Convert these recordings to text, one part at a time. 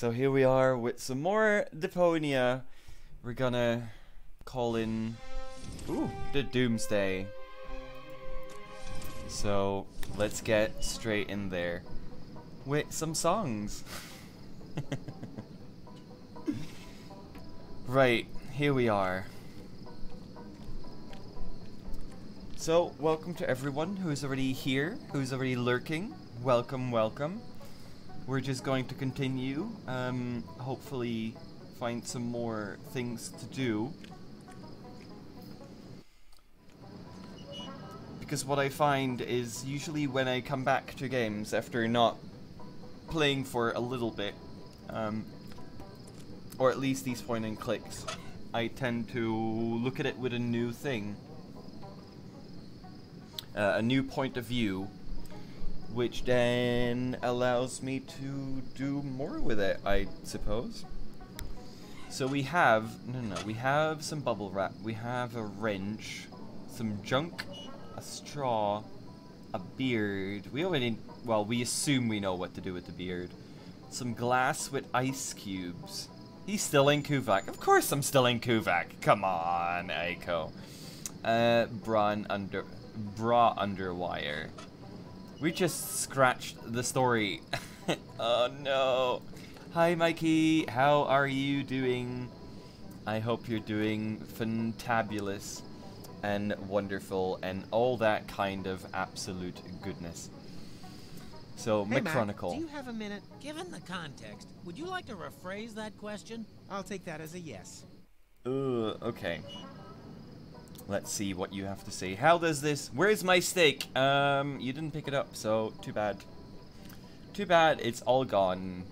So here we are with some more Deponia. We're gonna call in ooh, the Doomsday. So let's get straight in there with some songs. right, here we are. So, welcome to everyone who's already here, who's already lurking. Welcome, welcome. We're just going to continue, um, hopefully find some more things to do. Because what I find is usually when I come back to games after not playing for a little bit, um, or at least these point and clicks, I tend to look at it with a new thing. Uh, a new point of view, which then allows me to do more with it, I suppose. So we have, no, no, we have some bubble wrap, we have a wrench, some junk, a straw, a beard. We already, well, we assume we know what to do with the beard. Some glass with ice cubes. He's still in Kuvaq. Of course I'm still in Kuvaq. Come on, Aiko. Uh, bra under, bra under wire. We just scratched the story. oh no. Hi Mikey, how are you doing? I hope you're doing fantabulous and wonderful and all that kind of absolute goodness. So, Hey, McChronicle. Matt, do you have a minute? Given the context, would you like to rephrase that question? I'll take that as a yes. Ugh, okay. Let's see what you have to say. How does this... Where's my steak? Um, you didn't pick it up, so too bad. Too bad, it's all gone.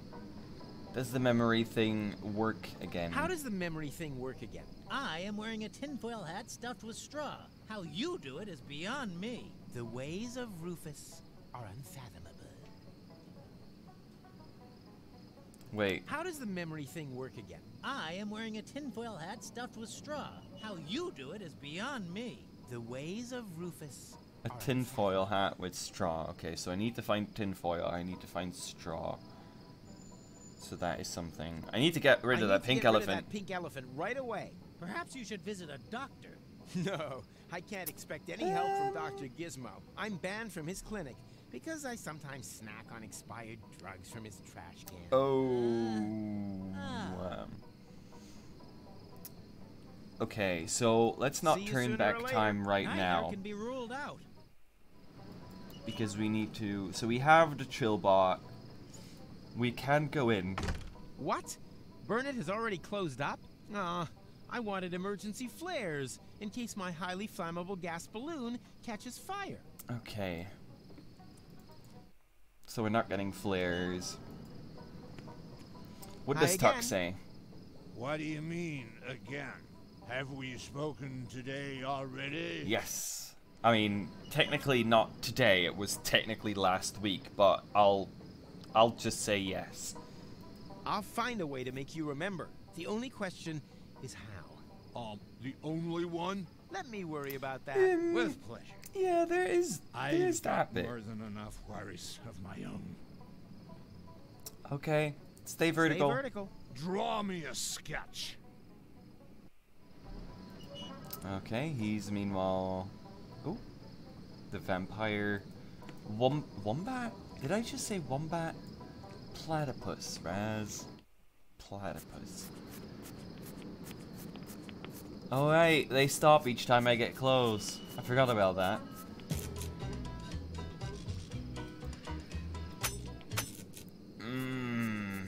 Does the memory thing work again? How does the memory thing work again? I am wearing a tinfoil hat stuffed with straw. How you do it is beyond me. The ways of Rufus are unfathomable. Wait. How does the memory thing work again? I am wearing a tinfoil hat stuffed with straw. How you do it is beyond me. The ways of Rufus A tinfoil hat with straw. Okay, so I need to find tinfoil. I need to find straw. So that is something. I need to get rid I of need that to pink get rid of elephant. that pink elephant right away. Perhaps you should visit a doctor. No, I can't expect any help from um. Dr. Gizmo. I'm banned from his clinic because I sometimes snack on expired drugs from his trash can. Oh. Um. Okay, so let's not turn back time right Neither now can be ruled out. because we need to. So we have the chill bot. We can go in. What? Burnett has already closed up? Aw, I wanted emergency flares in case my highly flammable gas balloon catches fire. Okay. So we're not getting flares. What Hi does Tuck say? What do you mean, again? Have we spoken today already? Yes. I mean, technically not today. It was technically last week, but I'll, I'll just say yes. I'll find a way to make you remember. The only question is how. Um, the only one? Let me worry about that. Um, With pleasure. Yeah, there is. I've that bit. more than enough worries of my own. Okay. Stay vertical. Stay vertical. Draw me a sketch. Okay, he's meanwhile. Oh, the vampire. Wom wombat? Did I just say wombat? Platypus, Raz. Platypus. Oh right, they stop each time I get close. I forgot about that. Mmm.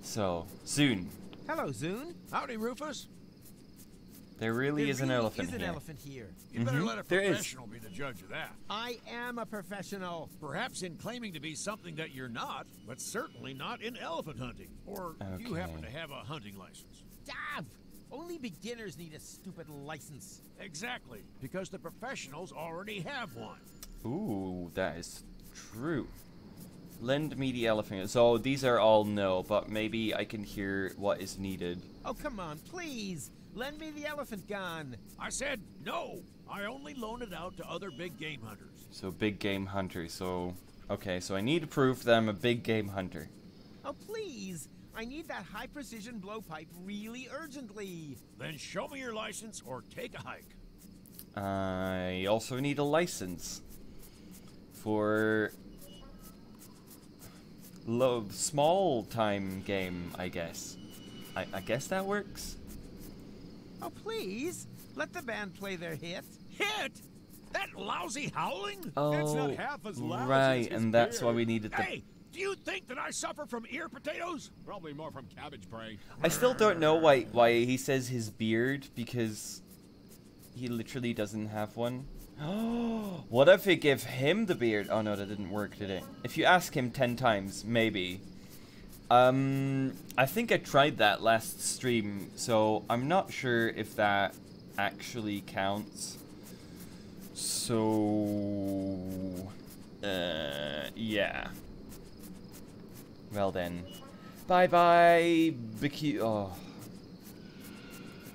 So, soon. Hello, Zune. Howdy, Rufus. There really There is an really elephant is an here. elephant here. You better Mhm, let a there is. professional be the judge of that. I am a professional. Perhaps in claiming to be something that you're not, but certainly not in elephant hunting. Or you happen to have a hunting license. Dav! Only beginners need a stupid license. Exactly, because the professionals already have one. Ooh, that is true. Lend me the elephant. So these are all no, but maybe I can hear what is needed. Oh, come on, please. Lend me the elephant gun. I said no. I only loan it out to other big game hunters. So big game hunter. So Okay, so I need proof that I'm a big game hunter. Oh, please! I need that high precision blowpipe really urgently. Then show me your license or take a hike. I also need a license for low small time game, I guess. I, I guess that works. Oh, please! Let the band play their hit. Hit? That lousy howling? Oh, It's not half as loud right, his and that's why we needed the. Hey, do you think that I suffer from ear potatoes? Probably more from cabbage prey. I still don't know why why he says his beard because he literally doesn't have one. what if we give him the beard? Oh no, that didn't work, did it? If you ask him ten times, maybe. Um, I think I tried that last stream, so I'm not sure if that actually counts. So, uh, yeah. Well then, bye bye, BQ. Oh,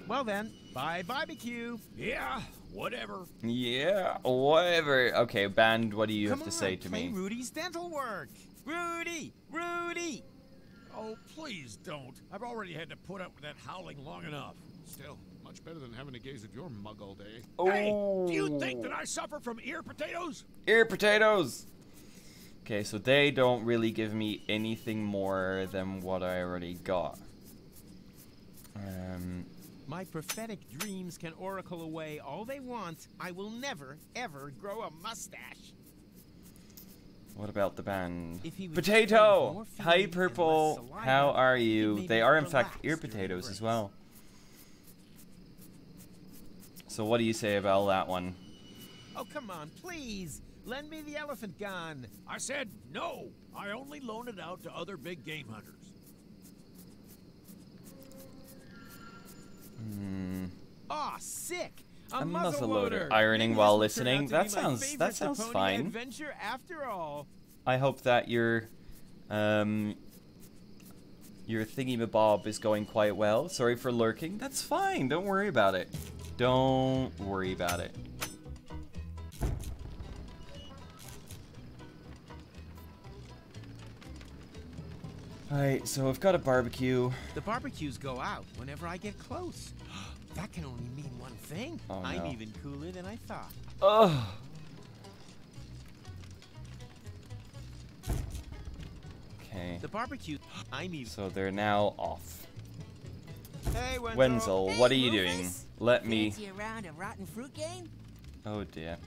Well then, bye bye barbecue. Yeah, whatever. yeah, whatever. Okay, band, what do you Come have to on, say to me? Rudy's dental work. Rudy, Rudy. Oh, please don't. I've already had to put up with that howling long enough. Still, much better than having to gaze at your mug all day. Hey, do you think that I suffer from ear potatoes? Ear potatoes. Okay, so they don't really give me anything more than what I already got. Um, My prophetic dreams can oracle away all they want. I will never, ever grow a mustache. What about the band? If he was Potato! Hi, Purple. saliva, How are you? They are, in fact, ear potatoes as well. So, what do you say about that one? Oh, come on, please. Lend me the elephant gun. I said no. I only loan it out to other big game hunters. Hmm. Aw, sick. A, A muzzleloader. muzzleloader. Ironing while this will turn listening? That sounds- that sounds fine. Adventure after all. I hope that your um your thingy-mabob is going quite well. Sorry for lurking. That's fine. Don't worry about it. Don't worry about it. Alright, so I've got a barbecue. The barbecues go out whenever I get close. That can only mean one thing. Oh, I'm no. even cooler than I thought. Ugh. Okay, The barbecue. I'm even. so they're now off. Hey, Wenzel. Wenzel, what are Hey, you doing? Let me. Fancy a round of rotten fruit game? Oh dear.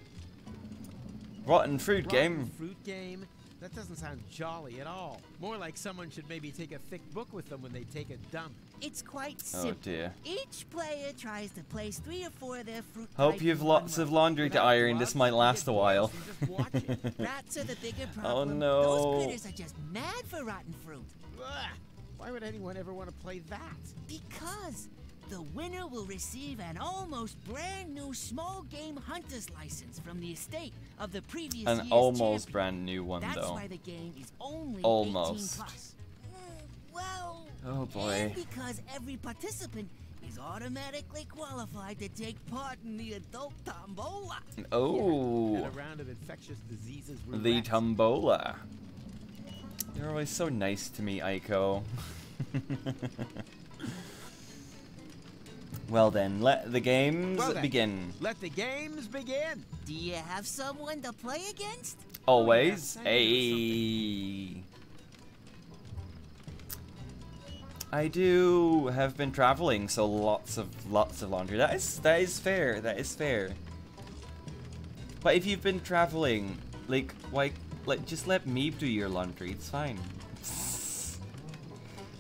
Rotten fruit Rotten game. Fruit game. That doesn't sound jolly at all. More like someone should maybe take a thick book with them when they take a dump. It's quite Oh simple. dear. Each player tries to place three or four of their fruit Hope you've lots of laundry to iron. This might last a while. boils and just watch it. Rats are the bigger problem. Oh, problem. no. Those critters are just mad for rotten fruit. Why would anyone ever want to play that? Because the winner will receive an almost brand new small game hunter's license from the estate of the previous An year's almost champion. brand new one That's though. why the game is only Almost. 18 plus. Well, Oh boy. and because every participant is automatically qualified to take part in the adult tombola. Oh, And a round of infectious diseases. the roulette. tombola. You're always so nice to me, Aiko. well then, let the games Well then. begin. Let the games begin. Do you have someone to play against? Oh, always. I knew Hey. I do have been traveling, so lots of lots of laundry. That is that is fair. That is fair. But if you've been traveling, like why like just let me do your laundry. It's fine.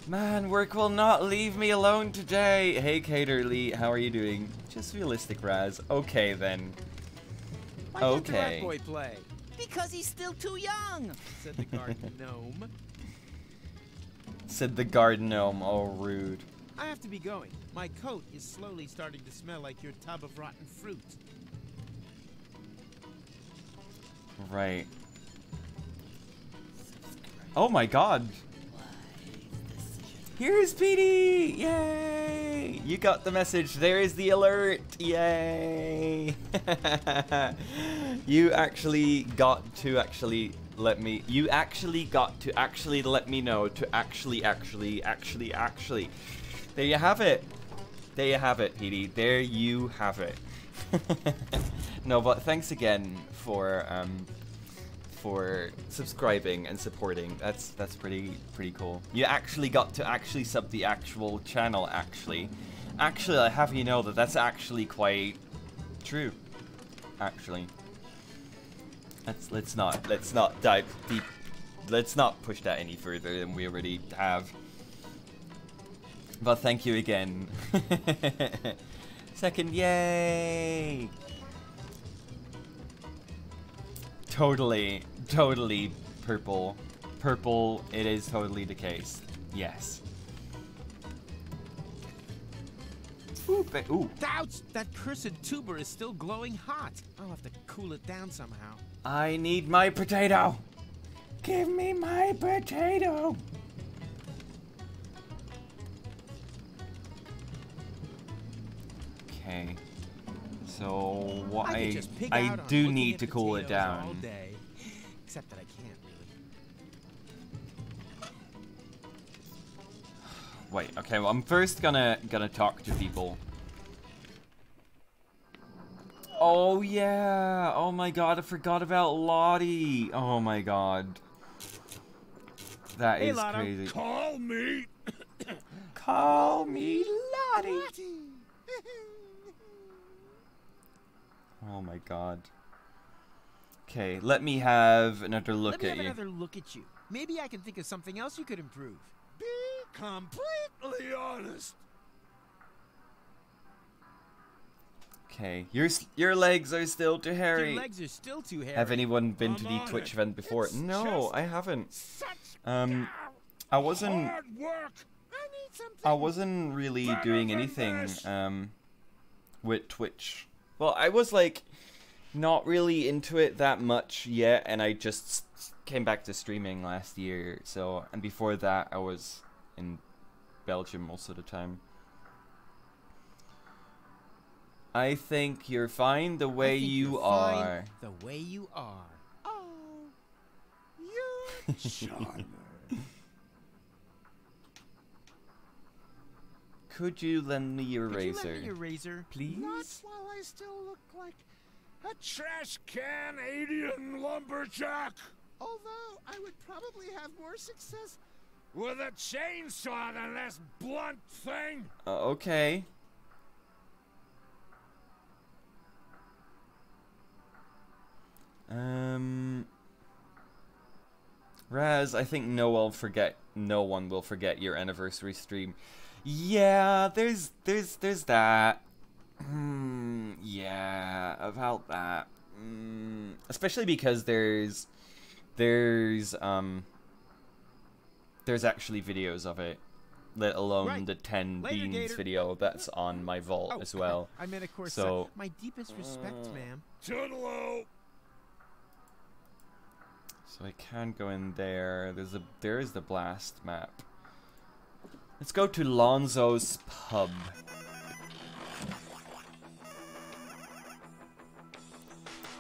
Man, work will not leave me alone today. Hey, Caterly, how are you doing? Just realistic, Raz. Okay then. Why can't the Okay. rat boy play? Because he's still too young. Said the garden gnome. Said the garden gnome. Oh, rude. I have to be going. My coat is slowly starting to smell like your tub of rotten fruit. Right. Oh my god. Here's Petey! Yay! You got the message. There is the alert. Yay! you actually got to actually let me. You actually got to actually let me know to actually, actually, actually, actually. There you have it. There you have it, Petey. There you have it. no, but thanks again for um, for subscribing and supporting. That's that's pretty pretty cool. You actually got to actually sub the actual channel. Actually, actually, I have you know that that's actually quite true. Actually, let's let's not let's not dive deep. Let's not push that any further than we already have. But thank you again. Second, yay! Totally, totally purple. Purple, it is totally the case. Yes. Ooh, ooh. That cursed tuber is still glowing hot. I'll have to cool it down somehow. I need my potato! Give me my potato! Okay. So what I, I could just pig I do need to cool it down. day. Except that I can't really. Wait, okay, well I'm first gonna gonna talk to people. Oh yeah! Oh my god, I forgot about Lottie! Oh my god. That is Hey, Lotto. crazy. Call me. Call me Lottie! Oh my god. Okay, let me have another look Let me at have you. another look at you. Maybe I can think of something else you could improve. Be completely honest. Okay, your your legs are still too hairy. Your legs are still too hairy. Have anyone been to I'm the Twitch it. event before? It's no, I haven't. Um, I wasn't. work. I need. I wasn't really doing anything um with Twitch. Well, I was like not really into it that much yet, and I just came back to streaming last year. So, and before that, I was in Belgium most of the time. I think you're fine the I way think you you're fine. The way you are. Oh, you charmer. Could you lend me your Could you razor, lend me your razor? please? Not while I still look like a trash can alien lumberjack. Although I would probably have more success with a chainsaw than this blunt thing. Uh, okay. Um, Raz, I think no one forget. No one will forget your anniversary stream. Yeah, there's there's there's that. Hmm. Yeah, about that. Mm, especially because there's there's um there's actually videos of it let alone Right. the 10 Later, beans Gator. video that's on my vault Oh, as well I meant, of course, So- uh, my deepest respects, Uh, ma'am. Toodaloo. So i can go in there. There's a there is the blast map. Let's go to lonzo's pub.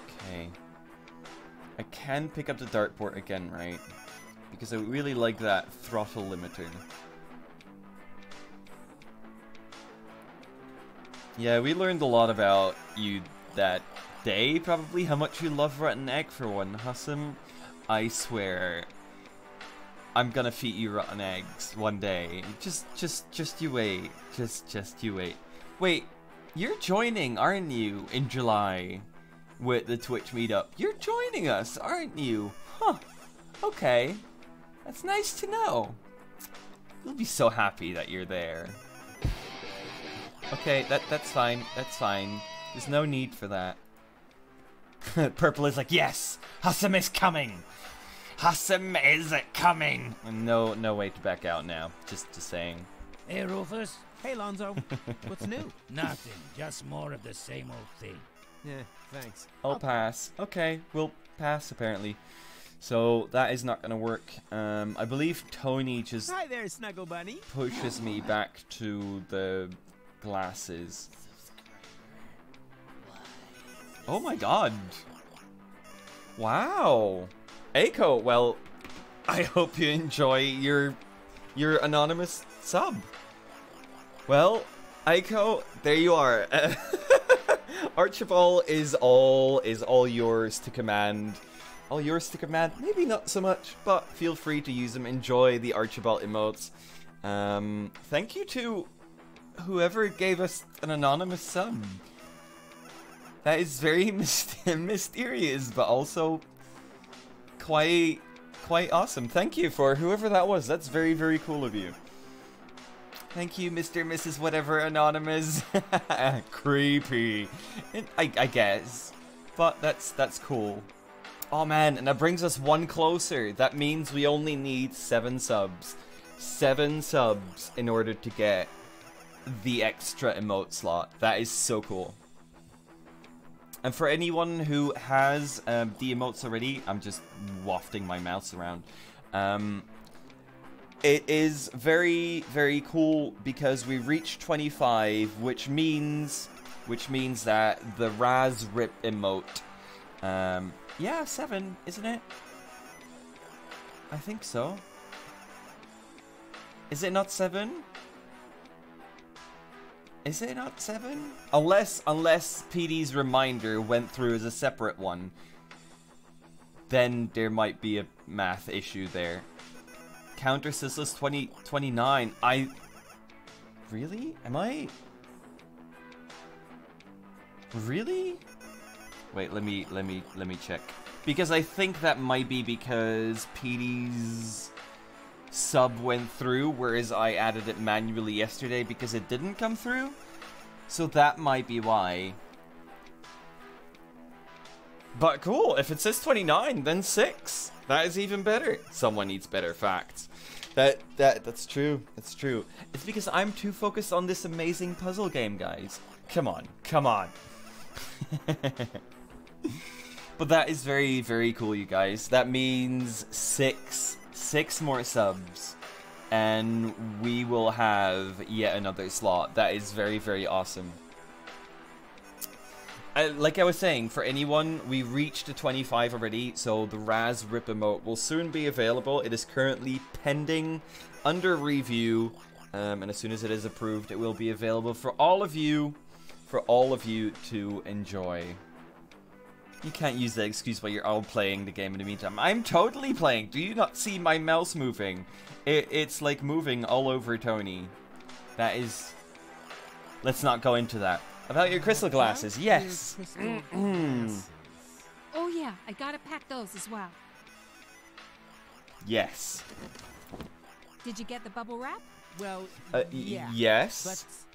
Okay. I can pick up the dartboard again right? Because i really like that throttle limiter. Yeah, we learned a lot about you that day, probably. How much you love rotten egg for one, Hassam. I swear, I'm gonna feed you rotten eggs one day. Just, just, just you wait. Just, just you wait. Wait, you're joining, aren't you, in July with the Twitch meetup? You're joining us, aren't you? Huh. Okay. That's nice to know. You'll be so happy that you're there. Okay, that that's fine. That's fine. There's no need for that. Purple is like, yes, Hassam is coming. Hassam is coming. No, no way to back out now. Just, just saying. Hey, Rufus. Hey, Lonzo. What's new? Nothing. Just more of the same old thing. Yeah, thanks. I'll pass. Okay, we'll pass apparently. So that is not gonna work. Um, I believe Toni just Hi there, Snuggle Bunny. pushes me back to the glasses. Oh my god. Wow. Aiko, well, I hope you enjoy your your anonymous sub. Well, Aiko, there you are. Archibald is all is all yours to command. All yours to command. Maybe not so much, but feel free to use them. Enjoy the Archibald emotes. Um, thank you to whoever gave us an anonymous sub. That is very myst mysterious, but also quite quite awesome. Thank you for whoever that was. That's very very cool of you. Thank you, Mr. Mrs. Whatever Anonymous. Creepy. I, I guess. But that's that's cool. Oh man, and that brings us one closer. That means we only need seven subs. Seven subs in order to get the extra emote slot. That is so cool. And for anyone who has um, the emotes already, I'm just wafting my mouse around. Um, it is very, very cool because we reached 25, which means, which means that the Raz Rip emote, um, yeah, seven, isn't it? I think so. Is it not seven? Is it not seven? Unless, unless PD's reminder went through as a separate one, then there might be a math issue there. Counter Sizzless 20, 29. I... Really? Am I... Really? Wait, let me, let me, let me check. Because I think that might be because PD's sub went through, whereas I added it manually yesterday because it didn't come through. So that might be why. But cool, if it says 29, then 6. That is even better. Someone needs better facts. That that that's true. That's true. It's because I'm too focused on this amazing puzzle game, guys. Come on. Come on. but that is very very cool, you guys. That means 6 6 more subs and we will have yet another slot. That is very very awesome. I, like I was saying, for anyone, we reached the 25 already, so the Raz Rip emote will soon be available. It is currently pending under review, um, and as soon as it is approved, it will be available for all of you, for all of you to enjoy. You can't use that excuse while you're all playing the game in the meantime. I'm totally playing. Do you not see my mouse moving? It, it's like moving all over Toni. That is... Let's not go into that. About your crystal glasses, yes. Oh yeah, I gotta pack those as well. Yes. Did you get the bubble wrap? Well, Uh, y- yeah. yes.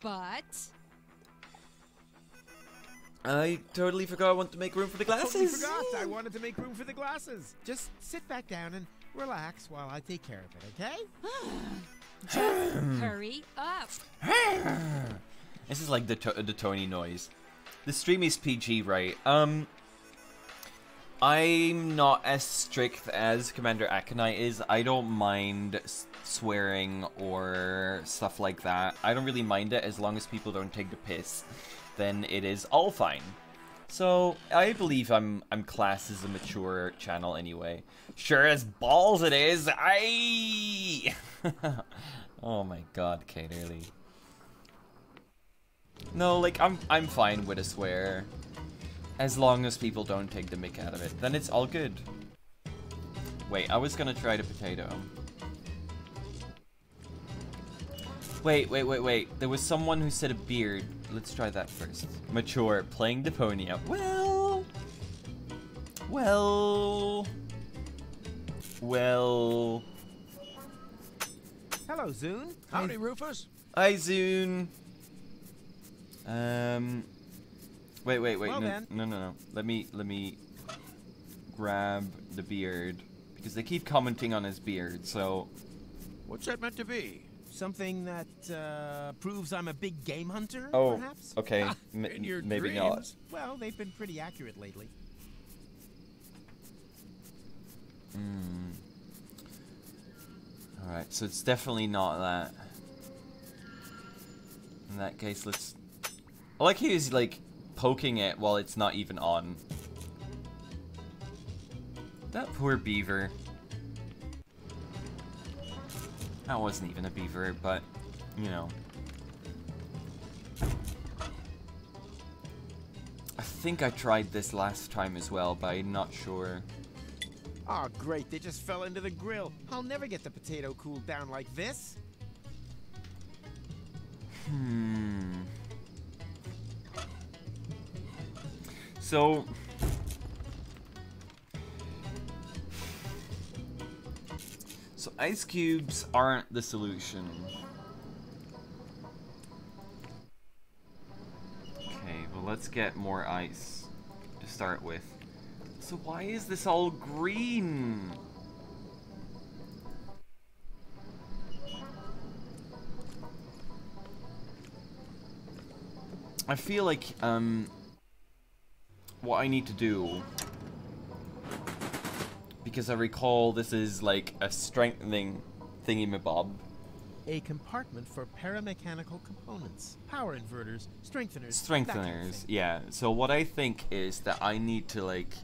But I totally forgot I want to make room for the But totally forgot. I wanted to make room for the glasses. Just sit back down and relax while I take care of it, okay? hurry up. This is like the to the Toni noise. The stream is PG, right? Um, I'm not as strict as Commander Aconite is. I don't mind s- swearing or stuff like that. I don't really mind it as long as people don't take the piss. Then it is all fine. So I believe I'm I'm classed as a mature channel anyway. Sure as balls it is. I. oh my God, Kate Early. No, like I'm I'm fine with a swear. As long as people don't take the mick out of it, then it's all good. Wait, I was gonna try the potato. Wait, wait, wait, wait. There was someone who said a beard. Let's try that first. Mature, playing the pony Deponia. Well... Well... Well... Hello, Zune. Howdy, Rufus. Hi, Zune. Um... Wait, wait, wait. Well no, then. no, no, no. Let me, let me grab the beard. Because they keep commenting on his beard, so... What's that meant to be? Something that uh, proves I'm a big game hunter, Oh, perhaps? okay. M- in your maybe not. Well, they've been pretty accurate lately. Hmm. Alright, so it's definitely not that. In that case, let's... I like how he's, like, poking it while it's not even on. That poor beaver. That wasn't even a beaver, but, you know. I think I tried this last time as well, but I'm not sure. Oh, great, they just fell into the grill. I'll never get the potato cooled down like this. Hmm. So... So ice cubes aren't the solution. Okay, well let's get more ice to start with. So why is this all green? I feel like, um, what I need to do, because I recall this is like a strengthening thingy-mabob. A compartment for paramechanical components, power inverters, strengtheners. that kind of Strengtheners, yeah. So what I think is that I need to like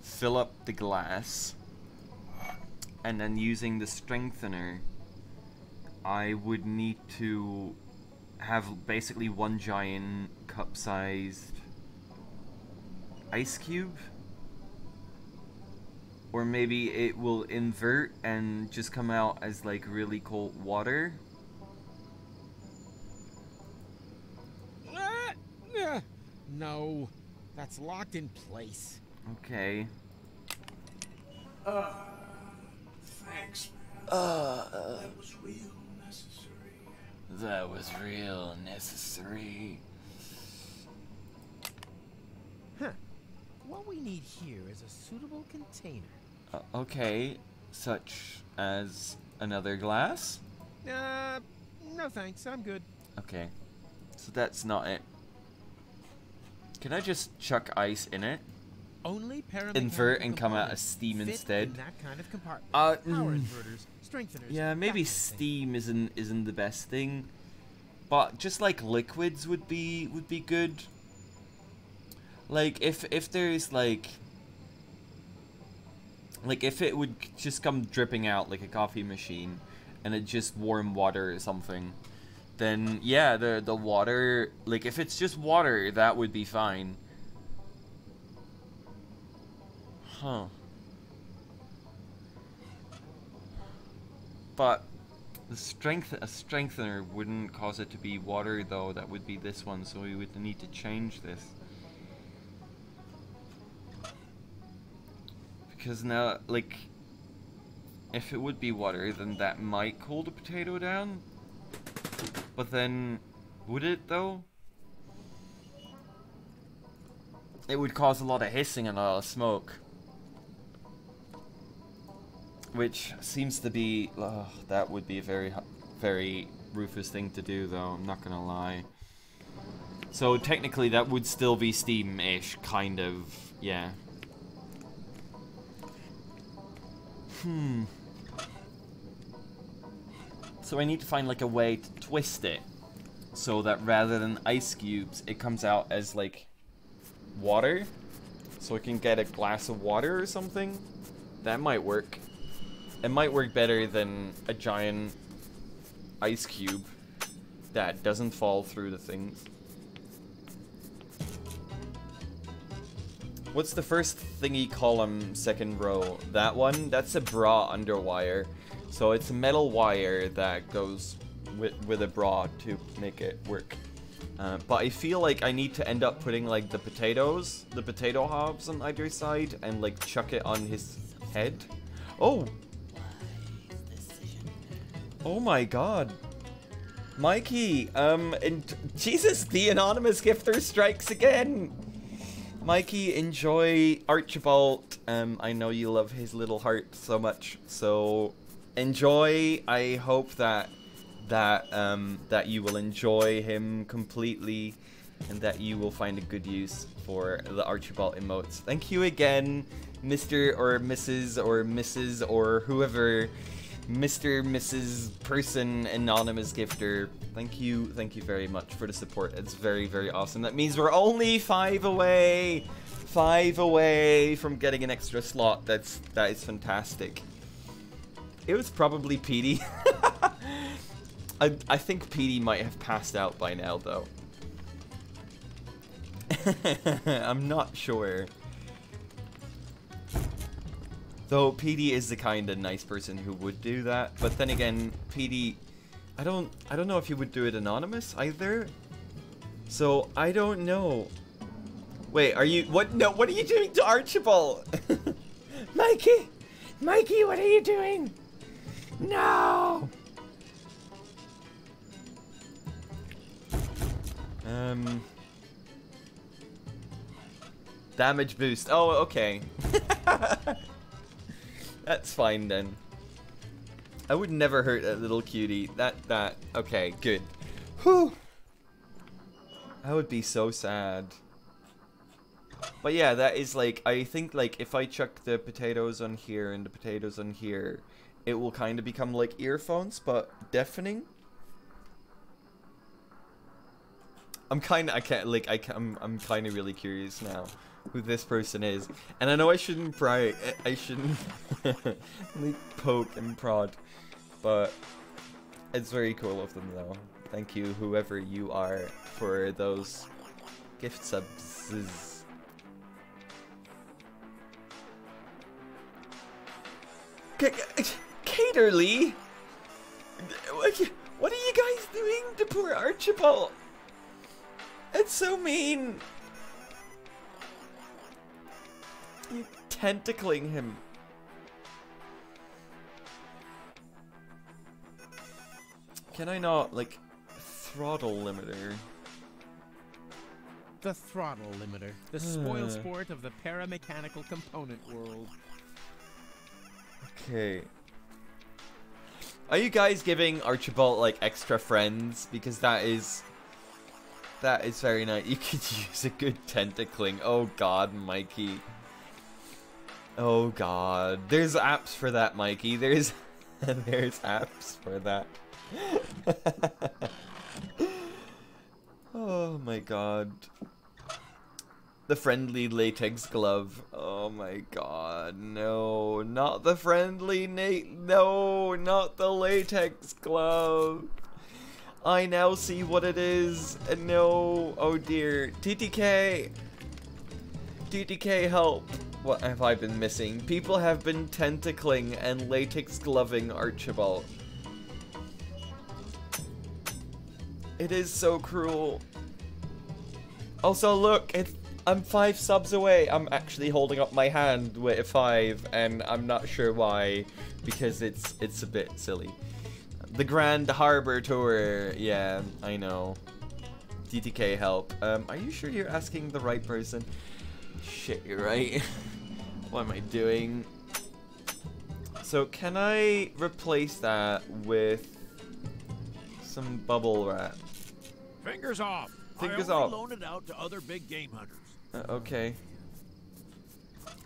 fill up the glass, and then using the strengthener, I would need to have basically one giant cup-sized ice cube. Or maybe it will invert and just come out as like really cold water. Ah, no, that's locked in place. Okay. Uh, Thanks, Uh, That was real necessary. that was real necessary. Huh. What we need here is a suitable container. Uh, okay, such as another glass? Uh, no thanks, I'm good. Okay, so that's not it. Can I just chuck ice in it? Only Invert and come out as steam instead? In that kind of compartment. Uh, mm, inverters, strengtheners. Yeah, maybe steam isn't isn't the best thing, but just like liquids would be would be good. Like if if there's like like if it would just come dripping out like a coffee machine, and it just warm water or something, then yeah, the the water like if it's just water that would be fine. Huh. But the strength a strengthener wouldn't cause it to be water though, that would be this one, so we would need to change this. Because now like if it would be water, then that might cool the potato down. But then would it though? It would cause a lot of hissing and a lot of smoke. Which seems to be... that would be a very, very Rufus thing to do, though. I'm not gonna lie. So technically that would still be Steam-ish, kind of. Yeah. Hmm. So I need to find like a way to twist it. So that rather than ice cubes, it comes out as like water. So I can get a glass of water or something. That might work. It might work better than a giant ice cube that doesn't fall through the things. What's the first thingy column second row? That one? That's a bra underwire. So it's a metal wire that goes with, with a bra to make it work. Uh, but I feel like I need to end up putting like the potatoes, the potato hobs on either side and like chuck it on his head. Oh! Oh my god. Mikey, um, and Jesus, the anonymous gifter strikes again! Mikey, enjoy Archibald. Um, I know you love his little heart so much, so enjoy. I hope that that um, that you will enjoy him completely, and that you will find a good use for the Archibald emotes. Thank you again, Mr. or Mrs. or Mrs. or whoever Mr. Mrs. Person Anonymous Gifter. Thank you, thank you very much for the support. It's very, very awesome. That means we're only five away. Five away from getting an extra slot. That's that is fantastic. It was probably Petey. I I think Petey might have passed out by now though. I'm not sure. Though PD is the kind of nice person who would do that, but then again, PD, I don't, I don't know if he would do it anonymous either. So I don't know. Wait, are you what? No, what are you doing to Archibald? Mikey, Mikey, what are you doing? No. Um. Damage boost. Oh, okay. That's fine then. I would never hurt that little cutie. That, that, okay, good. Whew. I would be so sad. But yeah, that is like, I think like if I chuck the potatoes on here and the potatoes on here, it will kind of become like earphones, but deafening. I'm kind of, I can't, like, I, can, I'm, I'm kind of really curious now who this person is. And I know I shouldn't pry, I shouldn't poke and prod, but it's very cool of them though. Thank you, whoever you are, for those gift subs. Caterly? What are you guys doing to poor Archibald? It's so mean. Tentacling him. Can I not, like, throttle limiter? The throttle limiter, the spoil sport of the paramechanical component world. Okay. Are you guys giving Archibald, like, extra friends? Because that is... That is very nice. You could use a good tentacling. Oh god, Mikey. Oh god. There's apps for that, Mikey. There's there's apps for that. oh my god. The friendly latex glove. Oh my god. No, not the friendly Nate. No, not the latex glove. I now see what it is. No, oh dear. TTK. TTK help. What have I been missing? People have been tentacling and latex gloving Archibald. It is so cruel. Also, look, it's, I'm five subs away. I'm actually holding up my hand with a five, and I'm not sure why, because it's it's a bit silly. The Grand Harbor Tour. Yeah, I know. DTK help. Um, are you sure you're asking the right person? Shit, you're right. what am I doing? So can I replace that with some bubble wrap? Fingers off. Fingers I only off. loan it out to other big game hunters. Uh, okay.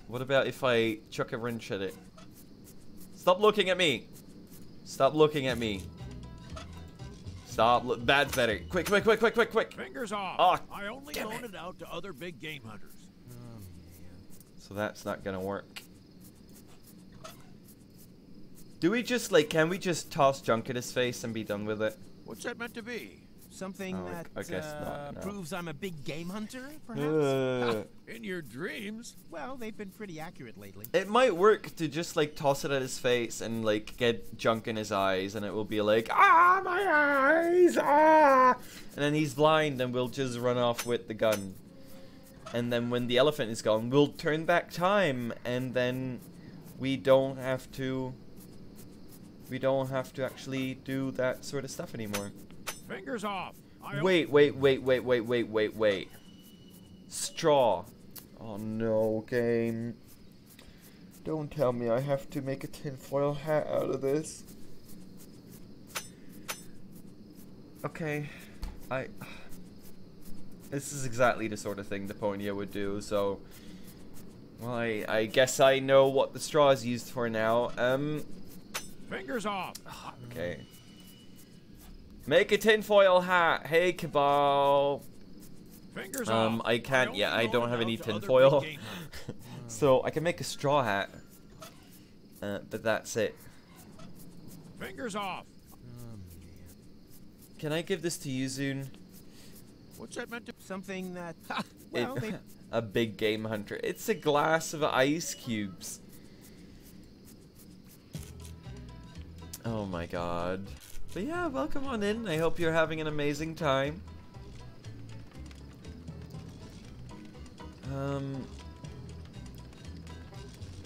What about if I chuck a wrench at it? Stop looking at me! Stop looking at me. Stop. Look, that's better. Quick, quick, quick, quick, quick, quick. Fingers off. Oh, I only loan it. it out to other big game hunters. So that's not gonna work. Do we just, like, can we just toss junk at his face and be done with it? What's that meant to be? Something Oh, that I guess uh, not, no. proves I'm a big game hunter, perhaps? Uh, In your dreams? well, they've been pretty accurate lately. it might work to just, like, toss it at his face and, like, get junk in his eyes, and it will be like, ah, my eyes, ah! And then he's blind, and we'll just run off with the gun. And then when the elephant is gone, we'll turn back time, and then we don't have to. We don't have to actually do that sort of stuff anymore. Fingers off. Wait, wait, wait, wait, wait, wait, wait, wait. Straw. Oh no, game. Don't tell me I have to make a tinfoil hat out of this. Okay. I. This is exactly the sort of thing Deponia would do, so. Well, I, I guess I know what the straw is used for now. Um. Fingers off. Okay. Make a tinfoil hat. Hey, Cabal. Fingers Um, off. I can't. Yeah, I don't have any tinfoil. big game hunt. so I can make a straw hat. Uh, but that's it. Fingers off. Can I give this to you, Zune? What's that meant to? Something that. Well, It- a big game hunter. It's a glass of ice cubes. Oh my god. But yeah, welcome on in. I hope you're having an amazing time. Um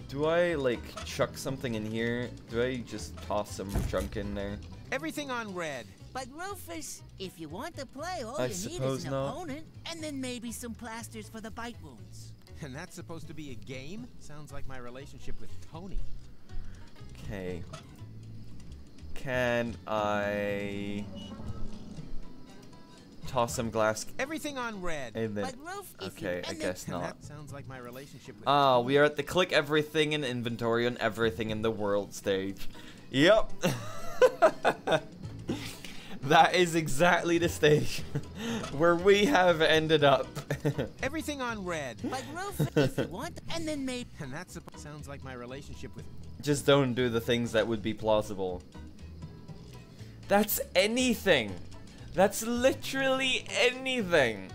Do I like chuck something in here? Do I just toss some junk in there? Everything on red. But Rufus, if you want to play, all I you need is an not. opponent, and then maybe some plasters for the bite wounds. And that's supposed to be a game? Sounds like my relationship with Toni. Okay. Can I toss some glass Everything on red. in there? But Ruf, Okay, I and then- guess And not. that sounds like my relationship with Ah, Toni. we are at the click everything in inventory on everything in the world stage. Yep. that is exactly the stage where we have ended up. Everything on red. But Rufus, if you want, and then maybe. And that suppo- sounds like my relationship with. Just don't do the things that would be plausible. That's anything. That's literally anything.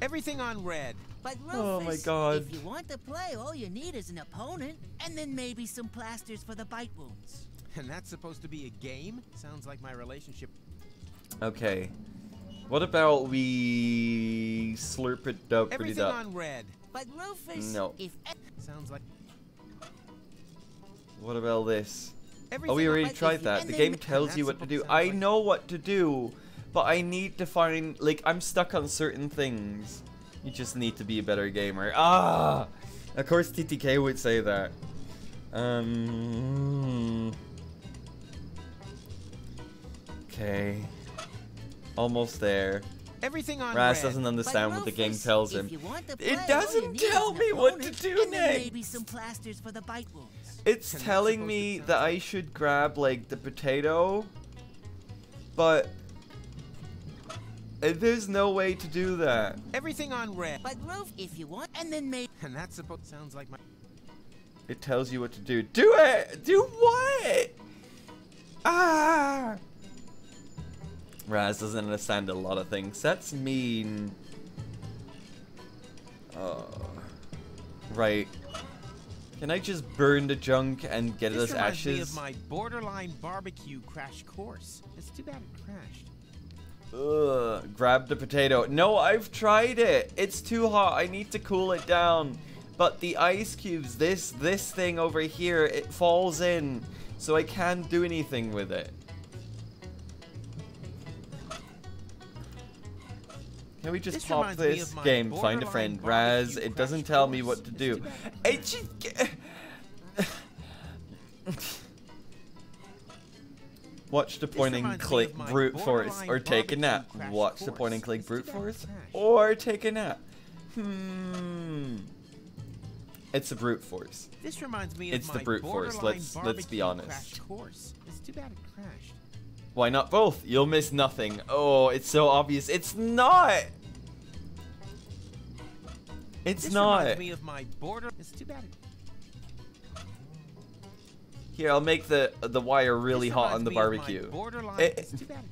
Everything on red. But Rufus, Oh my God. if you want to play, all you need is an opponent, and then maybe some plasters for the bite wounds. And that's supposed to be a game? Sounds like my relationship. okay. What about we slurp it up pretty Everything up? on red. But Rufus, No. if Sounds like. What about this? Everything Oh, we already tried that. The game tells you what to do. I like- know what to do, but I need to find like I'm stuck on certain things. You just need to be a better gamer. Ah, of course TTK would say that. Um. Okay. Almost there. Everything on Raz red. doesn't understand what the game tells him. you want to It play, all you doesn't tell an me what to do next. Maybe some plasters for the bite wounds. It's And telling me that I should grab like the potato, but there's no way to do that. Everything on red. But Ruf, if you want, and then maybe. And that's supposed. Sounds like my. It tells you what to do. Do it! Do what? Ah! Raz doesn't understand a lot of things. That's mean. Oh. Right. Can I just burn the junk and get This as reminds me ashes? of my borderline barbecue crash course. It's too bad it crashed. Ugh, grab the potato. No, I've tried it. It's too hot. I need to cool it down. But the ice cubes, this this thing over here, it falls in. So I can't do anything with it. Can we just This pop this game? Find a friend. Raz, it doesn't tell me what to do. too bad It just... Watch the point and click brute force or take a nap. Watch the point and click brute too bad it force or take a nap. Hmm. It's a brute force. This reminds me of It's the brute force, let's- let's be honest. Crash course. It's too bad it crashed. Why not both? You'll miss nothing. Oh, it's so obvious. It's not. It's This not. me of my border. It's too bad. Here, I'll make the the wire really this hot on the me of my barbecue. Borderline. Eh, it's too bad.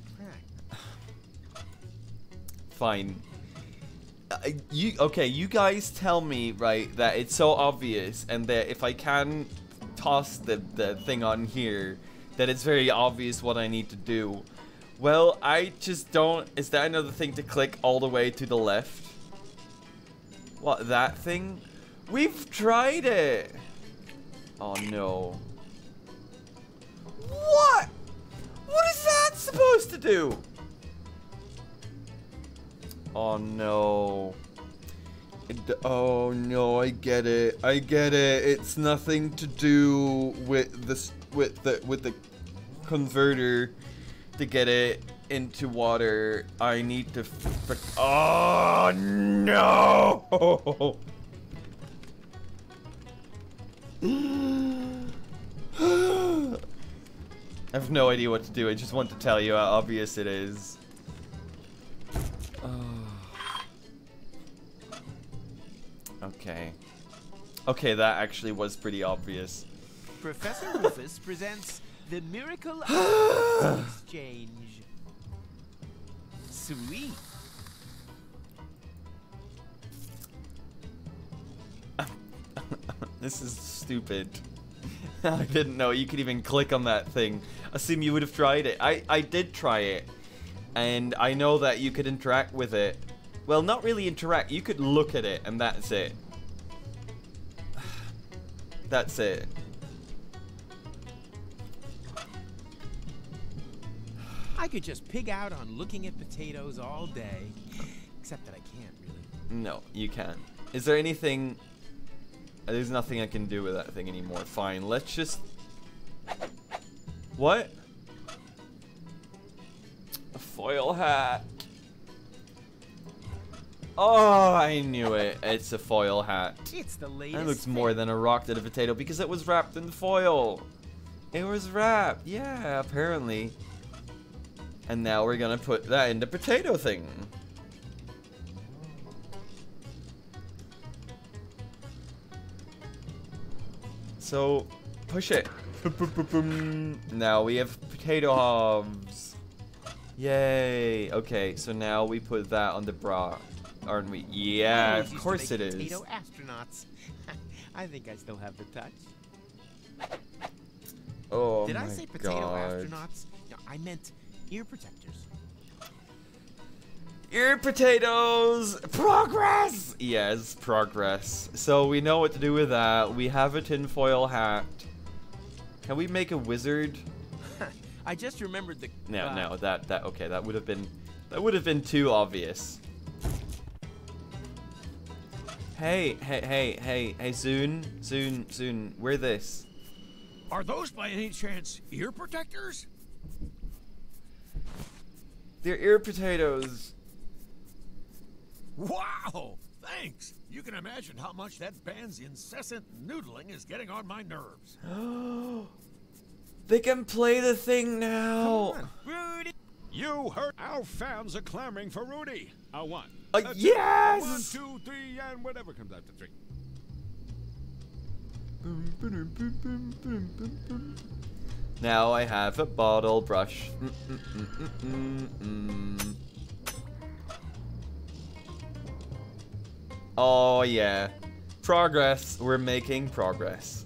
Fine. Uh, you okay? You guys tell me right that it's so obvious, and that if I can toss the the thing on here, that it's very obvious what I need to do. Well, I just don't. Is that another thing to click all the way to the left? What that thing? We've tried it. Oh no. What? What is that supposed to do? Oh no. Oh no, I get it. I get it. It's nothing to do with the s- with the with the converter to get it into water. I need to. Oh no. I have no idea what to do. I just want to tell you how obvious it is. Okay. Okay, that actually was pretty obvious. Professor Rufus presents the miracle of exchange. Sweet. this is stupid. I didn't know you could even click on that thing. Assume you would have tried it. I, I did try it. And I know that you could interact with it. Well, not really interact. You could look at it, and that's it. That's it. I could just pig out on looking at potatoes all day. Except that I can't really. No, you can't. Is there anything... There's nothing I can do with that thing anymore. Fine, let's just... What? A foil hat. Oh, I knew it. It's a foil hat. It's the latest. That looks more than a rock than a potato because it was wrapped in foil. It was wrapped. Yeah, apparently. And now we're gonna put that in the potato thing. So, push it. Now we have potato halves. Yay. Okay, so now we put that on the bra. Aren't we? Yeah, of course it is. Potato astronauts. I think I still have the touch. Oh Did I say potato god. astronauts? No, I meant ear protectors. Ear potatoes! Progress! Yes, progress. So we know what to do with that. We have a tinfoil hat. Can we make a wizard? I just remembered the. No, uh, no, that that okay, that would have been that would have been too obvious. Hey, hey, hey, hey, hey, Zune, Zune, Zune, we're this. Are those by any chance ear protectors? They're ear potatoes. Wow! Thanks! You can imagine how much that band's incessant noodling is getting on my nerves. They can play the thing now. Come on, Rudy. You heard our fans are clamoring for Rudy. A one. Uh, a two, yes! a One, two, three, and whatever comes after three. Now I have a bottle brush. Mm, mm, mm, mm, mm, mm. Oh yeah. Progress. We're making progress.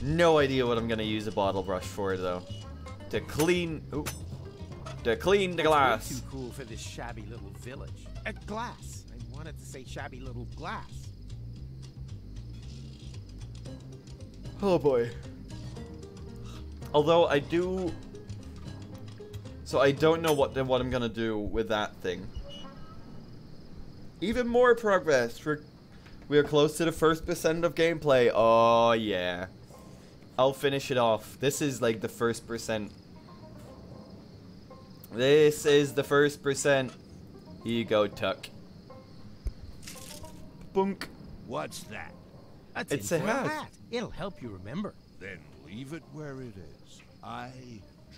No idea what I'm gonna use a bottle brush for though. To clean ooh, to clean the glass. too cool for this shabby little village. A glass. I wanted to say shabby little glass. Oh boy. Although I do So I don't know what what I'm gonna do with that thing. Even more progress. We're we are close to the first percent of gameplay. Oh yeah. I'll finish it off. This is like the first percent. This is the first percent. Here you go, Tuck. Bunk. What's that? A It's a tinfoil hat. It'll help you remember. Then leave it where it is. I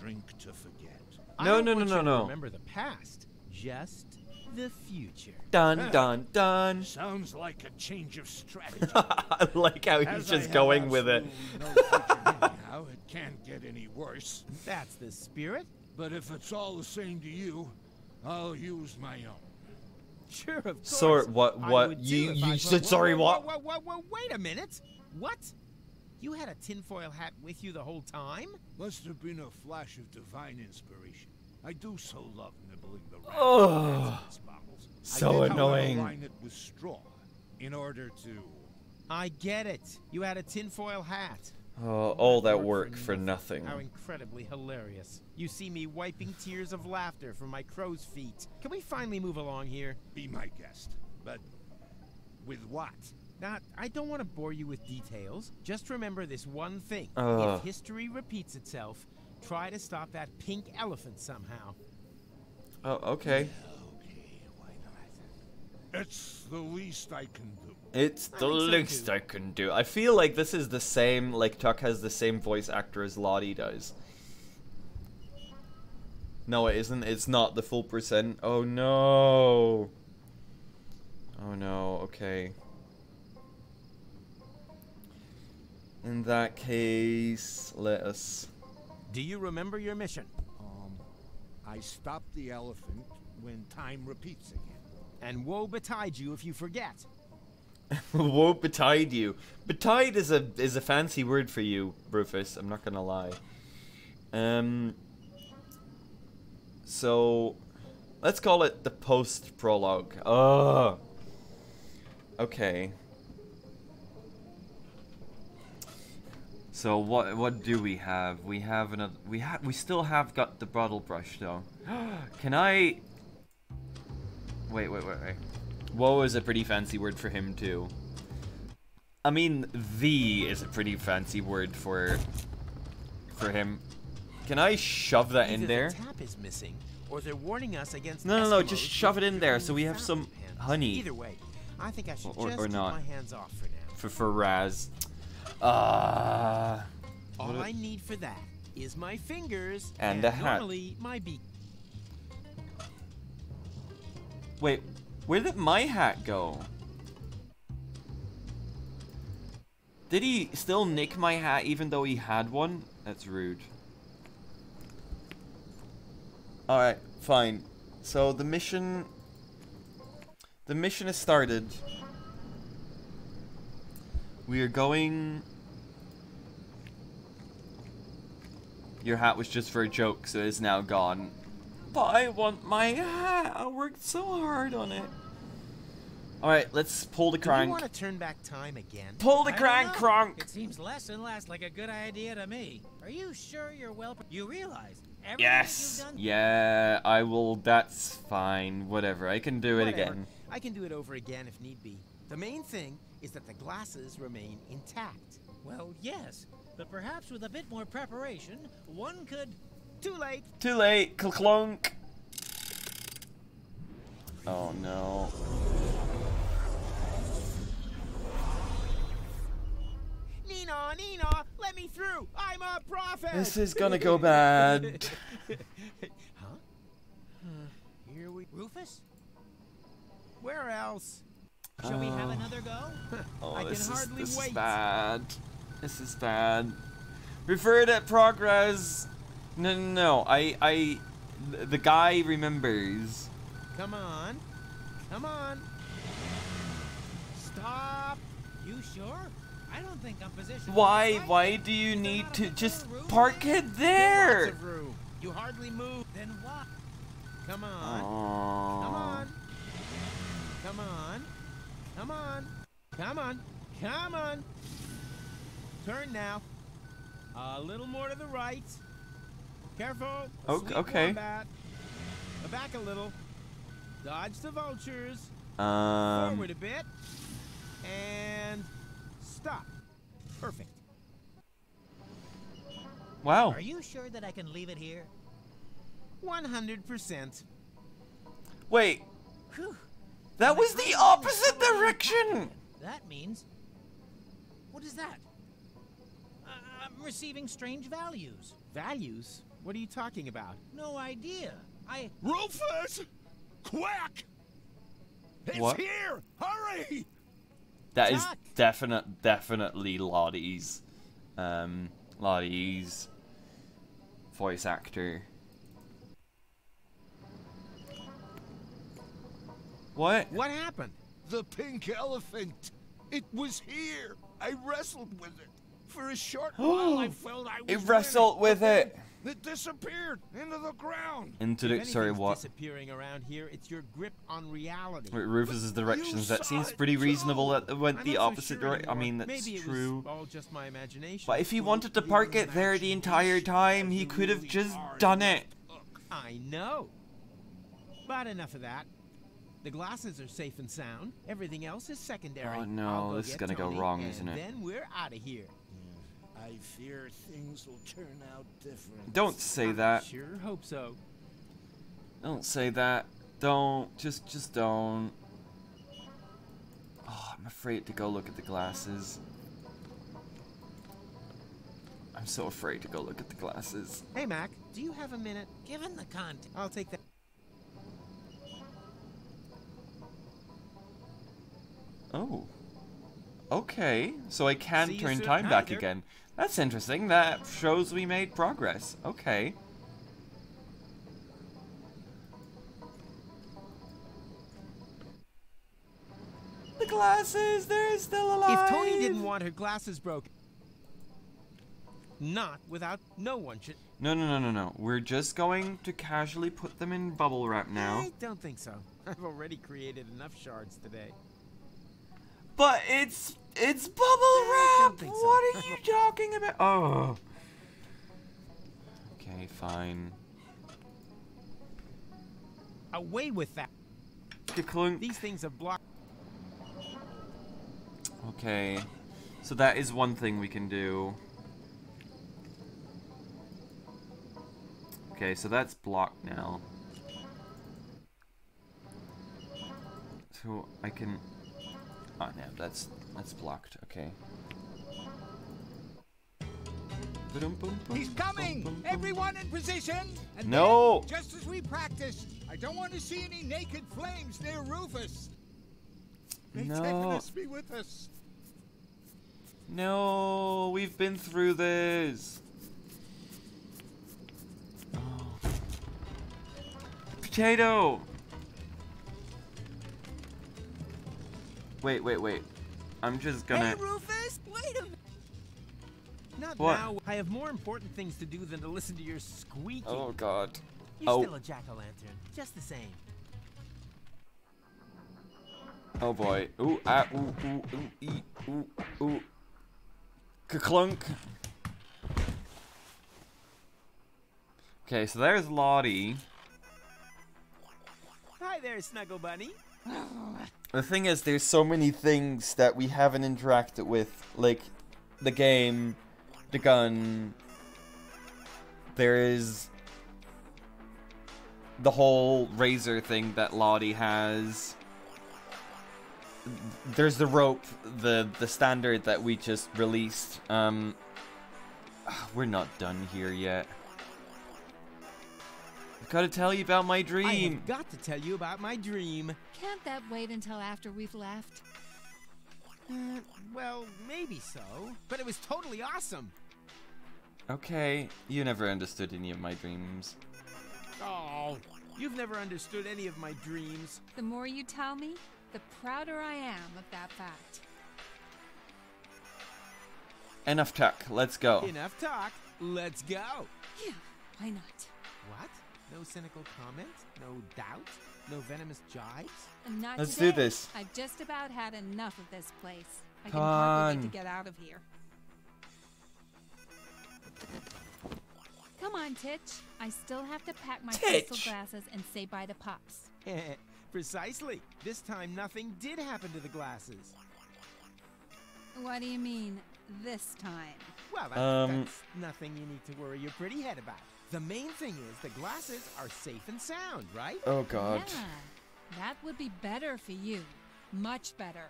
drink to forget. I No, don't no, no, want no, you to no. Remember the past, just the future. Dun dun dun. Sounds like a change of strategy. I like how he's As I just going with it. absolutely No future anyhow, it can't get any worse. That's the spirit. But if it's all the same to you, I'll use my own. Sure, of course. Sort what- what- you- you I- said whoa, sorry, whoa, what? Whoa, whoa, whoa, whoa, wait a minute. What? You had a tinfoil hat with you the whole time? Must have been a flash of divine inspiration. I do so love nibbling the wrap Oh, bottles. so I did, however, annoying. line it with straw in order to. I get it. You had a tinfoil hat. Oh, all that Work work for for nothing. How incredibly hilarious. You see me wiping tears of laughter from my crow's feet. Can we finally move along here? Be my guest. But with what? Now, I don't want to bore you with details. Just remember this one thing. Ugh. If history repeats itself, try to stop that pink elephant somehow. Oh, okay. Okay, why not? It's the least I can do. It's I the least. I can do. I feel like this is the same, like Tuck has the same voice actor as Lottie does. No, it isn't. It's not the full percent. Oh no. Oh no, okay. In that case, let us. Do you remember your mission? Um, I stopped the elephant when time repeats again. And woe betide you if you forget. Woe betide you. Betide is a is a fancy word for you, Rufus. I'm not gonna lie. Um. So, let's call it the post prologue. Oh. Okay. So what what do we have? We have another. We have we still have got the bottle brush though. Can I? Wait wait wait wait. Woe is a pretty fancy word for him too. I mean, the is a pretty fancy word for for him. Can I shove that in there? The tap is missing, or they're warning us against. No, no, no, just shove it in there so we have some honey. Either way, I think I should Or- just or not. my hands off for now. For for Raz. Ah. All I need for that is my fingers And a hat. normally my beak. Wait, where did my hat go? Did he still nick my hat even though he had one? That's rude. Alright, fine. So the mission... The mission has started. We are going... Your hat was just for a joke, so it's now gone. But I want my hat. I worked so hard on it. Alright, let's pull the Do you want to turn back time again? Pull the I crank, know. crank! It seems less and less like a good idea to me. Are you sure you're well? You realize everything Yes! you've done? Yeah, I will. That's fine. Whatever. I can do it Whatever. again. I can do it over again if need be. The main thing is that the glasses remain intact. Well, yes, but perhaps with a bit more preparation, one could. Too late. Too late. Clunk. Oh no. Nina, Nina, let me through. I'm a prophet. This is gonna go bad. huh? Uh, here we. Rufus, Where else? shall we have Oh. another go? Oh, I can this is hardly this is wait. bad. This is bad. Refer to progress. No, no, no. I, I, the guy remembers. Come on. Come on. Stop. You sure? I don't think I'm positioned. Why, right. why do you there need to just room? park it there? You hardly move. Then what? Come on. Come on. Come on. Come on. Come on. Come on. Turn now. A little more to the right. Careful. Okay. wombat. Back a little. Dodge the vultures. Um, Forward a bit. And stop. Perfect. wow. Are you sure that I can leave it here? 100%. Wait, Whew. that was the opposite direction. That means. What is that? Uh, I'm receiving strange values. Values? What are you talking about? No idea. I. Rufus! Quick! It's What? here! Hurry! That is Jack. definite, definitely Lottie's, um, Lottie's voice actor. What? What happened? The pink elephant! It was here! I wrestled with it. For a short while, I felt I was. It wrestled winning, with it. It disappeared into the ground. Into the sorry, what? disappearing around here, it's your grip on reality. Wait, Rufus's directions. That seems pretty too. reasonable. That it went I'm the not so opposite sure direction. I mean, that's Maybe it true. Was all just my imagination. But if he Well, wanted to park it there the entire time, he could have just done are it. I know. But enough of that. The glasses are safe and sound. Everything else is secondary. Oh, no, this is gonna go wrong, isn't it? Then we're out of here. I fear things will turn out different. Don't say that. I that. Sure hope so. Don't say that. Don't. Just, just don't. Oh, I'm afraid to go look at the glasses. I'm so afraid to go look at the glasses. Hey, Mac, do you have a minute? Given the context. I'll take that. Oh. Okay, so I can See turn time Hi back there. again. That's interesting. That shows we made progress. Okay. The glasses, they're still alive. If Toni didn't want her glasses broken, not without no one should. No, no, no, no, no. We're just going to casually put them in bubble wrap now. I don't think so. I've already created enough shards today. But it's it's bubble wrap. so. What are you talking about? Oh. Okay, fine. Away with that. Ka-clunk. These things have blocked. Okay. So that is one thing we can do. Okay, so that's blocked now. So I can Oh no, that's that's blocked. Okay. He's coming! Everyone in position! And No! then, just as we practiced, I don't want to see any naked flames near Rufus. May No. Be with us. No, we've been through this. Oh. Potato. Wait, wait, wait. I'm just gonna. Hey, Rufus! Wait a minute! Not What? now. I have more important things to do than to listen to your squeaking. Oh God. You're oh. still a jack-o'-lantern, just the same. Oh boy. Ooh, ah, ooh, ooh, ooh, ee, ooh, ooh. Ka-clunk. Okay, so there's Lottie. Hi there, Snuggle Bunny. The thing is, there's so many things that we haven't interacted with, like the game, the gun. There is the whole razor thing that Lottie has. There's the rope, the the standard that we just released. Um, we're not done here yet. I've got to tell you about my dream. I have got to tell you about my dream. Can't that wait until after we've left? Uh, well, maybe so, but it was totally awesome. Okay, you never understood any of my dreams. Oh, you've never understood any of my dreams. The more you tell me, the prouder I am of that fact. Enough talk. Let's go. Enough talk. Let's go. Yeah, why not? What? No cynical comments, No doubt? No venomous jibes? Not Let's do this. I've just about had enough of this place. I Come can hardly wait on. to get out of here. Come on, Titch. I still have to pack my crystal glasses and say bye to Pops. Precisely. This time nothing did happen to the glasses. What do you mean, this time? Well, that, Um, that's nothing you need to worry your pretty head about. The main thing is the glasses are safe and sound, right? Oh god. Yeah, that would be better for you. Much better.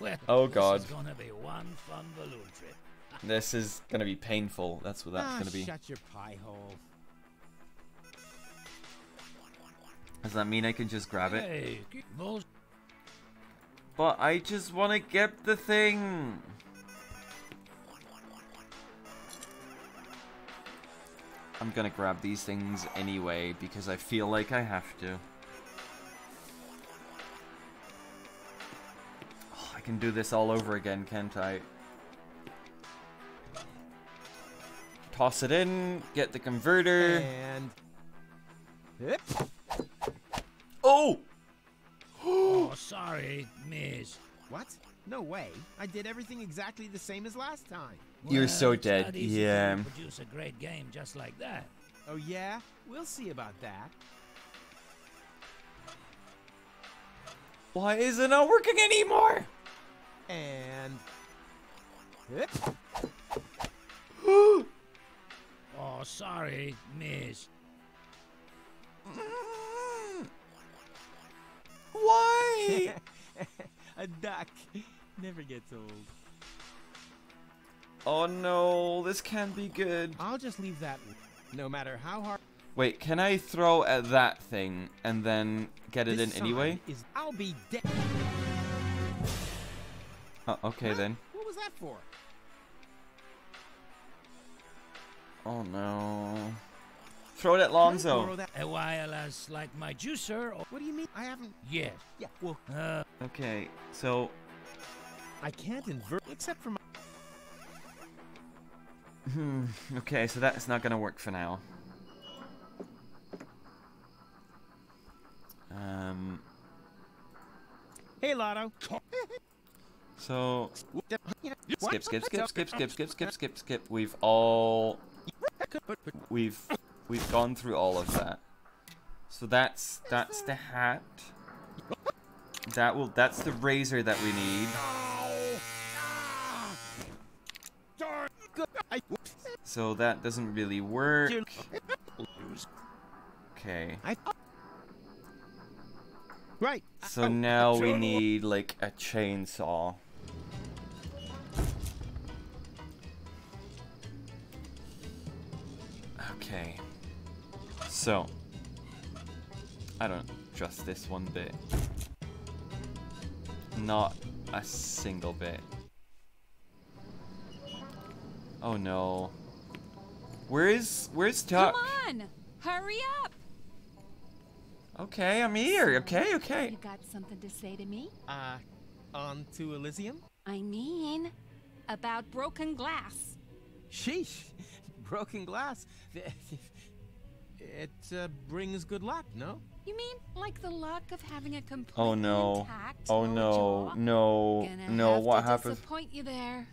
Well, Oh, God. This is gonna be one fun balloon trip. This is gonna be painful. That's what that's ah, gonna be. Shut your pie hole. Does that mean I can just grab it? Hey, But I just want to get the thing. I'm gonna grab these things anyway because I feel like I have to. Oh, I can do this all over again, can't I? Toss it in, get the converter. And. Yep. Oh! Oh, sorry, miss. What? No way. I did everything exactly the same as last time. You're Well, so it's dead, not easy yeah. To produce a great game just like that. Oh, yeah? We'll see about that. Why is it not working anymore? And. Yep. Oh, sorry, miss. Why? a duck never gets old. Oh no, this can't be good. I'll just leave that. No matter how hard. Wait, can I throw at that thing and then get it this in anyway? Is I'll be dead. Oh, okay then. What was that for? Oh no. Throw it at Lonzo. That- A while as like my juicer or... What do you mean? I haven't. Yes. Yeah. Well, Uh, Okay, so I can't invert except for my. Hmm. Okay, so that's not gonna work for now. Um. Hey, Lotto. So skip, skip, skip, skip, skip, skip, skip, skip, skip. We've all we've we've gone through all of that. So that's that's the hat. That will that's the razor that we need. Darn. I, So that doesn't really work. Okay. Right. So now we need like a chainsaw. Okay. So I don't trust this one bit. Not a single bit. Oh no. Where is where's Tuck? Come on! Hurry up! Okay, I'm here. Okay, okay. You got something to say to me? Uh, on to Elysium. I mean, about broken glass. Sheesh, broken glass. It uh, brings good luck, no? You mean like the luck of having a complete Oh no. intact Oh lower no. jaw? No. Gonna No, have what to happened? disappoint you there.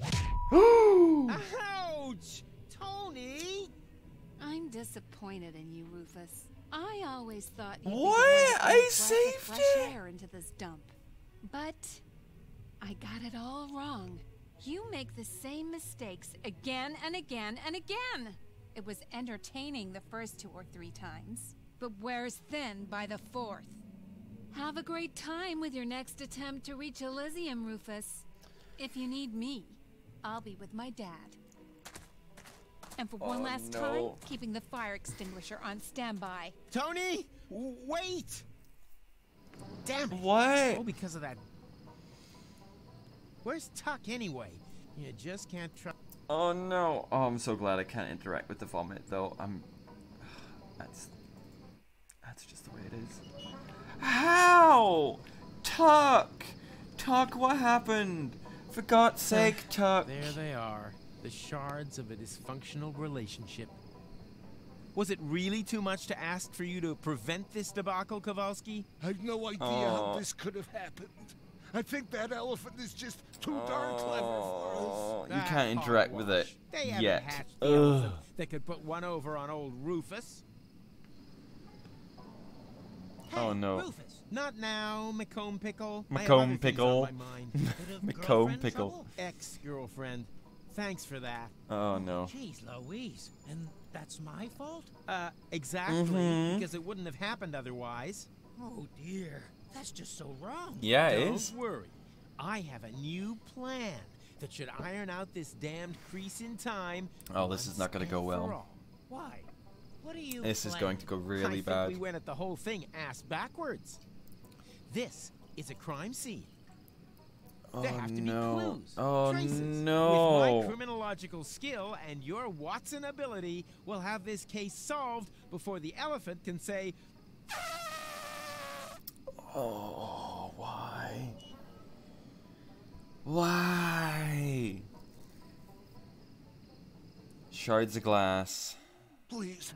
Ouch! Toni! I'm disappointed in you, Rufus. I always thought you'd be What? I bring a breath of saved fresh it. air into this dump. But I got it all wrong. You make the same mistakes again and again and again. It was entertaining the first two or three times, but wears thin by the fourth. Have a great time with your next attempt to reach Elysium, Rufus. If you need me, I'll be with my dad. And for one Oh, last no. time, keeping the fire extinguisher on standby. Toni! Wait! Damn it! What? Oh, because of that. Where's Tuck anyway? You just can't trust. Oh no. Oh, I'm so glad I can't interact with the vomit though. I'm That's That's just the way it is. How? Tuck. Tuck, what happened? For God's sake, Tuck. There they are, the shards of a dysfunctional relationship. Was it really too much to ask for you to prevent this debacle, Kowalski? I've no idea Oh. how this could have happened. I think that elephant is just too darn clever for us. you Ah, can't interact with it hogwash. They haven't yet. hatched the Ugh. elephant that could put one over on old Rufus. Oh no. Rufus, Not now, Macomb Pickle. I Macomb Pickle. On my mind. bit of Macomb pickle. Ex-girlfriend. Thanks for that. Oh no. Jeez Louise, and that's my fault? Uh, exactly. Mhm. Because it wouldn't have happened otherwise. Oh dear, that's just so wrong. Yeah, it Don't is. worry. I have a new plan that should iron out this damned crease in time. Oh, this is not gonna go well. for. Why? What are you This is going to go I really think bad. we went at the whole thing ass backwards. This is a crime scene. Oh there have to no. be clues, Oh traces. no. With my criminological skill and your Watson ability, we'll have this case solved before the elephant can say, Oh, why? Why? Shards of glass. Please,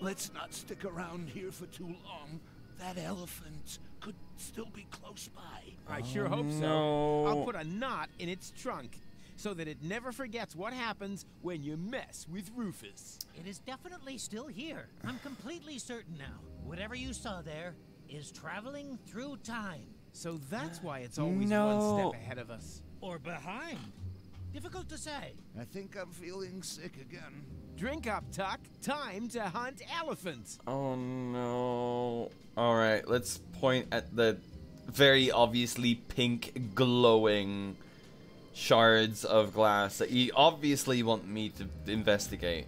let's not stick around here for too long. That elephant could still be close by. I sure hope so. Oh, no. I'll put a knot in its trunk so that it never forgets what happens when you mess with Rufus. It is definitely still here. I'm completely certain now. Whatever you saw there is traveling through time. So that's why it's always No. one step ahead of us. Or behind. Difficult to say. I think I'm feeling sick again. Drink up, Tuck. Time to hunt elephants. Oh no. Alright, let's point at the very obviously pink glowing shards of glass that you obviously want me to investigate.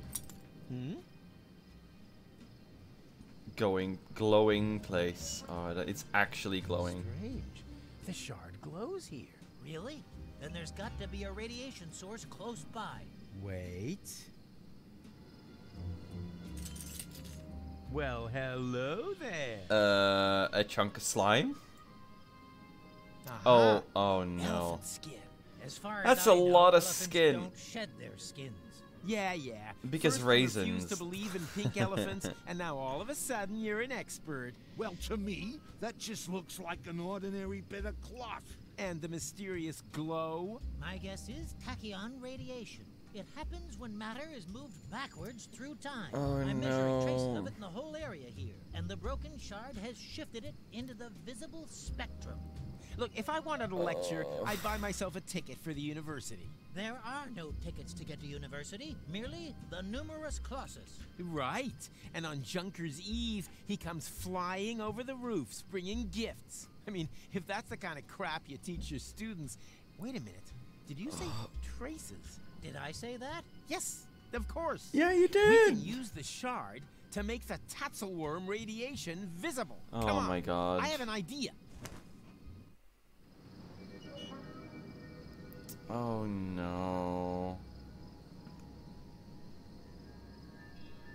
Hmm? Going, glowing place. Oh, it's actually glowing. Strange. The shard glows here. Really? Then there's got to be a radiation source close by. Wait. Well, hello there. Uh, a chunk of slime? Uh-huh. Oh, oh no. Elephant skin. As far That's as a I know, lot of elephants skin. Don't shed their skins. Yeah, yeah. Because First you refused raisins. to believe in pink elephants, and now all of a sudden you're an expert. Well, to me, that just looks like an ordinary bit of cloth. And the mysterious glow? My guess is tachyon radiation. It happens when matter is moved backwards through time. Oh, I'm measuring traces no. of it in the whole area here, and the broken shard has shifted it into the visible spectrum. Look, if I wanted a lecture, oh. I'd buy myself a ticket for the university. There are no tickets to get to university, merely the numerus clausus. Right. And on Junker's Eve, he comes flying over the roofs, bringing gifts. I mean, if that's the kind of crap you teach your students. Wait a minute. Did you say uh, traces? Did I say that? Yes, of course. Yeah, you did. We did. can use the shard to make the Tatzelworm radiation visible. Oh Come on. my god. I have an idea. Oh no.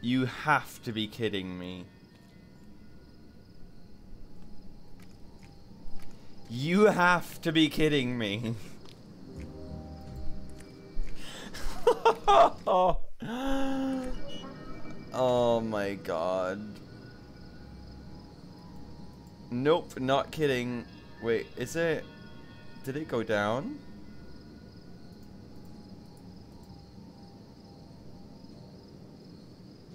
You have to be kidding me. You have to be kidding me. oh my god. Nope, not kidding. Wait, is it... Did it go down?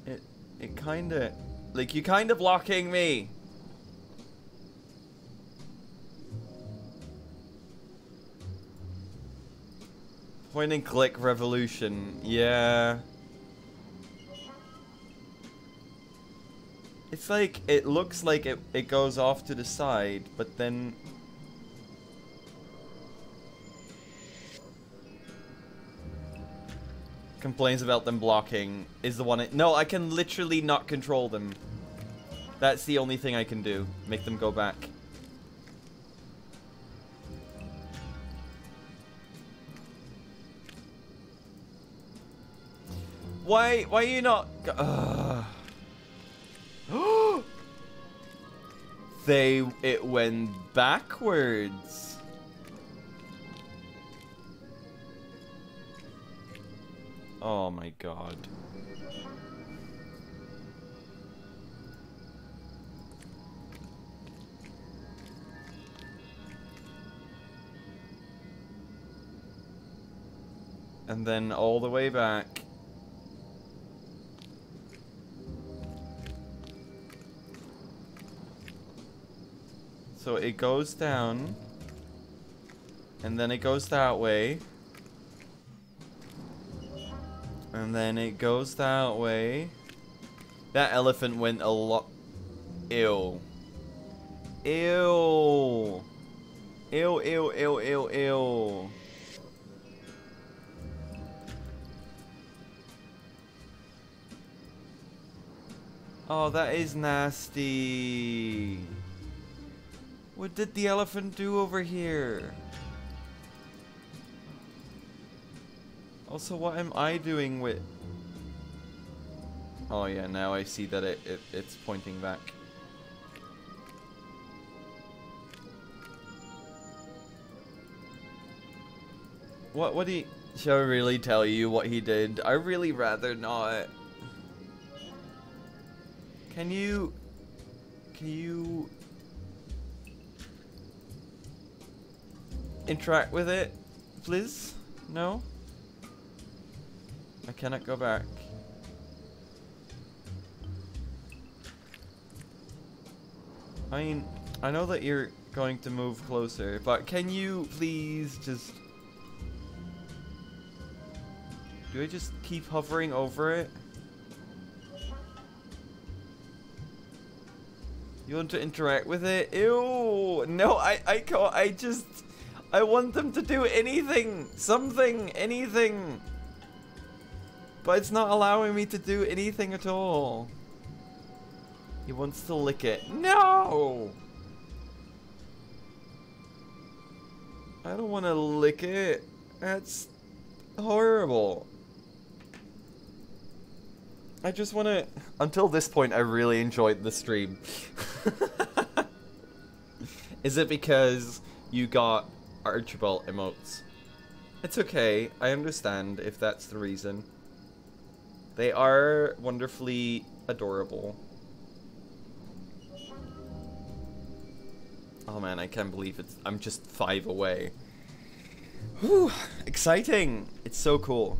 It it kinda like you kinda blocking me. Point and click revolution. Yeah. It's like it looks like it it goes off to the side, but then complains about them blocking is the one it, no I can literally not control them that's the only thing I can do make them go back why why are you not they it went backwards Oh my god. And then all the way back. So it goes down. And then it goes that way. And then it goes that way. That elephant went a lot. Ew. Ew. Ew, ew, ew, ew, ew. Oh, that is nasty. What did the elephant do over here? Also, what am I doing with... Oh yeah, now I see that it, it it's pointing back. What, what do you... Should I really tell you what he did? I really rather not. Can you... Can you... interact with it, please? No? I cannot go back. I mean, I know that you're going to move closer, but can you please just... Do I just keep hovering over it? You want to interact with it? Ew! No, I, I can't, I just... I want them to do anything, something, anything. But it's not allowing me to do anything at all. He wants to lick it. No! I don't want to lick it. That's horrible. I just want to... Until this point, I really enjoyed the stream. Is it because you got Archibald emotes? It's okay. I understand if that's the reason. They are wonderfully adorable. Oh man, I can't believe it's I'm just five away. Whew, exciting! It's so cool.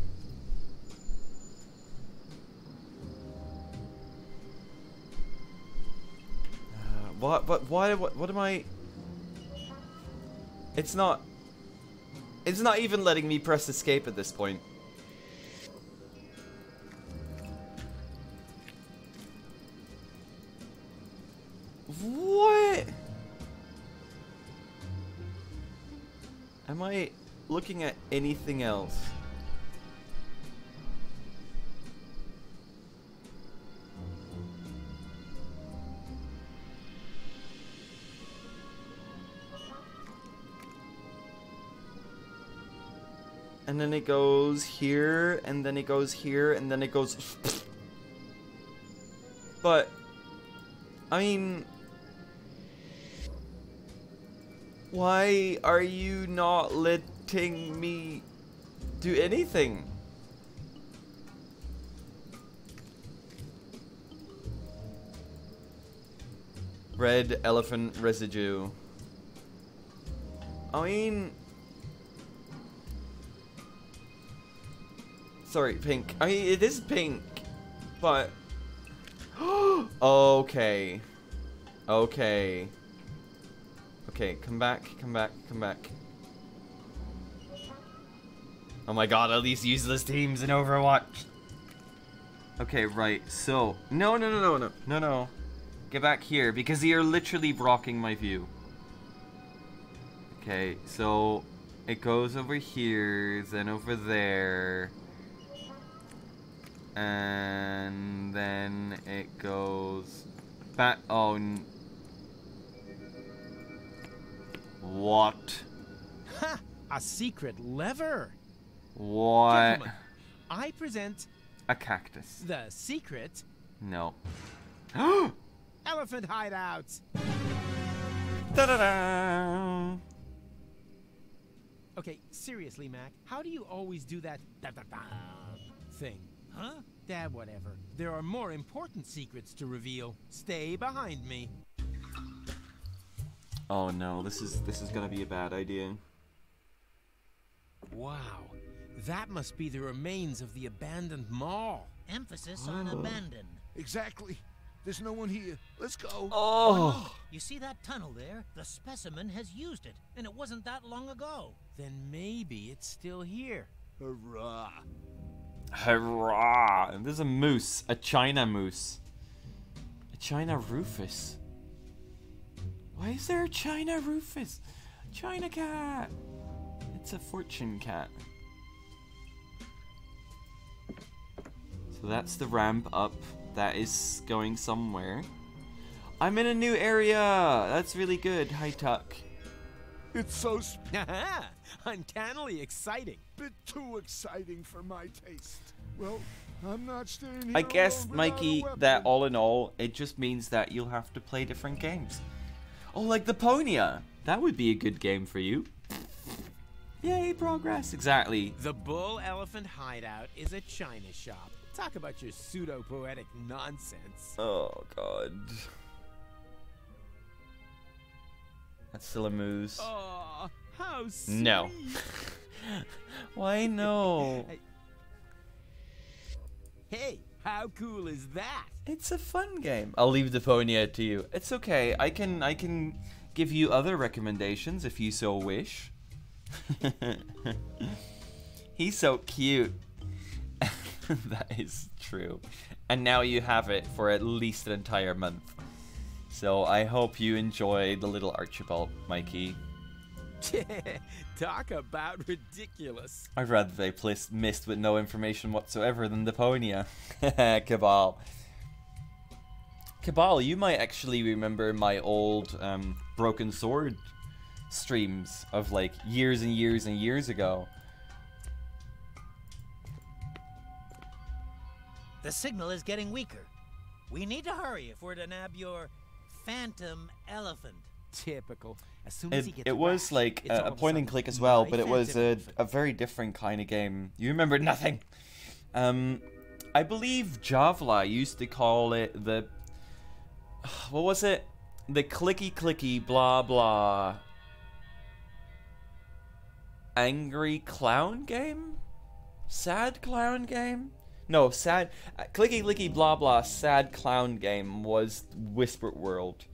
Uh, what, what, why, what, what am I... It's not... It's not even letting me press escape at this point. What? Am I looking at anything else? And then it goes here, and then it goes here, and then it goes... But, I mean... Why are you not letting me do anything? Red elephant residue. I mean... Sorry, pink. I mean, it is pink, but... okay. Okay. Okay, come back, come back, come back. Oh my god, all these useless teams in Overwatch. Okay, right, so... No, no, no, no, no, no, no. Get back here, because you're literally blocking my view. Okay, so... It goes over here, then over there. And then it goes back... Oh, What? Ha! A secret lever. What? Gentlemen, I present A cactus. the secret No. elephant hideout. Da-da-da! Okay, seriously, Mac, how do you always do that da da da thing? Huh? Dad, whatever. There are more important secrets to reveal. Stay behind me. Oh no, this is this is gonna be a bad idea. Wow, that must be the remains of the abandoned mall. Emphasis on Oh. abandoned. Exactly. There's no one here. Let's go. Oh! You see that tunnel there? The specimen has used it, and it wasn't that long ago. Then maybe it's still here. Hurrah. Hurrah! There's a moose, a China moose. A China Rufus. Why is there a China Rufus? China cat! It's a fortune cat. So that's the ramp up. That is going somewhere. I'm in a new area! That's really good. Hi, Tuck. It's so sp- Uncannily exciting. bit too exciting for my taste. Well, I'm not staying here I guess, alone without a Mikey, that all in all, it just means that you'll have to play different games. Oh, like Deponia! That would be a good game for you. Yay, progress! Exactly. The Bull Elephant Hideout is a china shop. Talk about your pseudo poetic nonsense. Oh, God. That's still a moose. Oh, how sweet. No. Why no? Hey, how cool is that? It's a fun game. I'll leave Deponia to you. It's okay. I can I can give you other recommendations if you so wish. He's so cute. that is true. And now you have it for at least an entire month. So I hope you enjoy the little Archibald, Mikey. Talk about ridiculous. I'd rather they placed Myst with no information whatsoever than Deponia. Cabal. Cabal, you might actually remember my old um, Broken Sword streams of like years and years and years ago. The signal is getting weaker. We need to hurry if we're to nab your phantom elephant. Typical. As soon as It, he gets it was whacked, like a, a point and click as well, but it was a, a very different kind of game. You remember nothing. Um, I believe Javla used to call it the. What was it? The clicky clicky blah blah. Angry clown game? Sad clown game? No, sad. uh, Clicky clicky blah blah sad clown game was Whisper World.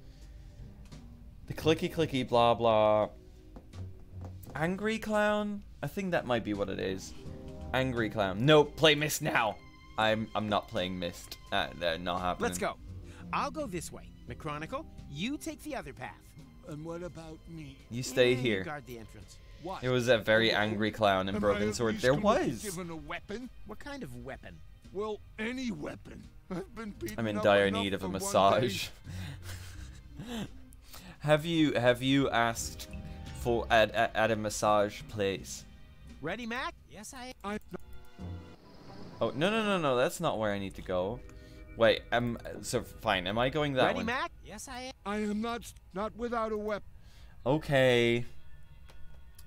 The clicky clicky blah blah. Angry clown? I think that might be what it is. Angry clown. No, play Myst now. I'm I'm not playing Myst. Uh, not happening. Let's go. I'll go this way. McChronicle, you take the other path. And what about me? You stay Yeah, you here. guard the entrance. What? It was a very angry clown in Broken Sword. There was. Given a weapon? What kind of weapon? Well, any weapon. I've been beaten I'm in dire need of a for one day. massage. have you have you asked for at, at, at a massage place? Ready, Mac? Yes, I. I Oh no no no no! That's not where I need to go. Wait, um, so fine. Am I going that Ready, one? Mac? Yes, I. am. I am not not without a weapon. Okay.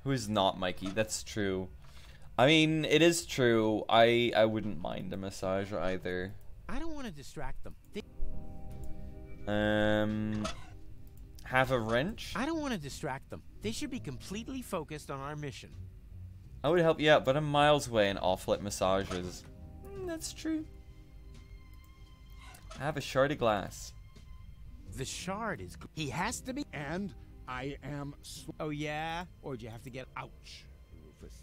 Who is not Mikey? That's true. I mean, it is true. I I wouldn't mind a massage either. I don't want to distract them. They- Um, have a wrench. I don't want to distract them. They should be completely focused on our mission. I would help you out, but I'm miles away and awful at massages. Mm, that's true. I have a shard of glass. The shard is. He has to be. And I am. Sw- Oh yeah. Or do you have to get? Ouch, Rufus.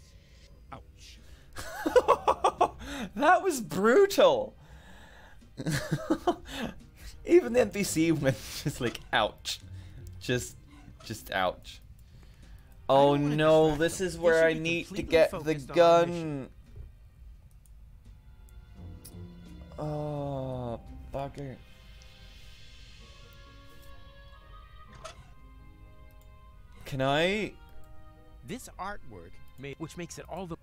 Ouch. that was brutal. Even the NPC went just like, ouch. Just, just ouch. Oh no, this is where I need to get the focused on gun. Oh, bugger. Can I? This artwork, made, which makes it all the.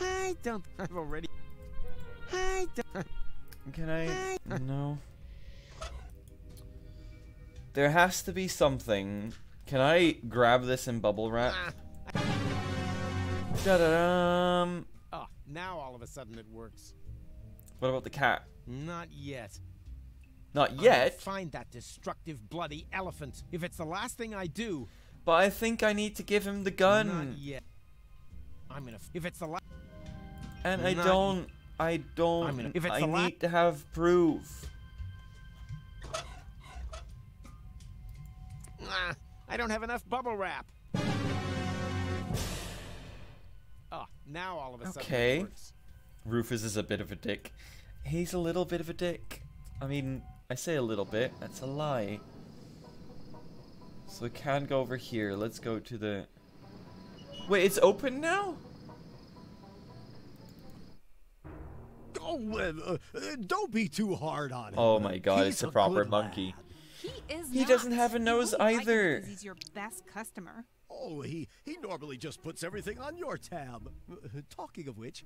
I don't. I've already. I don't. Can I? No. There has to be something. Can I grab this in bubble wrap? Ah. Da-da-dum. Oh, now all of a sudden it works. What about the cat? Not yet. Not yet, Find that destructive bloody elephant. If it's the last thing I do. but I think I need to give him the gun. Not yet. I'm gonna. If it's the last. And I don't. I don't. I'm gonna- if it's I the need to have proof. Ah, I don't have enough bubble wrap. Oh, now all of a sudden Okay. Rufus is a bit of a dick. He's a little bit of a dick. I mean, I say a little bit. That's a lie. So we can go over here. Let's go to the. Wait, it's open now? Oh, uh, uh, don't be too hard on him. Oh my god, He's it's a a proper good monkey. He is He not. doesn't have a nose wouldn't like either. he's your best customer. Oh, he, he normally just puts everything on your tab. Uh, Talking of which,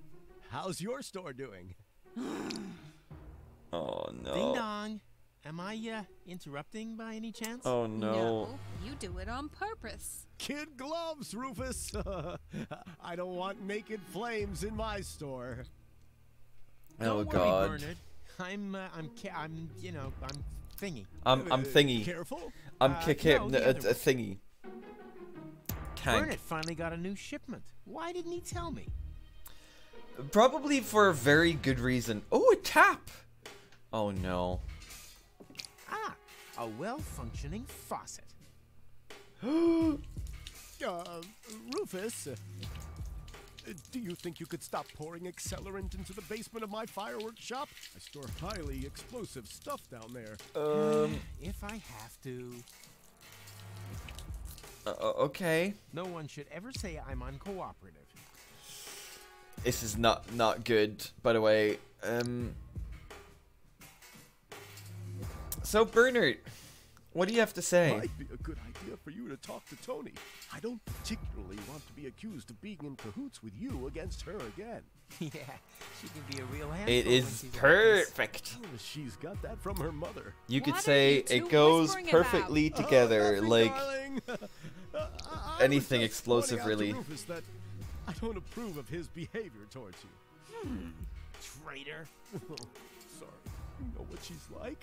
how's your store doing? Oh no. Ding dong. Am I uh, interrupting by any chance? Oh no. you do it on purpose. Kid gloves, Rufus. I don't want naked flames in my store. Oh Don't worry, god. Bernard. I'm, uh, I'm, ca- I'm, you know, I'm thingy. I'm I'm Uh, thingy. Careful. I'm Uh, kick no, him the a, a thingy. Tank. Bernard finally got a new shipment. Why didn't he tell me? Probably for a very good reason. Oh, a tap. Oh no. Ah, a well-functioning faucet. Uh, Rufus, uh, Uh, Do you think you could stop pouring accelerant into the basement of my fireworks shop? I store highly explosive stuff down there. Um. If I have to. uh, okay. No one should ever say I'm uncooperative. This is not not good. By the way. Um. So Bernard, what do you have to say? Might be a good idea for you to talk to Toni. I don't particularly want to be accused of being in cahoots with you against her again. yeah, she can be a real handful. It when is she's like this. perfect. Oh, she's got that from her mother. You could What say you it goes whispering about? perfectly Oh, together, like darling. I- I anything explosive, pointing out to really. That I don't approve of his behavior towards you. Hmm. Traitor. Sorry. You know what she's like?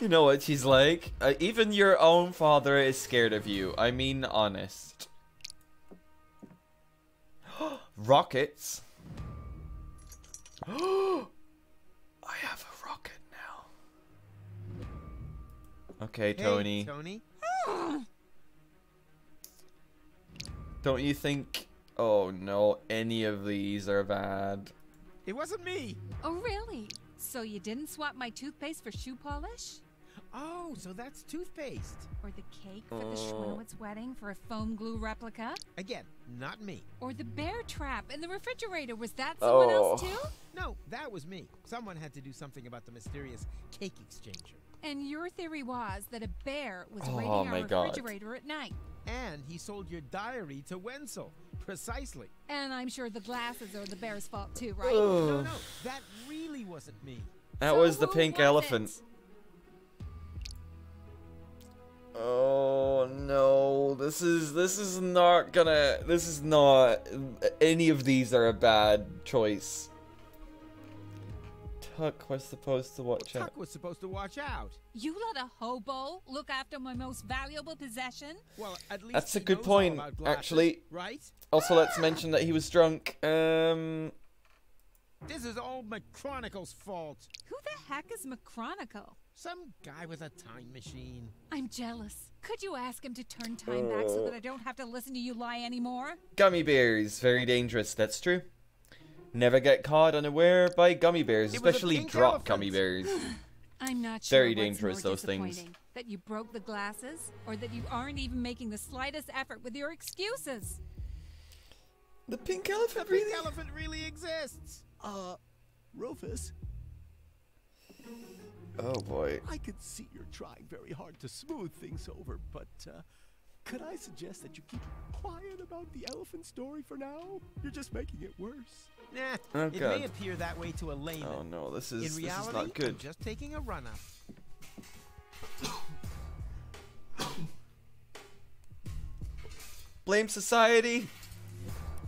You know what she's like. Uh, even your own father is scared of you. I mean, honest. Rockets. I have a rocket now. Okay, Hey, Toni. Toni. Don't you think? Oh no, any of these are bad. It wasn't me. Oh, really? So you didn't swap my toothpaste for shoe polish? Oh, so that's toothpaste. Or the cake for the Oh. Schwinowitz wedding for a foam glue replica? Again, not me. Or the bear trap in the refrigerator? Was that oh. someone else Oh. too? No, that was me. Someone had to do something about the mysterious cake exchanger. And your theory was that a bear was Oh raiding my our God. refrigerator at night. And he sold your diary to Wenzel. Precisely. And I'm sure the glasses are the bear's fault too, right? No, Ugh. no, that really wasn't me. That So was the pink was elephant. it? Oh no, this is this is not gonna this is not any of these are a bad choice. Tuck was supposed to watch out. Tuck was supposed to watch out. You let a hobo look after my most valuable possession? Well, at least That's a good point, glasses, actually. Right? Also, let's mention that he was drunk. Um, This is all McChronicle's fault. Who the heck is McChronicle? Some guy with a time machine. I'm jealous. Could you ask him to turn time back so that I don't have to listen to you lie anymore? gummy bears, very dangerous. That's true. Never get caught unaware by gummy bears, It was a especially pink drop elephant. gummy bears. I'm not sure Very what's dangerous, more those things. That you broke the glasses, or that you aren't even making the slightest effort with your excuses. The pink elephant The elephant, pink elephant really exists. Uh, Rufus, Oh boy. I can see you're trying very hard to smooth things over, but uh, could I suggest that you keep quiet about the elephant story for now? You're just making it worse. Nah, Oh, it God. may appear that way to a layman. Oh no, this is In this is not I'm good. just taking a run up. Blame society.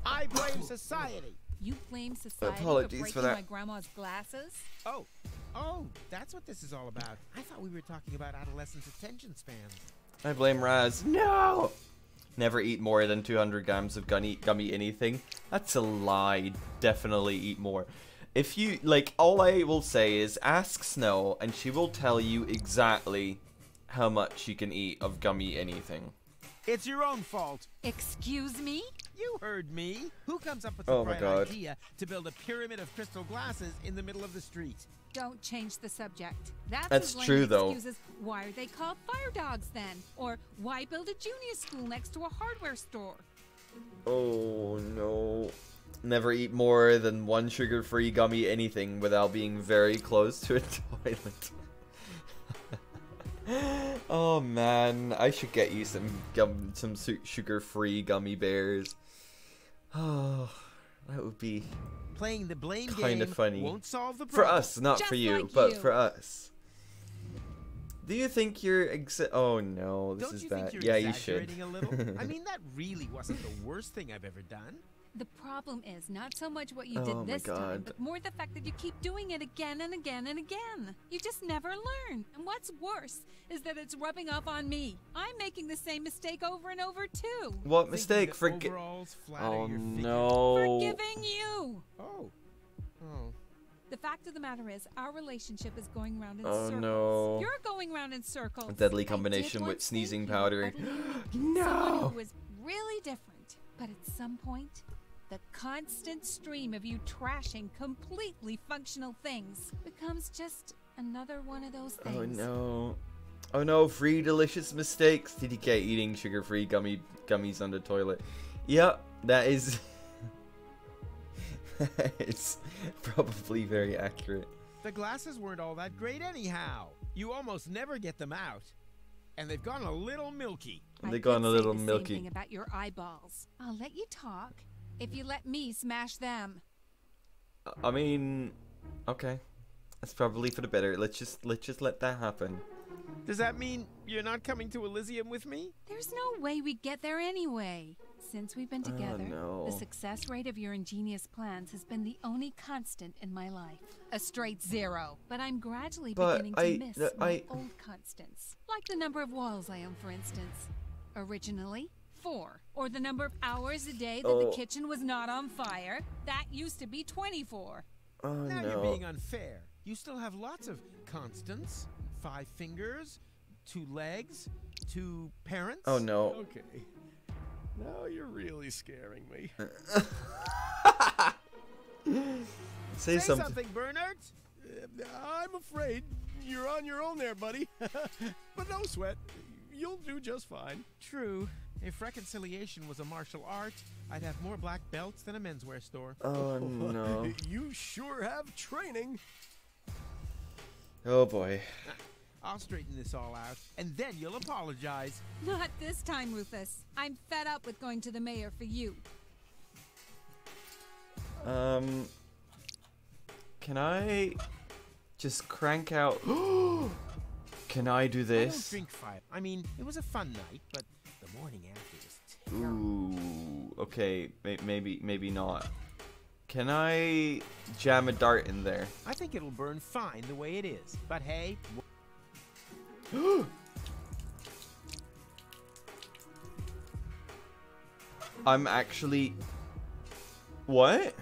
I blame society. You blame society Apologies for for breaking that. my grandma's glasses? Oh, oh, that's what this is all about. I thought we were talking about adolescents' attention spans. I blame Raz. No. Never eat more than 200 grams of gummy gummy anything. That's a lie. Definitely eat more. If you like, all I will say is ask Snow, and she will tell you exactly how much you can eat of gummy anything. It's your own fault. Excuse me? You heard me. Who comes up with oh the Oh my bright God. idea to build a pyramid of crystal glasses in the middle of the street? Don't change the subject. That's, That's true, though. Excuses. Why are they called fire dogs then? Or why build a junior school next to a hardware store? Oh no. Never eat more than one sugar-free gummy anything without being very close to a toilet. oh man, I should get you some gum, some sugar-free gummy bears. Oh, that would be Playing the blame Kinda game funny. won't solve the for us, not Just for you, like but you. for us. Do you think you're exi- Oh no, this Don't is you bad. yeah, you should. a little? I mean, that really wasn't the worst thing I've ever done. The problem is not so much what you Oh did this time, but more the fact that you keep doing it again and again and again. You just never learn. And what's worse is that it's rubbing off on me. I'm making the same mistake over and over too. what mistake? that Forget. Oh your no. Forgiving you. Oh. Oh. The fact of the matter is, our relationship is going round in Oh, circles. no. You're going round in circles. A deadly combination with sneezing think you were powder. No. Someone who was really different. But at some point, The constant stream of you trashing completely functional things becomes just another one of those oh, things. Oh no. Oh no, free delicious mistakes. TTK eating sugar-free gummy gummies on the toilet. Yep, that is it's probably very accurate. The glasses weren't all that great anyhow. You almost never get them out. And they've gone a little milky. They've gone a little milky. about your eyeballs. I'll let you talk if you let me smash them. I mean, okay. That's probably for the better. Let's just let's just let that happen. Does that mean you're not coming to Elysium with me? There's no way we'd get there anyway. Since we've been Oh, together, no. the success rate of your ingenious plans has been the only constant in my life. A straight zero. But I'm gradually But beginning to miss uh, my I- old constants. Like the number of walls I own, for instance. Originally, four. Or the number of hours a day that Oh. the kitchen was not on fire. That used to be 24. Oh now no. you're being unfair. You still have lots of constants. Five fingers, two legs, two parents. Oh no. Okay. Now you're really scaring me. Say, Say something. something, Bernard. Uh, I'm afraid you're on your own there, buddy. but no sweat. You'll do just fine. True. If reconciliation was a martial art, I'd have more black belts than a menswear store. Oh no. You sure have training. Oh boy. I'll straighten this all out, and then you'll apologize. Not this time, Rufus. I'm fed up with going to the mayor for you. Um Can I just crank out Can I do I don't this? drink fire. I mean, it was a fun night, but the morning after was terrible. Ooh, okay, maybe maybe not. Can I jam a dart in there? I think it'll burn fine the way it is. But hey, I'm actually What?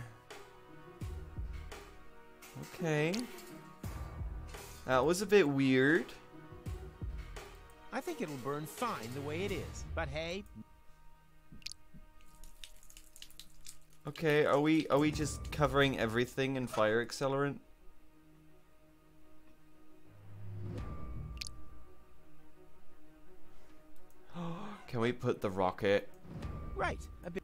Okay. That was a bit weird. I think it'll burn fine the way it is. But hey, Okay, are we are we just covering everything in fire accelerant? Can we put the rocket? right, a bit.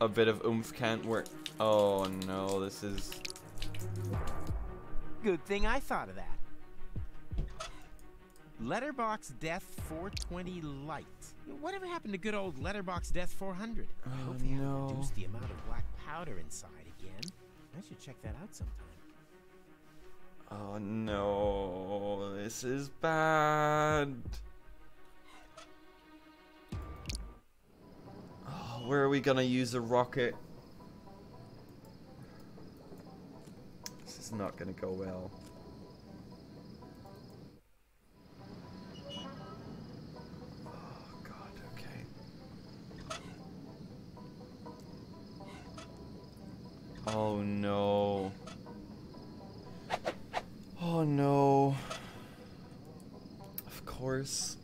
A bit of oomph can't work. Oh no, this is Good thing I thought of that. Letterbox Death 420 Light. Whatever happened to good old Letterbox Death 400? I Oh, hope they have no. reduced the amount of black powder inside again. I should check that out sometime. Oh no, this is bad. Oh, where are we gonna use a rocket? This is not gonna go well. Oh no. Oh no. Of course.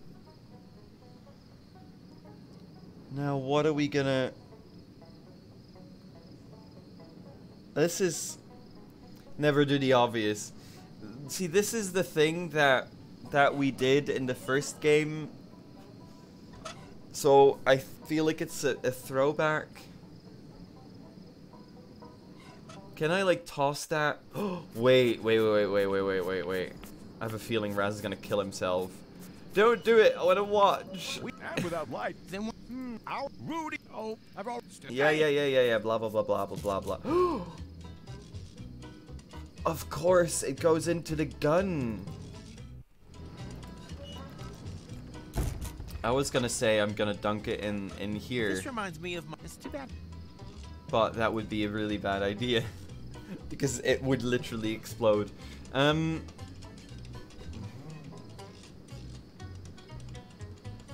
Now what are we gonna... This is... Never do the obvious. See, this is the thing that that we did in the first game. So I feel like it's a, a throwback. Can I like toss that? wait, wait, wait, wait, wait, wait, wait, wait. I have a feeling Raz is gonna kill himself. Don't do it. I wanna watch. And without light. Then? Hmm, ow, Rudy. Oh, I've already. Yeah, yeah, yeah, yeah, yeah. Blah blah blah blah blah blah blah. of course, it goes into the gun. I was gonna say I'm gonna dunk it in in here, This reminds me of my. It's too bad. but that would be a really bad idea because it would literally explode. Um.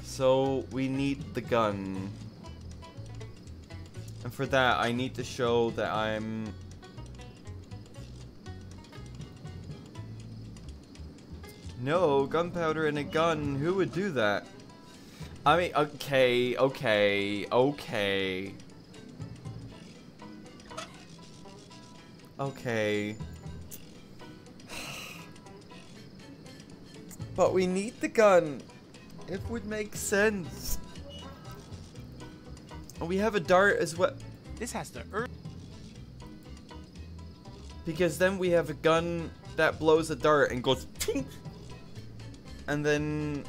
So we need the gun. And for that, I need to show that I'm... No, gunpowder in a gun. Who would do that? I mean, okay, okay, okay. Okay. But we need the gun. It would make sense. And we have a dart as well. This has to earn. Because then we have a gun that blows a dart and goes ping. And then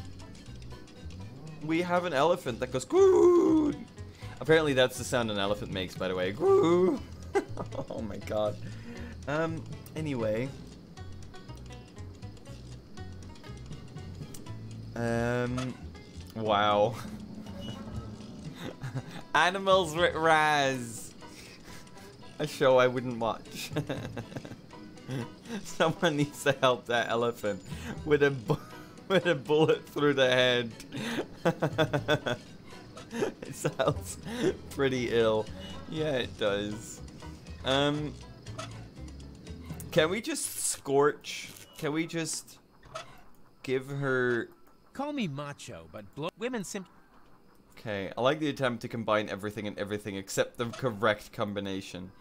we have an elephant that goes Groo! Apparently that's the sound an elephant makes, by the way. Groo! oh my god. Um, anyway. Um, wow. Animals with Raz. A show I wouldn't watch. Someone needs to help that elephant with a with a bullet through the head. it sounds pretty ill. Yeah, it does. Um, can we just scorch? Can we just give her? Call me macho, but blow women simply. Okay, I like the attempt to combine everything and everything except the correct combination.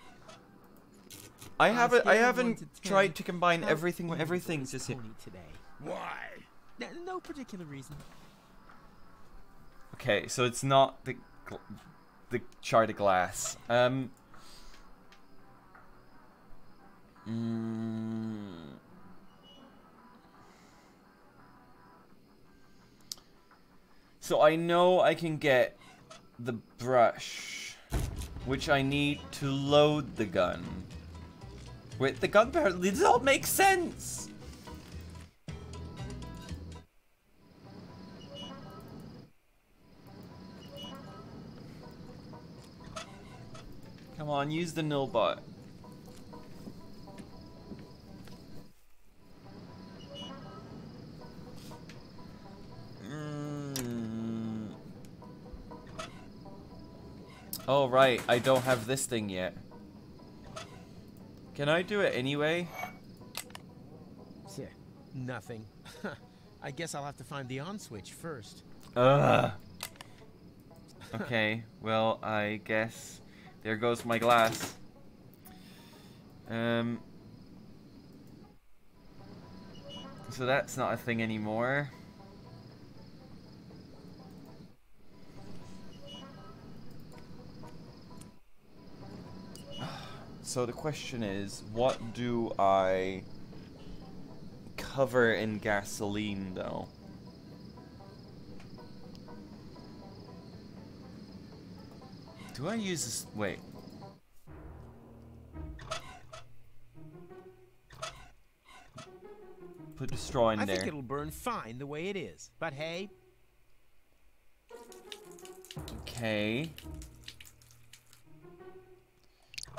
I haven't. I scale haven't to tried to combine how everything with evil everything. Just here. Today. Why? N- No particular reason. Okay, so it's not the gl- the shard of glass. Um. Mm. So I know I can get the brush, which I need to load the gun. Wait, the gun gunpowder. This all makes sense. Come on, use the nilbot. Oh, right. I don't have this thing yet. Can I do it anyway? Yeah, nothing. I guess I'll have to find the on switch first. Ugh. Okay, well, I guess there goes my glass. Um. So that's not a thing anymore. So the question is, what do I cover in gasoline though? Do I use this? Wait. Put the straw in I there. think it'll burn fine the way it is. But hey, Okay.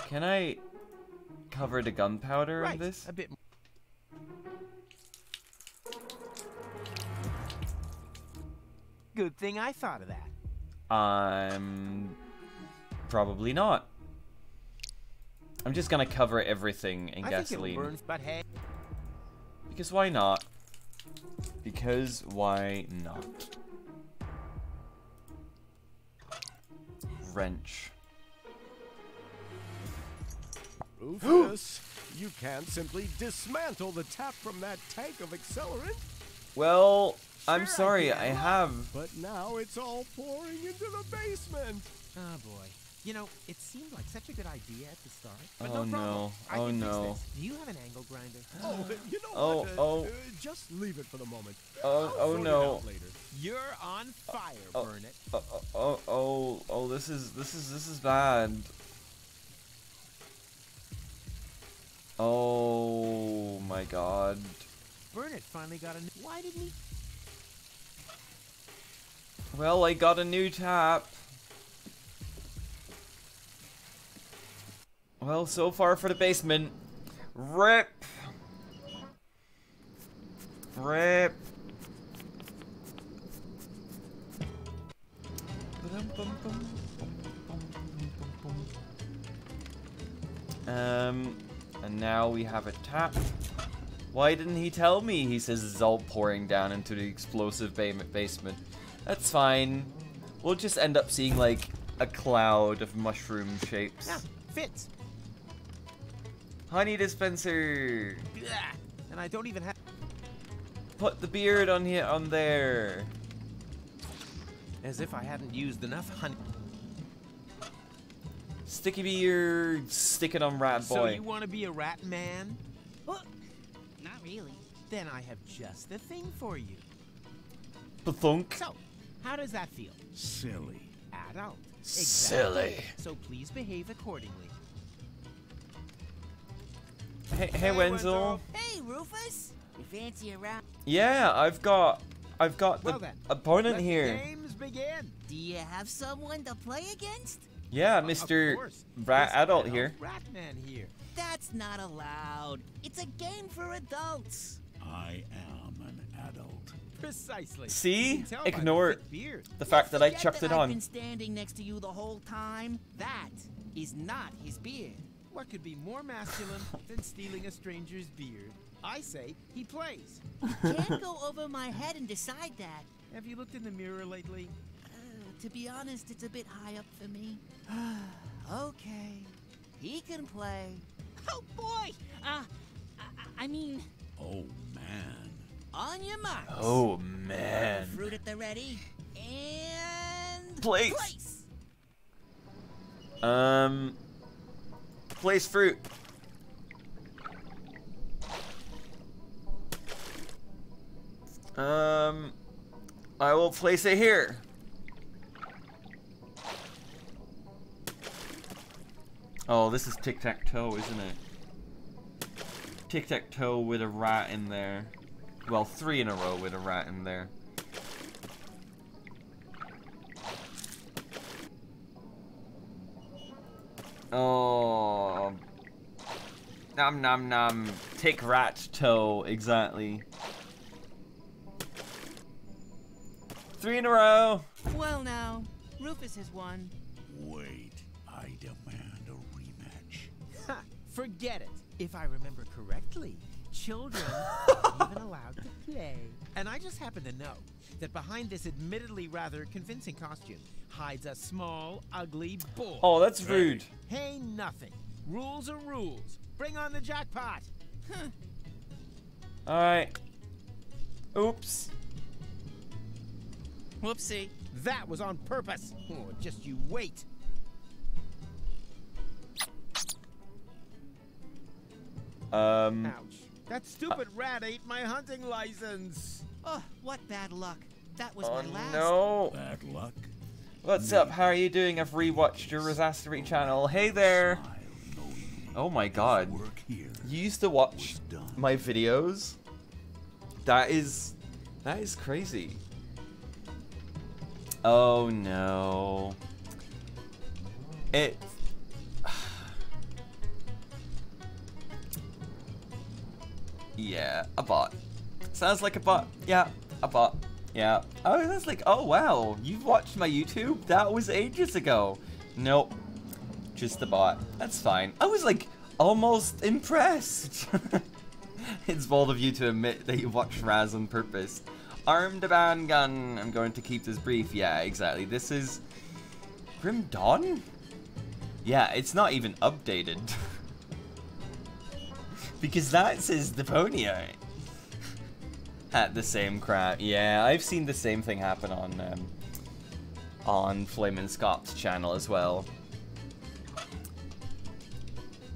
Can I cover the gunpowder right, in this? a bit. Good thing I thought of that. Um, probably not. I'm just gonna cover everything in I gasoline. think it'll burn, but hey, Because why not? Because why not? Wrench. Rufus, you can't simply dismantle the tap from that tank of accelerant. Well, I'm Sure I sorry, I have. But now it's all pouring into the basement. oh boy. You know, it seemed like such a good idea at the start. But Oh, no problem. no. I Oh, can fix no. this. Do you have an angle grinder? Oh, you know Oh, what? uh, oh. uh, just leave it for the moment. Oh, I'll oh no. later. You're on fire, Oh. burn it. Oh, oh, oh, oh, oh, this is, this is, this is bad. Oh my god. Bernard finally got a new. Why didn't he? Well, I got a new tap. Well, so far for the basement. Rip. Rip. Um, and now we have a tap. Why didn't he tell me? He says it's all pouring down into the explosive ba basement. That's fine. We'll just end up seeing like a cloud of mushroom shapes. Yeah, fits. Honey dispenser. And I don't even have. Put the beard on here, on there. As if I hadn't used enough honey. Sticky beard. Stick it on Rat boy. So you want to be a rat man? Not really. Then I have just the thing for you. Thunk. So, how does that feel? Silly. Adult. Exactly. Silly. So please behave accordingly. Hey, hey, Wenzel. Hey, Rufus. You fancy a round? Yeah, I've got, I've got the Well then, opponent Let here. the games begin. Do you have someone to play against? Yeah, Mr. Rat This Adult adult here. Rat man here. That's not allowed. It's a game for adults. I am an adult. Precisely. See? You can tell by the Ignore thick the fact that I chucked that it I've on. been standing next to you the whole time. That is not his beard. What could be more masculine than stealing a stranger's beard? I say he plays. Can't go over my head and decide that. Have you looked in the mirror lately? To be honest, it's a bit high up for me. okay, he can play. Oh boy! Uh, I, I mean, Oh, man. On your marks. Oh man. Fruit at the ready. And Place. place. Um. Place fruit. Um. I will place it here. Oh, this is tic tac toe, isn't it? Tic tac toe with a rat in there. Well, three in a row with a rat in there. Oh. Nom nom nom. Tick rat toe, exactly. Three in a row. Well, now, Rufus has won. Wait. I demand a rematch. Ha! Forget it. If I remember correctly, children aren't even allowed to play. And I just happen to know that behind this admittedly rather convincing costume hides a small, ugly bull. Oh, that's rude. Hey, nothing. Rules are rules. Bring on the jackpot. Huh. Alright. Oops. Whoopsie. That was on purpose. Oh, just you wait. Um. Ouch. That stupid rat ate my hunting license. Oh, what bad luck. That was Oh my last. no. Bad luck. What's up? How are you doing? I've rewatched your Razastrophy channel. Hey there. Oh my god. You used to watch my videos? That is. That is crazy. Oh no. It. Yeah, a bot. Sounds like a bot. Yeah, a bot. Yeah. Oh, that's like, oh wow, you've watched my YouTube? That was ages ago. Nope. Just a bot. That's fine. I was like almost impressed. it's bold of you to admit that you watched Raz on purpose. Armed a gun. I'm going to keep this brief. Yeah, exactly. This is Grim Dawn? Yeah, it's not even updated. because that says the Deponia at the same crap. Yeah, I've seen the same thing happen on um, on Flamin' Scott's channel as well.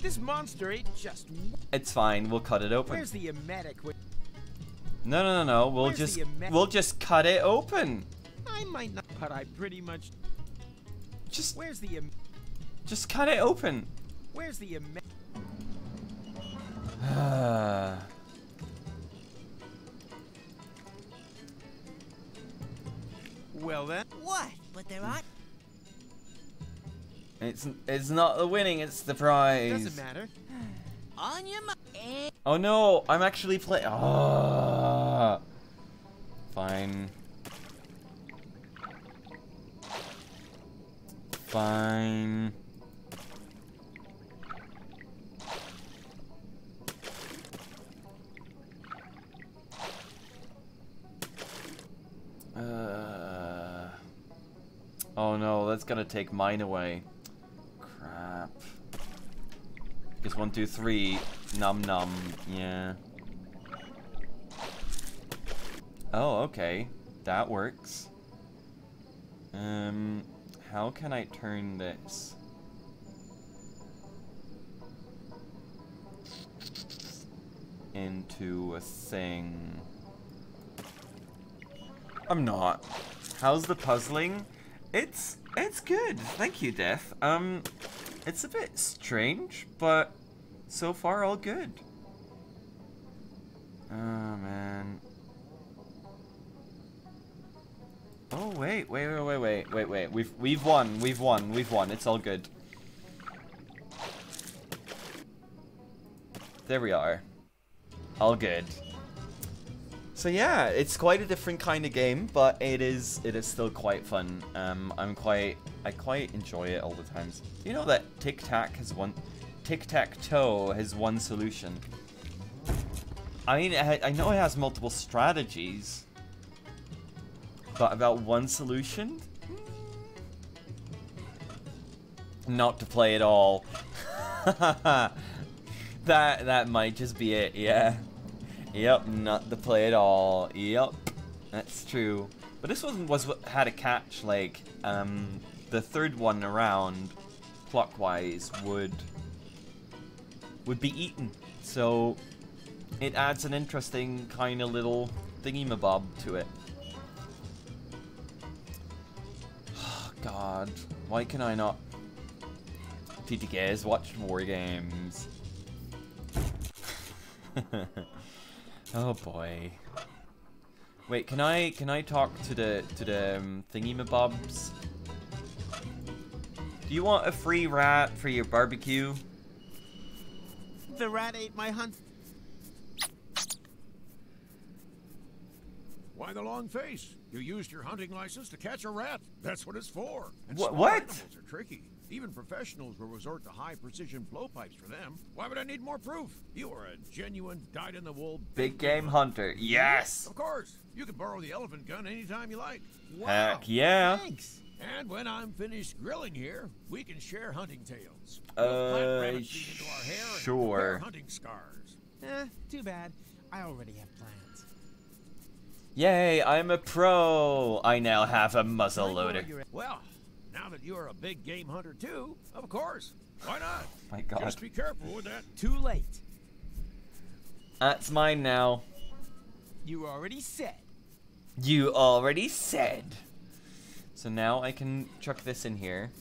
This monster ate just. It's fine. We'll cut it open. Where's the emetic? No, no, no, no. We'll Where's just we'll just cut it open. I might not, but I pretty much. Just Where's the em- just cut it open. Where's the Well then. What? But there aren't. it's it's not the winning. It's the prize. Doesn't matter. On your mark. Oh no, I'm actually playing. Ah. Fine. Fine. Uh. Oh no, that's gonna take mine away. Crap. Because one, two, three, num num, yeah. Oh, okay. That works. Um, how can I turn this? Into a thing. I'm not. How's the puzzling? It's it's good. Thank you, Death. Um, it's a bit strange, but so far all good. Oh man. Oh wait, wait, wait, wait, wait, wait, wait. We've we've won. We've won. We've won. It's all good. There we are. All good. So yeah, it's quite a different kind of game, but it is it is still quite fun. Um, I'm quite I quite enjoy it all the times. You know that Tic Tac has one, Tic Tac Toe has one solution. I mean, I, I know it has multiple strategies, but about one solution, not to play at all. that that might just be it. Yeah. Yep, not the play at all. Yep, that's true. But this one was had a catch. Like, um, the third one around, clockwise, would would be eaten. So it adds an interesting kind of little thingy-mabob to it. Oh, God, why can I not? TTK has watched War Games. Oh boy. Wait, can I can I talk to the to the um, thingy mabobs? Do you want a free rat for your barbecue? The rat ate my hunt. Why the long face? You used your hunting license to catch a rat. That's what it's for. And Wha- small what? Animals are tricky. Even professionals will resort to high-precision blowpipes for them. Why would I need more proof? You are a genuine, dyed-in-the-wool Big game hunter. Yes. Of course. You can borrow the elephant gun anytime you like. Heck yeah. Thanks. And when I'm finished grilling here, we can share hunting tales. We'll plant Uh, rabbit into our hair sure. wear hunting scars. Eh, too bad. I already have plans. Yay! I'm a pro. I now have a muzzle loader. Well, now that you are a big game hunter too, of course. Why not? My God. Just be careful with that. Too late. That's mine now. You already said. You already said. So now I can chuck this in here.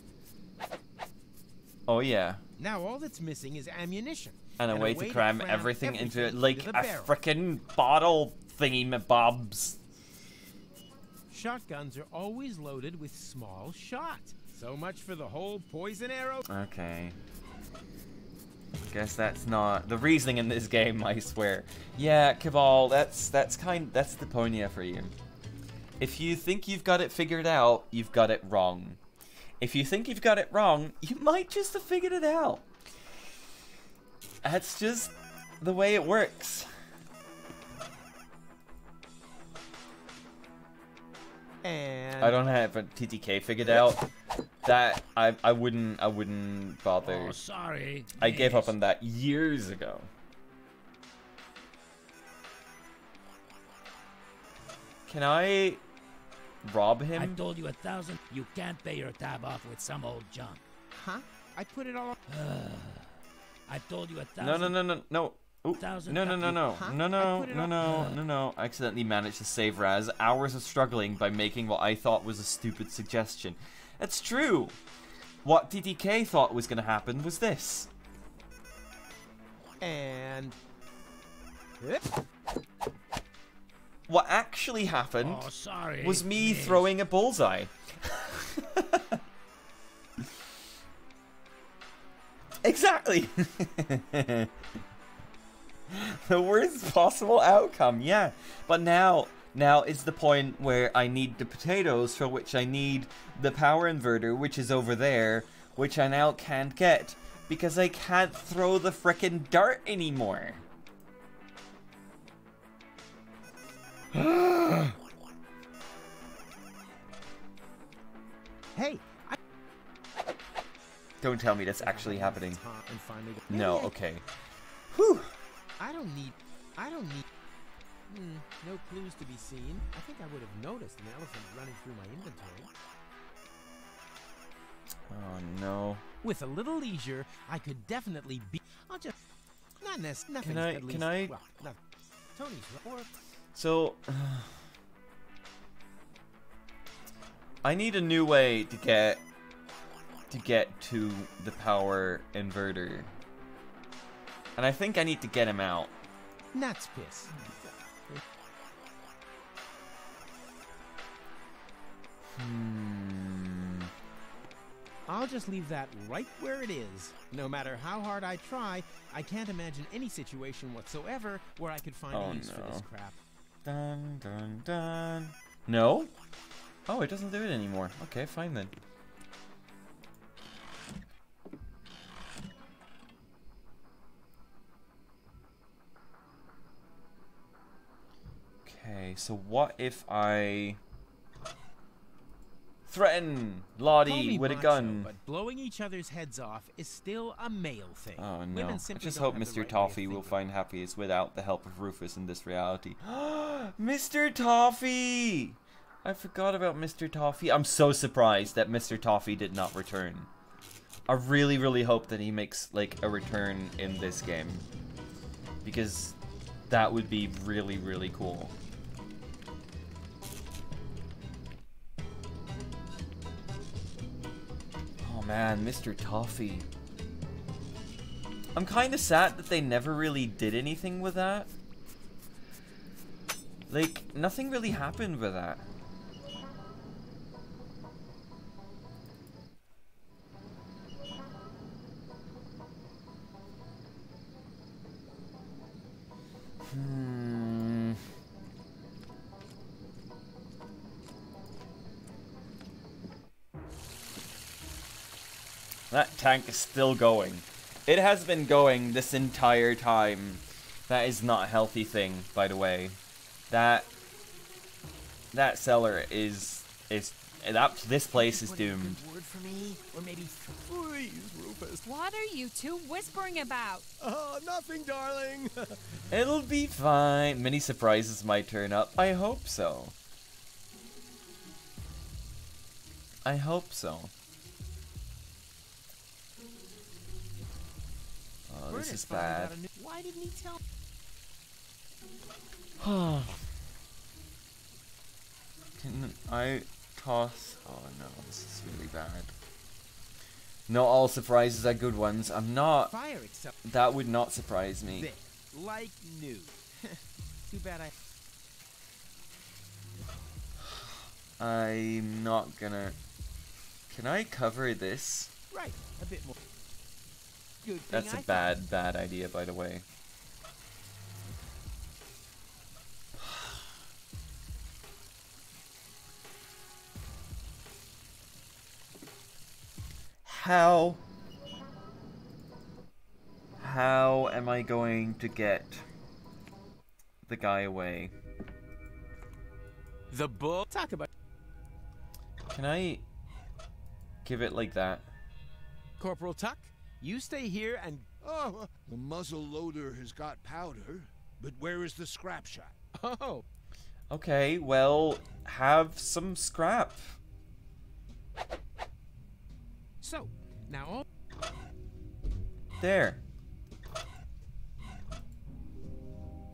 Oh yeah. Now all that's missing is ammunition. And a way to cram everything into it like a frickin' bottle thingy mabobs. Shotguns are always loaded with small shot. So much for the whole poison arrow. Okay. Guess that's not the reasoning in this game, I swear. Yeah, Cabal, that's that's kind that's Deponia for you. If you think you've got it figured out, you've got it wrong. If you think you've got it wrong, you might just have figured it out. That's just the way it works. And I don't have a TTK figured out. That I I wouldn't I wouldn't bother. Oh, sorry. I gave up on that years ago. Can I rob him? I him? told you a thousand. You can't pay your tab off with some old junk. Huh? I put it all. I told you a thousand. No, no, no, no, no. Ooh, Thousand no, no, no, no, Huh? no, no, no, no, no, no. I accidentally managed to save Raz hours of struggling by making what I thought was a stupid suggestion. That's true. What TTK thought was going to happen was this. And. Yep. What actually happened Oh, sorry. was me miss. throwing a bullseye. exactly. the worst possible outcome, yeah. But now, now is the point where I need the potatoes, for which I need the power inverter, which is over there, which I now can't get because I can't throw the frickin' dart anymore. Hey, I, Don't tell me that's actually happening. And finally go- No, okay. Whew. I don't need. I don't need. Hmm, no clues to be seen. I think I would have noticed an elephant running through my inventory. Oh no. With a little leisure, I could definitely be. I'll just. Not nec- nothing. I- at can I- Well, nothing. Tony's right. Or So I need a new way to get to get to the power inverter. And I think I need to get him out. Nat's piss. Hmm. I'll just leave that right where it is. No matter how hard I try, I can't imagine any situation whatsoever where I could find Oh, a use for this crap. Dun dun dun. No? Oh, it doesn't do it anymore. Okay, fine then. Okay, so what if I threaten Lotti with a gun? But blowing each other's heads off is still a male thing. Oh no! Women I just hope Mr. right Toffee will find happiness without the help of Rufus in this reality. Mr. Toffee! I forgot about Mr. Toffee. I'm so surprised that Mr. Toffee did not return. I really, really hope that he makes like a return in this game. Because that would be really, really cool. Man, Mr. Toffee. I'm kind of sad that they never really did anything with that. Like, nothing really happened with that. Tank is still going. It has been going this entire time. That is not a healthy thing, by the way. That that cellar is is that this place is doomed. Word for me, or maybe Please, Rufus. What are you two whispering about? Oh, nothing, darling. It'll be fine. Many surprises might turn up. I hope so. I hope so. This is bad. Why didn't he tell? Can I toss? Oh no, this is really bad. Not all surprises are good ones. I'm not. That would not surprise me. there, like new. Too bad I. I'm not gonna. Can I cover this? Right, a bit more. Good That's I a bad, bad idea, by the way. How? How am I going to get the guy away? The bull. Talk about Can I give it like that? Corporal Tuck. You stay here and. Oh, the muzzle loader has got powder, but where is the scrap shot? Oh, Okay, well, have some scrap. so now all. There.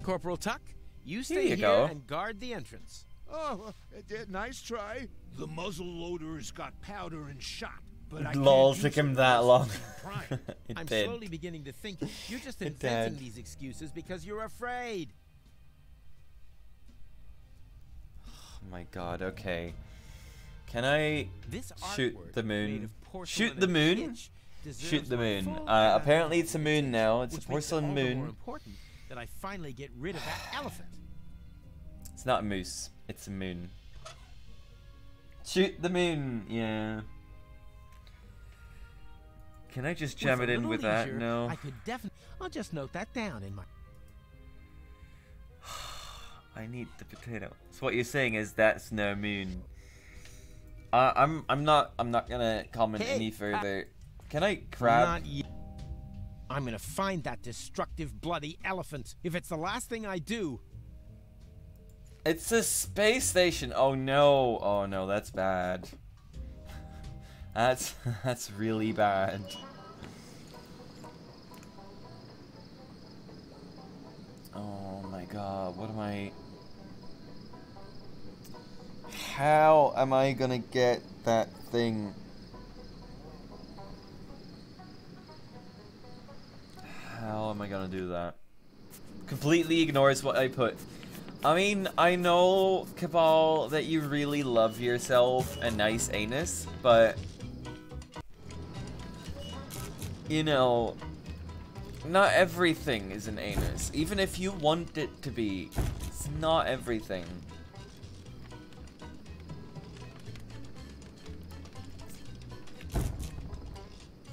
Corporal Tuck. You Here stay you here go. and guard the entrance. Oh, nice try. The muzzle loader has got powder and shot, but Lol, took him that long. it's in it I'm did. slowly beginning to think you're just inventing these excuses because you're afraid. Oh my god, okay. Can I This shoot the moon? Shoot the moon? Shoot the moon. Uh, apparently it's a moon now. It's a porcelain all the more moon. important that I finally get rid of that elephant. It's not a moose. It's a moon. Shoot the moon. Yeah. Can I just jam it in with that? No. I could definitely. I'll just note that down in my. I need the potato. So what you're saying is that's no moon. Uh, I'm I'm not I'm not gonna comment Hey, any further. Can I grab? I'm gonna find that destructive bloody elephant. If it's the last thing I do. It's a space station. Oh no. Oh no, that's bad. That's that's really bad. Oh my god, what am I How am I gonna get that thing? How am I gonna do that? Completely ignores what I put. I mean, I know, Cabal, that you really love yourself a nice anus, but... You know, not everything is an anus. Even if you want it to be, it's not everything.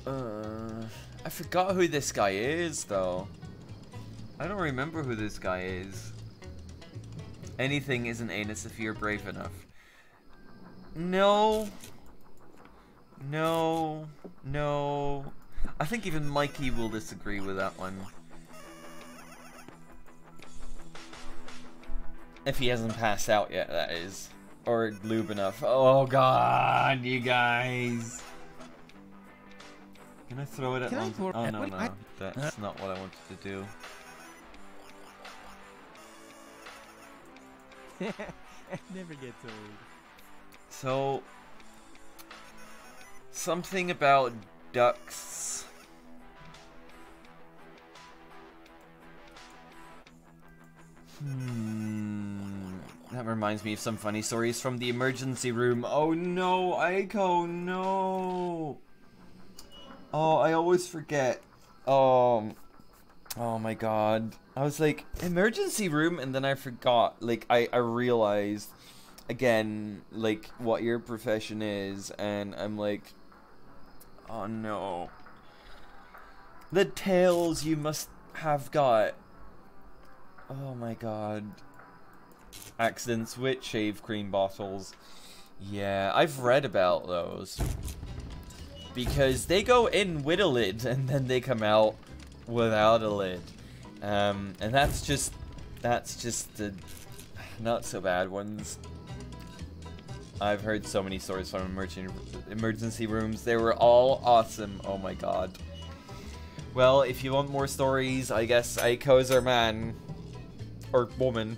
Uh, I forgot who this guy is, though. I don't remember who this guy is. Anything is an anus if you're brave enough. No. No. No. I think even Mikey will disagree with that one. If he hasn't passed out yet, that is. Or lube enough. Oh god, you guys. Can I throw it at Can I Lon- Oh no, wait, no. That's not what I wanted to do. Never gets old. So, something about ducks. Reminds me of some funny stories from the emergency room. Oh no, Aiko, no. Oh, I always forget. Um. Oh my god. I was like, emergency room, and then I forgot. Like, I, I realized again, like, what your profession is, and I'm like, oh no. The tales you must have got. Oh my god. Accidents with shave cream bottles. Yeah, I've read about those. Because they go in with a lid, and then they come out without a lid. Um, and that's just, that's just the not so bad ones. I've heard so many stories from emergency emergency rooms. They were all awesome. Oh my god. Well, if you want more stories, I guess Aiko's our man. Or woman.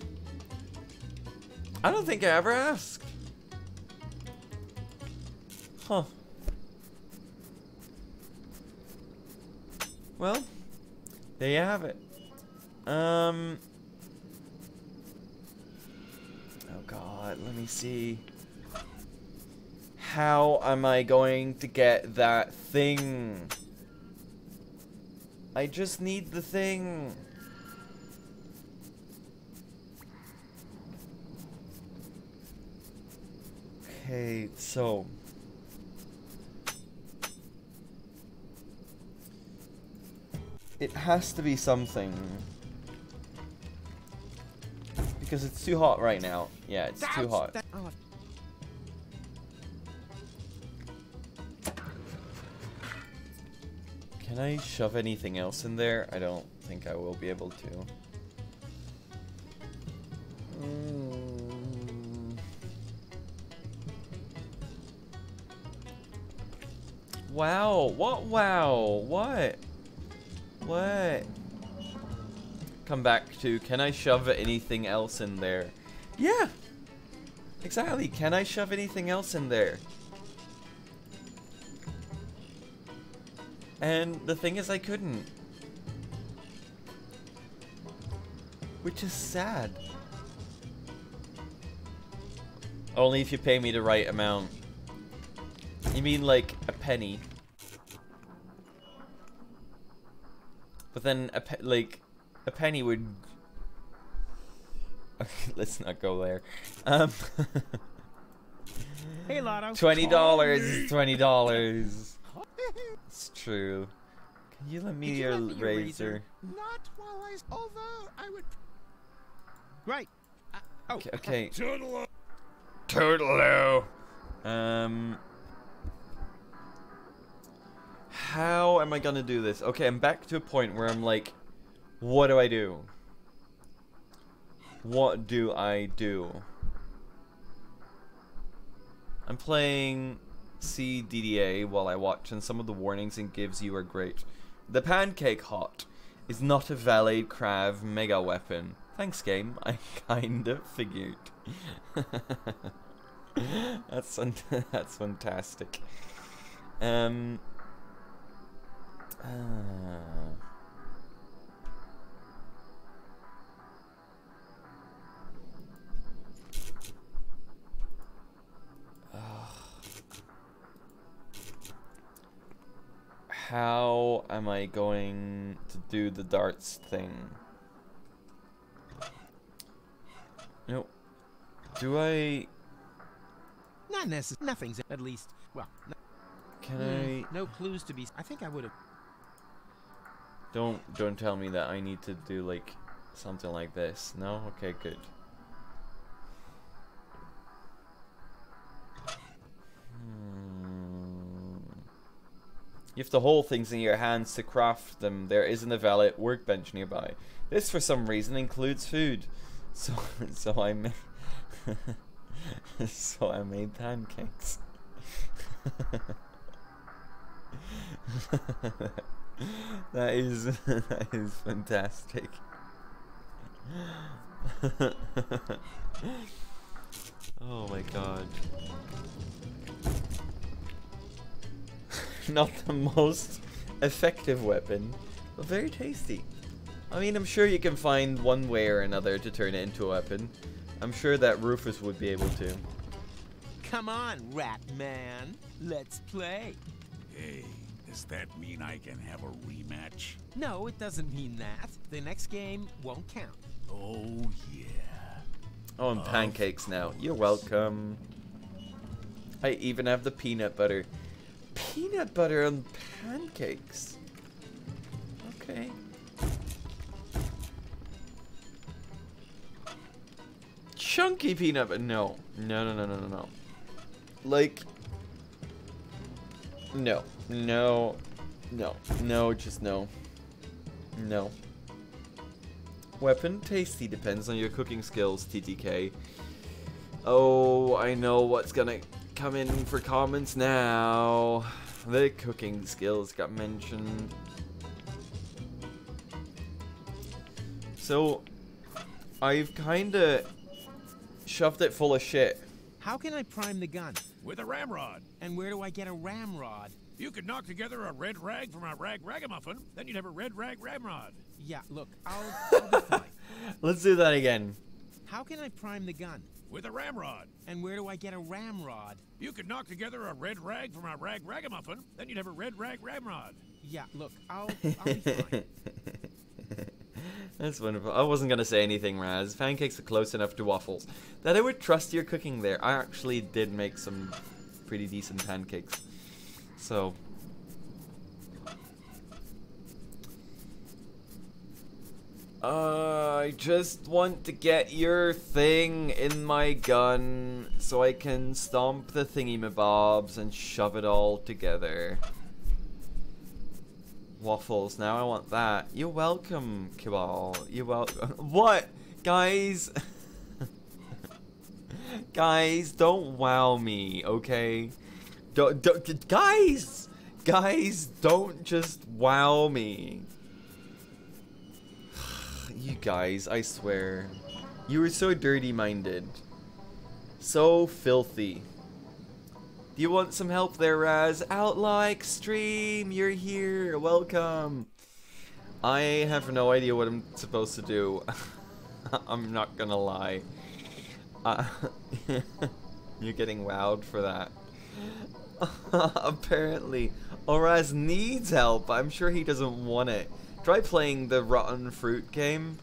I don't think I ever asked. Huh. Well, there you have it. Um. Oh god, let me see. How am I going to get that thing? I just need the thing. Okay, so. It has to be something. Because it's too hot right now. Yeah, it's too hot. Oh, Can I shove anything else in there? I don't think I will be able to. Mm. Wow, what wow? What? What? Come back to, can I shove anything else in there? Yeah! Exactly, can I shove anything else in there? And the thing is, I couldn't. Which is sad. Only if you pay me the right amount. You mean like a penny? But then a pe like a penny would. Okay, let's not go there. Um. Hey, Lotti. Twenty dollars is twenty dollars. It's true. Can you lend me you your lend me your razor? razor? Not while I. Although I would. Right. Uh, oh. Okay. okay. Toodaloo. Toodaloo. Um. How am I gonna do this? Okay, I'm back to a point where I'm like, what do I do? What do I do? I'm playing CDDA while I watch, and some of the warnings it gives you are great. The Pancake Hot is not a valid Krav Maga weapon. Thanks, game. I kinda figured. that's that's fantastic. Um. Uh, how am I going to do the darts thing? Nope. Do I... Not necessary. Nothing's at least. Well, no, Can Hmm, I... no clues to be. I think I would have. Don't don't tell me that I need to do like something like this. No? Okay, good. Hmm. You have to hold things in your hands to craft them. There isn't a valid workbench nearby. This, for some reason, includes food. So, so I made, so I made pancakes. that is that is fantastic. oh my god. Not the most effective weapon, but very tasty. I mean, I'm sure you can find one way or another to turn it into a weapon. I'm sure that Rufus would be able to. Come on, Rat Man. Let's play. Hey, does that mean I can have a rematch? No, it doesn't mean that. The next game won't count. Oh, yeah. Oh, and pancakes now. You're welcome. I even have the peanut butter. Peanut butter on pancakes. Okay. Chunky peanut butter. No. No, no, no, no, no, no. Like. No. No. No. No, just no. No. Weapon tasty depends on your cooking skills, TTK. Oh, I know what's gonna come in for comments now. The cooking skills got mentioned. So, I've kinda shoved it full of shit. How can I prime the gun? With a ramrod. And where do I get a ramrod? You could knock together a red rag from a rag ragamuffin, then you'd have a red rag ramrod. Yeah, look, I'll, I'll. Let's do that again. How can I prime the gun? With a ramrod. And where do I get a ramrod? You could knock together a red rag from a rag ragamuffin, then you'd have a red rag ramrod. Yeah, look, I'll, I'll be fine. That's wonderful. I wasn't gonna say anything, Raz. Pancakes are close enough to waffles that I would trust your cooking there. I actually did make some pretty decent pancakes. So. Uh, I just want to get your thing in my gun so I can stomp the thingy-mabobs and shove it all together. Waffles, now I want that. You're welcome, Cabal. You're welcome. What? Guys? Guys, don't wow me, okay? Don't, don't, guys! Guys, don't just wow me. you guys, I swear. You were so dirty-minded. So filthy. Do you want some help there, Raz? Outlaw Extreme, you're here. Welcome. I have no idea what I'm supposed to do. I'm not gonna lie. Uh, you're getting wowed for that. Apparently. Oraz needs help. I'm sure he doesn't want it. Try playing the Rotten Fruit game.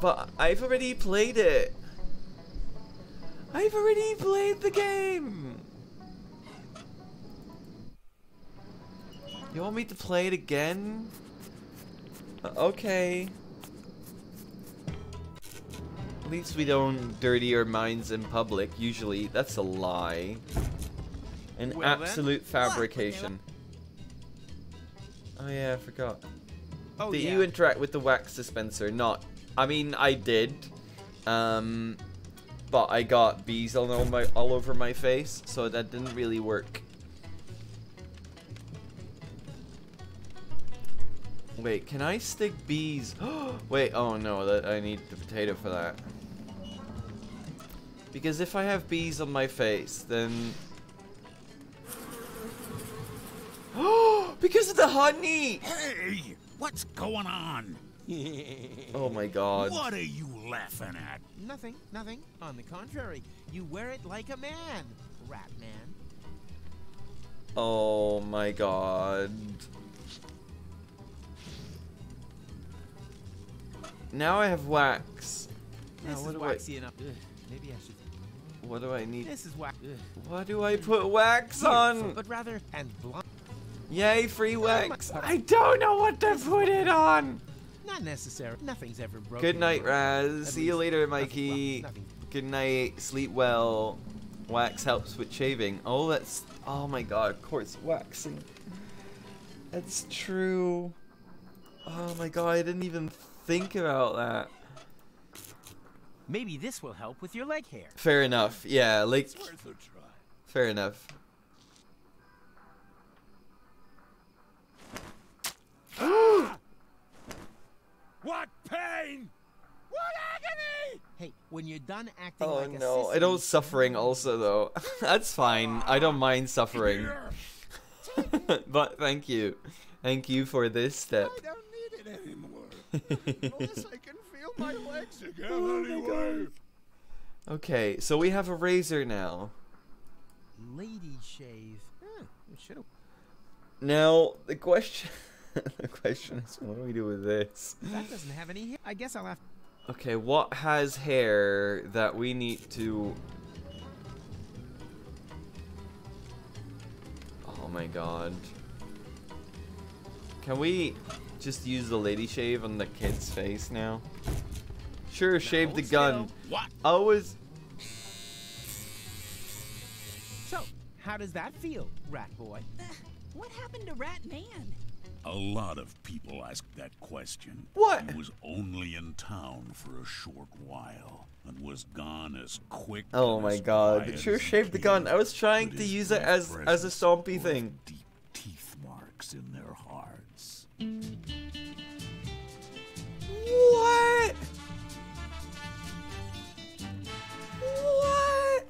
But I've already played it. I've already played the game. You want me to play it again? Uh, okay. At least we don't dirty our minds in public. Usually, that's a lie. An Well absolute what? fabrication. Oh yeah, I forgot. Oh, Did yeah. you interact with the wax dispenser? Not. I mean, I did. Um, but I got bees all over my all over my face, so that didn't really work. Wait, can I stick bees? Wait, oh no, that I need the potato for that. Because if I have bees on my face, then because of the honey. Hey, what's going on? Oh my god. What are you laughing at? Nothing, nothing. On the contrary, you wear it like a man, Rat Man. Oh my god. Now I have wax. Now This what is do waxy enough. Ugh, maybe I should. What do I need? This is wax. What do I put wax on? But rather, and blonde. Yay, free oh wax. I don't know what to put it on. Not necessary. Nothing's ever broken. Good night, in the world. Raz. See you later, Mikey. nothing. Good night. Sleep well. Wax helps with shaving. Oh, that's. Oh my god, of course, waxing. That's true. Oh my god, I didn't even think about that. Maybe this will help with your leg hair. Fair enough. Yeah, like. It's worth a try. Fair enough. What pain! What agony! Hey, when you're done acting Oh like a no, I don't suffering also though. That's fine. I don't mind suffering. but thank you. Thank you for this step. I don't need it anymore. Unless I can feel my legs again Oh anyway. Okay, so we have a razor now. Lady shave. Hmm, huh, it should. Now the question the question is what do we do with this? That doesn't have any hair. I guess I'll have. Okay, what has hair that we need to Oh my god. Can we just use the lady shave on the kid's face now? Sure, shave the gun. What? I was So, how does that feel, Rat Boy? Uh, what happened to Rat Man? A lot of people ask that question. What? He was only in town for a short while and was gone as quick. Oh my as god. quiet Sure as he shaved the gun. I was trying to use it as as a presence stompy left thing. Deep teeth marks in their hearts. What? What?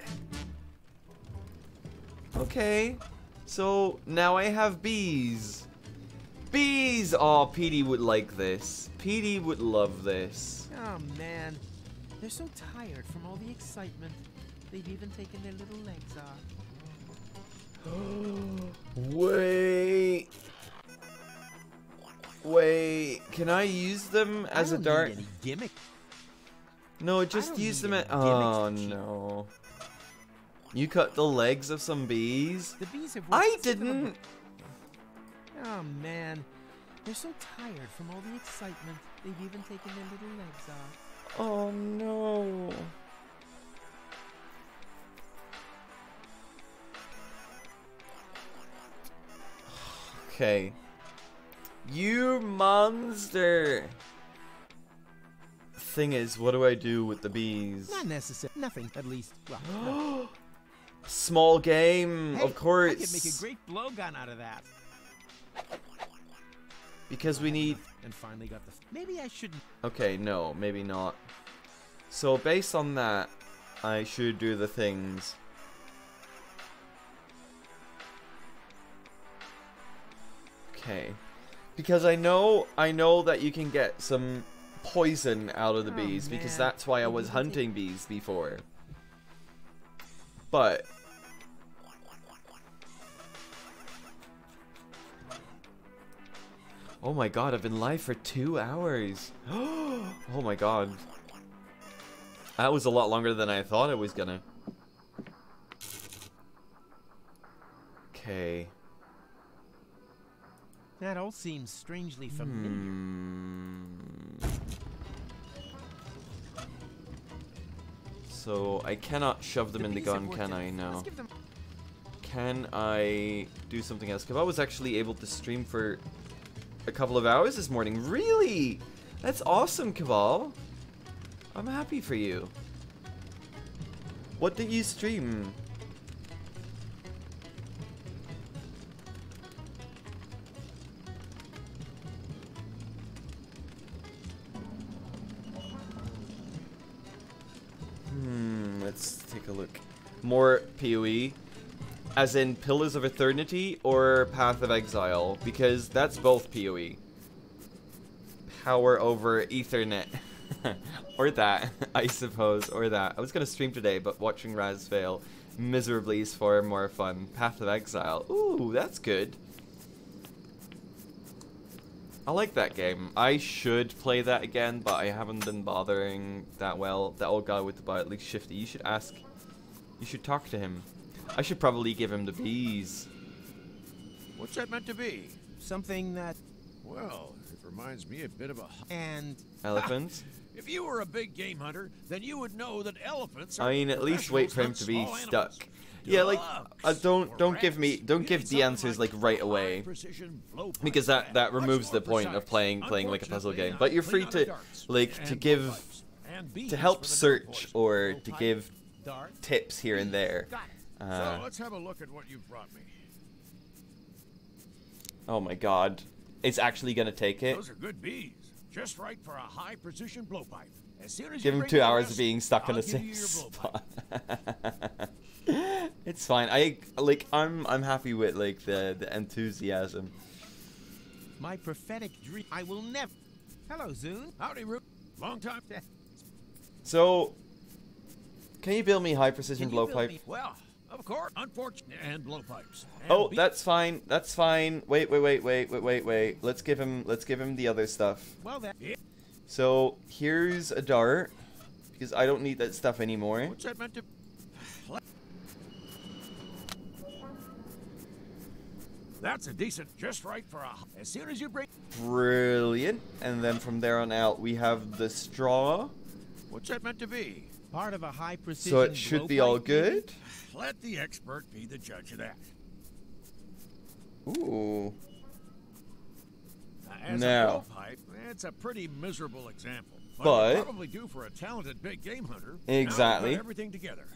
Okay. So now I have bees. Bees! Oh, Petey would like this. Petey would love this. Oh man, they're so tired from all the excitement. They've even taken their little legs off. Wait. Wait. Can I use them as a dart? Gimmick. No, just use them at. Oh no. You cut the legs of some bees? The bees have. I worked seven of them- didn't. Oh man, they're so tired from all the excitement. They've even taken their little legs off. Oh no. Okay. You monster! Thing is, what do I do with the bees? Not necessary. Nothing, at least. Well, no. Small game, Hey, of course. I could make a great blowgun out of that. Because we need. And finally got the. Maybe I shouldn't. Okay, no, maybe not. So, based on that, I should do the things. Okay. Because I know I know that you can get some poison out of the Oh, bees because that's why I was need to take- hunting bees before. But Oh my god, I've been live for two hours. oh my god. That was a lot longer than I thought it was gonna. Okay. That all seems strangely familiar. Hmm. So I cannot shove them The in the gun, can I? No. Let's give them. can I do something else? Cabal was actually able to stream for a couple of hours this morning. Really? That's awesome, Cabal. I'm happy for you. What did you stream? Take a look. More PoE, as in Pillars of Eternity or Path of Exile, because that's both PoE. Power over Ethernet. or that, I suppose, or that. I was gonna stream today, but watching Raz fail miserably is far more fun. Path of Exile. Ooh, that's good. I like that game. I should play that again, but I haven't been bothering that well. That old guy with the like Shifty. You should ask. You should talk to him. I should probably give him the bees. What's that meant to be? Something that. Well, it reminds me a bit of a. And. Elephant. If you were a big game hunter, then you would know that elephants. I mean, at least wait for him to be stuck. Yeah, like, uh, don't don't give me don't give the answers like right away, because that that removes the point of playing playing like a puzzle game. But you're free to like to give to help search or to give tips here and there. Uh, so let's have a look at what you've brought me. oh my god, it's actually gonna take it. Those are good bees, just right for a high precision blowpipe. As soon as Give him two hours rest, of being stuck in I'll a give safe spot. it's fine. I like. I'm. I'm happy with like the the enthusiasm. My prophetic dream. I will never. Hello, Zune. Howdy, Root. Long time. So, can you build me high precision Can you build blowpipe? Well, of course, unfortunate and blowpipes. And Oh, that's fine. That's fine. Wait, wait, wait, wait, wait, wait, wait. Let's give him. Let's give him the other stuff. Well, that. So here's a dart because I don't need that stuff anymore. What's that meant to? That's a decent, just right for a. As soon as you bring. Brilliant. And then from there on out, we have the straw. What's that meant to be? Part of a high precision. So it should be all good. Let the expert be the judge of that. Ooh. As Now. a blowpipe, it's a pretty miserable example. But, But- it'll probably do for a talented big game hunter. Now we've got Exactly. everything together.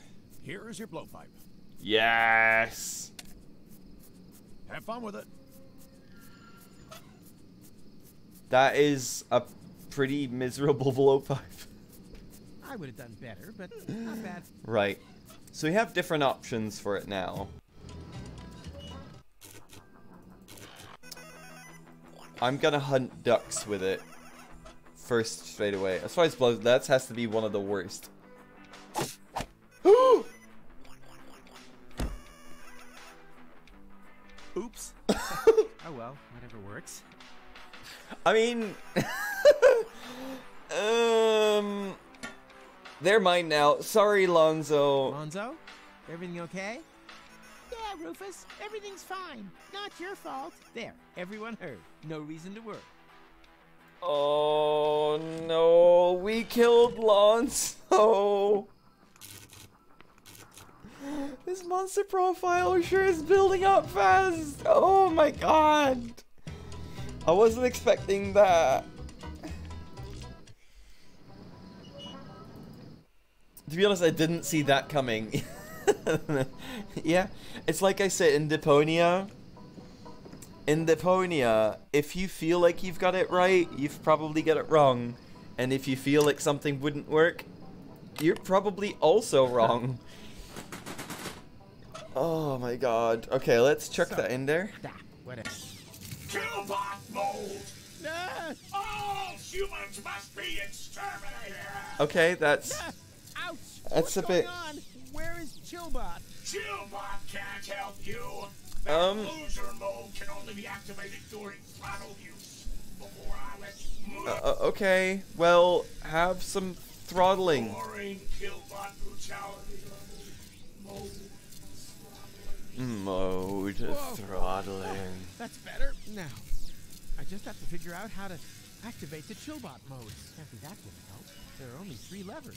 Here is your blowpipe. Yes. Have fun with it. That is a pretty miserable blowpipe. I would have done better, but not bad. Right. So we have different options for it now. I'm gonna hunt ducks with it first straight away. As far as blows, that has to be one of the worst. Oops. oh well, whatever works. I mean, um, they're mine now. Sorry, Lonzo. Lonzo, everything okay? Yeah, Rufus, everything's fine. Not your fault. There, everyone heard. No reason to worry. Oh no, we killed Lonzo. This monster profile sure is building up fast. Oh my god. I wasn't expecting that. To be honest, I didn't see that coming. yeah, it's like I said in Deponia. In Deponia, if you feel like you've got it right, you've probably got it wrong. And if you feel like something wouldn't work, you're probably also wrong. Oh my god. Okay, let's chuck that in there. Whatever. Killbot mode! All humans must be exterminated! Okay, that's Ouch! That's What's a bit- going on? Where is Chillbot? Killbot can't help you! Um. Loser mode can only be activated during throttle use. Before I let you uh, uh, okay. Well, have some throttling. boring Killbot brutality level. Mode throttling. That's better. Now, I just have to figure out how to activate the Chillbot mode. Can't be that difficult. There are only three levers.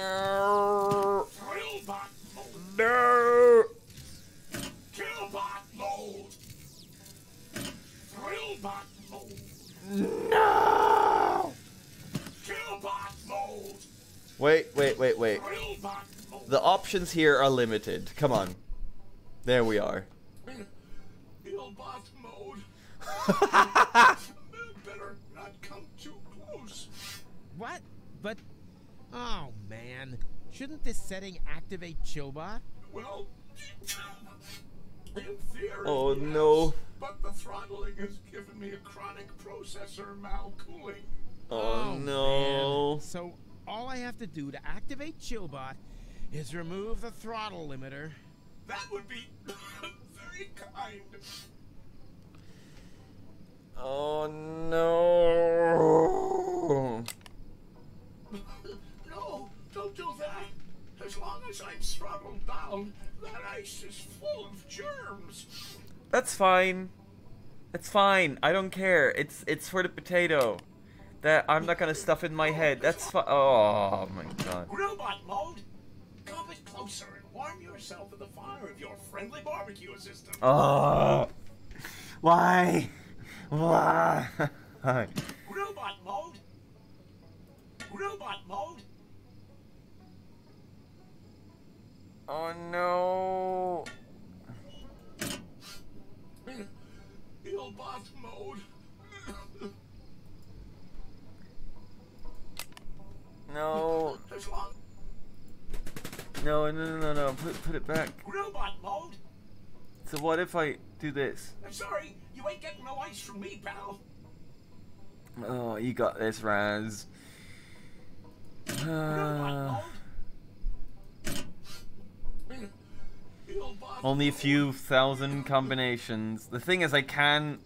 No. No. No. Wait, wait, wait, wait. The options here are limited. Come on. There we are. Killbot mode. Better not come too close. What? But. Oh, man. Shouldn't this setting activate Chillbot? Well, in theory. Oh, yes, no. But the throttling has given me a chronic processor malcooling. Oh, oh no. man. So, all I have to do to activate Chillbot is remove the throttle limiter. That would be very kind. Oh no. No, As I'm throttled down, that ice is full of germs. That's fine. It's fine. I don't care. It's it's for the potato. That I'm not gonna stuff in my head. That's fine. Oh my god. Robot mode. Come closer and warm yourself at the fire of your friendly barbecue assistant. Oh. Why? Why? Robot mode. Robot mode. Oh no. Killbot mode. No. No, no, no, no, no. Put put it back. Robot mode. So what if I do this? I'm sorry, you ain't getting no ice from me, pal. Oh, you got this, Raz. Uh, only a few thousand combinations. The thing is, I can.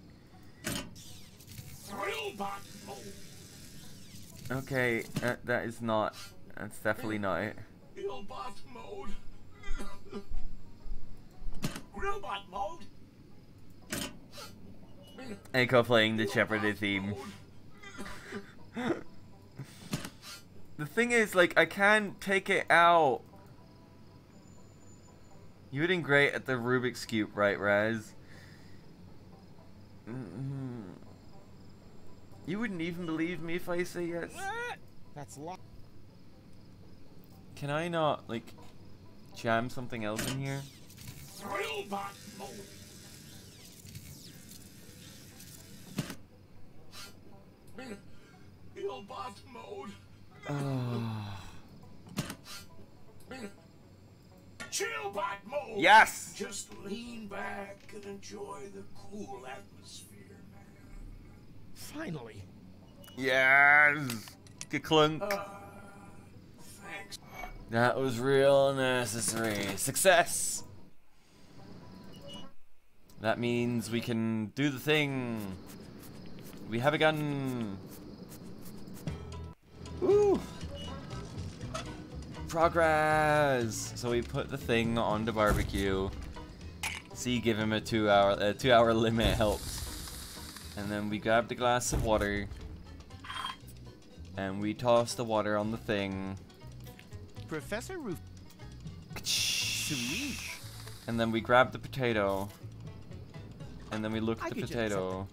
Okay, that, that is not. That's definitely not it. Killbot mode. Robot mode. Echo playing the Jeopardy theme. the thing is, like, I can take it out. You did great at the Rubik's Cube, right, Raz? Mhm. You wouldn't even believe me if I say yes. That's locked. Can I not, like, jam something else in here? Thrillbot mode. Killbot mode. Oh. Chillbot mode. Yes! Just lean back and enjoy the cool atmosphere, man. Finally. Yes! Clunk. Uh, thanks. That was real necessary. Success! That means we can do the thing. We have a gun. Woo! Progress! So we put the thing on the barbecue. See, give him a two hour a two hour limit helps. And then we grab the glass of water. And we toss the water on the thing. Professor Roof. Sweet. And then we grab the potato. And then we look at the could just accept potato.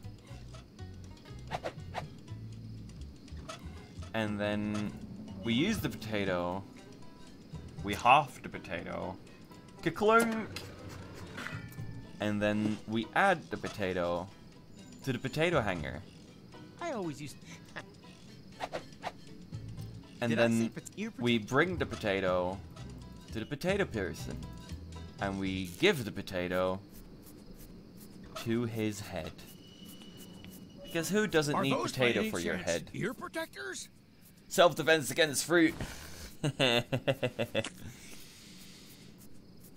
And then we use the potato. We half the potato. Ka-clunk! And then we add the potato to the potato hanger. I always used. And Did then we bring the potato to the potato person. And we give the potato to his head. Because who doesn't Are need those potato for your head? Ear protectors? Self-defense against fruit.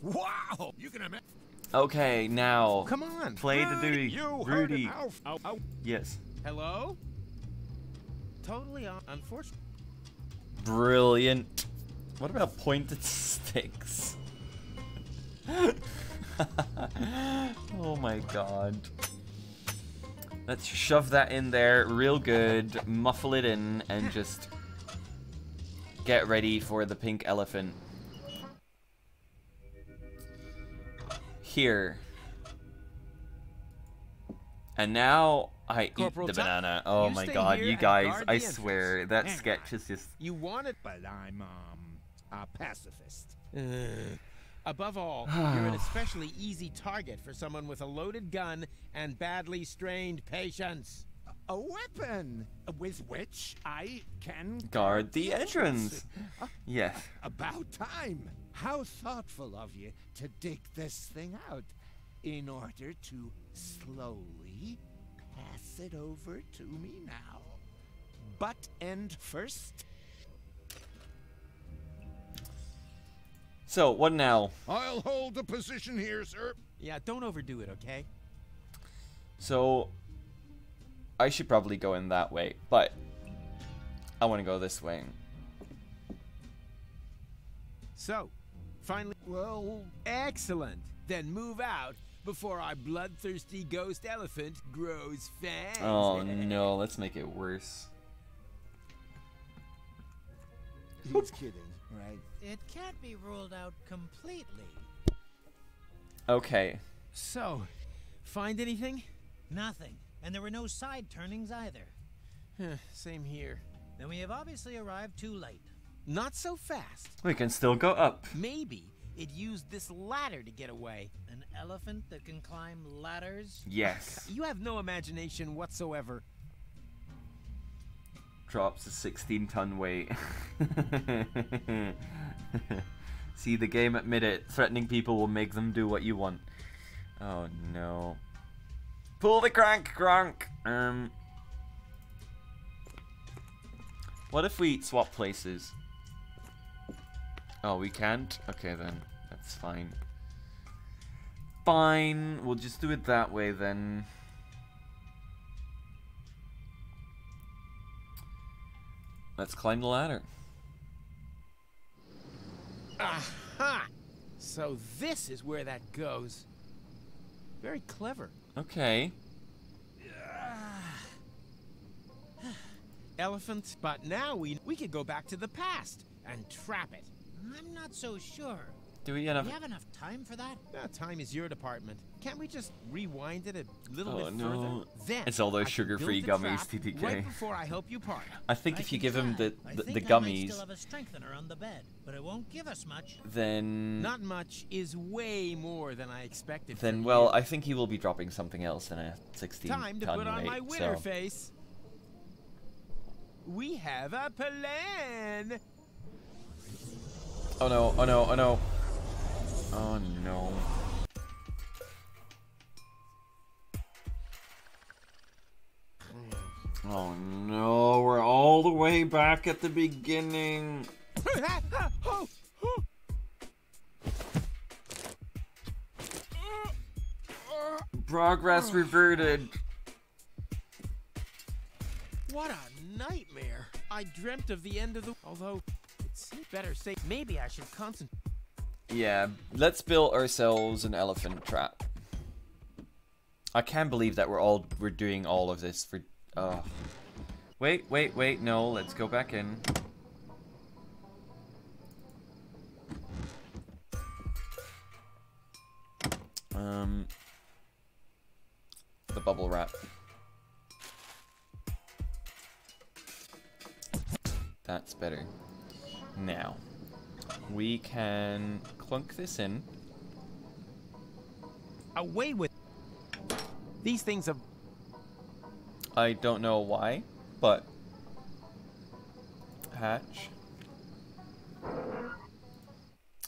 Wow! You can imagine. Okay, now. Come on. Play the duty. You Rudy. Oh, oh. Yes. Hello? Totally un- unfortunate. Brilliant. What about pointed sticks? oh my god. Let's shove that in there real good, muffle it in, and just get ready for the pink elephant. Here. And now I Corporal eat the Tuck, banana. Oh my god, you guys, I swear, that entrance. sketch is just You want it. But I'm, um, a pacifist. Above all, you're an especially easy target for someone with a loaded gun and badly strained patience. A weapon with which I can guard the entrance. Uh, Yes. About time. How thoughtful of you to dig this thing out in order to slowly pass it over to me now. Butt end first. So, what now? I'll hold the position here, sir. Yeah, don't overdo it, okay? So, I should probably go in that way, but I want to go this way. So, finally. Well, excellent. Then move out before our bloodthirsty ghost elephant grows fangs. Oh no, let's make it worse. He's kidding, right? It can't be ruled out completely. Okay. So, find anything? Nothing. And there were no side turnings either. Same here. Then we have obviously arrived too late. Not so fast. We can still go up. Maybe it used this ladder to get away. An elephant that can climb ladders? Yes. You have no imagination whatsoever. Drops a 16 ton weight. See the game admit it. Threatening people will make them do what you want. Oh no. Pull the crank, crank. Um. What if we swap places? Oh, we can't? Okay then. That's fine. Fine. We'll just do it that way then. Let's climb the ladder. Aha! So this is where that goes. Very clever. Okay. Elephant, but now we we could go back to the past and trap it. I'm not so sure. Do we Do enough? we have enough time for that? Now, time is your department. Can't we just rewind it a little Oh, bit no. further? Then It's all those sugar-free gummies, trap TTK. Right before I help you park. I think I if you can give him try. the, I the, think the I might gummies, still have a strengthener on the bed, but it won't give us much. then Not much is way more than I expected. then well. I think he will be dropping something else than a 16 Time to ton put on weight. my winner so. face. We have a plan. Oh no! Oh no! Oh no! Oh no! Oh no! We're all the way back at the beginning. Progress reverted. What a nightmare! I dreamt of the end of the. Although, it's better safe. maybe I should concentrate. Yeah, let's build ourselves an elephant trap. I can't believe that we're all we're doing all of this for. Oh, wait, wait, wait! No, let's go back in. Um, the bubble wrap. That's better. Now, we can clunk this in. Away with. These things have. I don't know why, but hatch.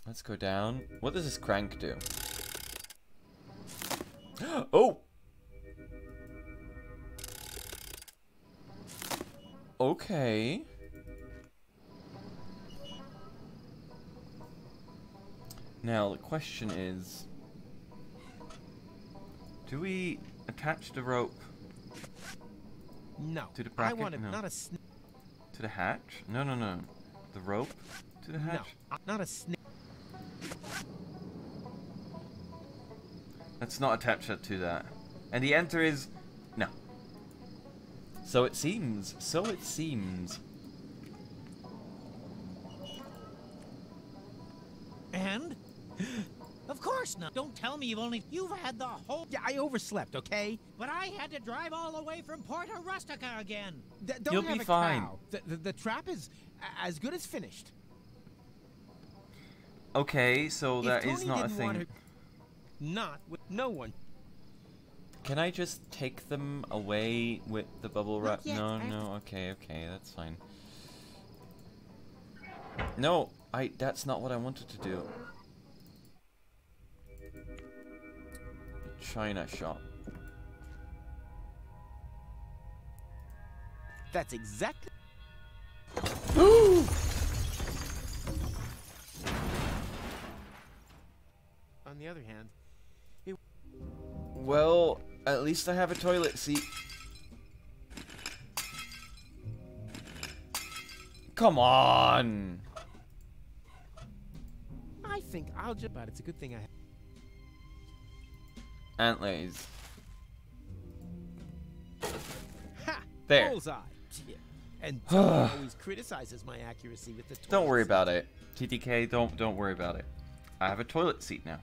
Let's go down. What does this crank do? oh! Okay. Now the question is Do we attach the rope No. to the I bracket? want it, no. not a snake. To the hatch? No, no, no. The rope to the hatch? uh, not a snake. Let's not attach that to that. And the answer is... No. So it seems. So it seems. And? Of course not. Don't tell me you've only... You've had the whole... Yeah, I overslept, okay? But I had to drive all the way from Porta Rustica again. D- don't You'll have be a fine. cow. The, the, the trap is as good as finished. Okay, so that if is not a thing. her- Not with no one. Can I just take them away with the bubble wrap? No, no, okay, okay, that's fine. No, I that's not what I wanted to do. China shop. That's exactly. On the other hand, Well, at least I have a toilet seat. Come on. I think I'll just. But it's a good thing I. Antlers. Ha! There. Bullseye. And always criticizes my accuracy with the. Don't worry about it. TTK, don't don't worry about it. I have a toilet seat now.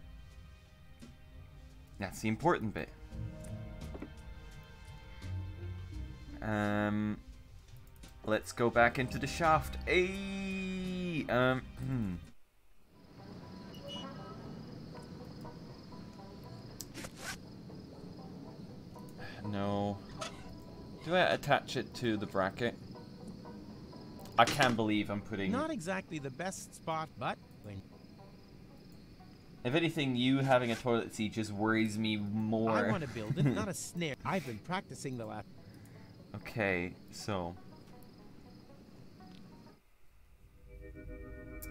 That's the important bit. Um let's go back into the shaft. Ayy, um No. Do I attach it to the bracket? I can't believe I'm putting Not exactly the best spot, but when If anything, you having a toilet seat just worries me more. I want to build it, not a snare. I've been practicing the last. Okay, so.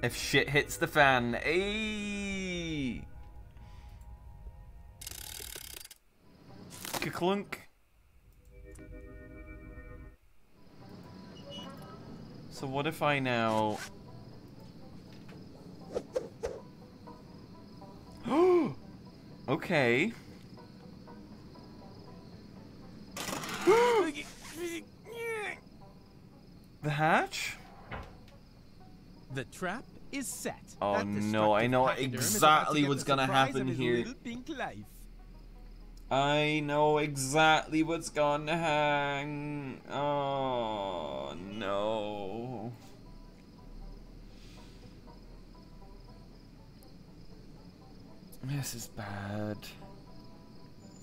If shit hits the fan, ayy! Clunk. So what if I now... okay. The hatch? The trap is set. Oh, no, I know pachyderm is about to exactly what's gonna happen here. I know exactly what's gonna hang. Oh no. This is bad.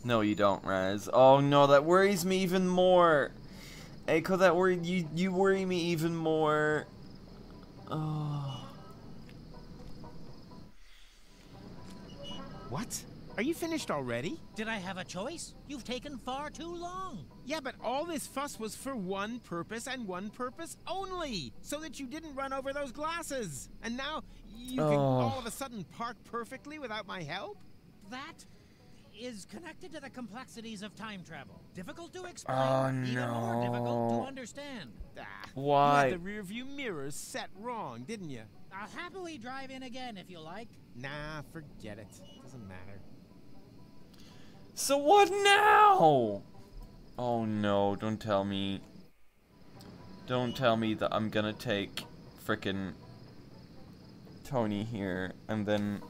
No, you don't, Raz. Oh no, that worries me even more. Echo, that worry you. You worry me even more. Oh. What? Are you finished already? Did I have a choice? You've taken far too long. Yeah, but all this fuss was for one purpose and one purpose only, so that you didn't run over those glasses. And now you can Oh. all of a sudden park perfectly without my help? That is connected to the complexities of time travel. Difficult to explain, Oh, no. even more difficult to understand. Ah, Why? You had the rear view mirrors set wrong, didn't you? I'll happily drive in again if you like. Nah, forget it. Doesn't matter. So what now? Oh no, don't tell me. Don't tell me that I'm gonna take frickin' Toni here and then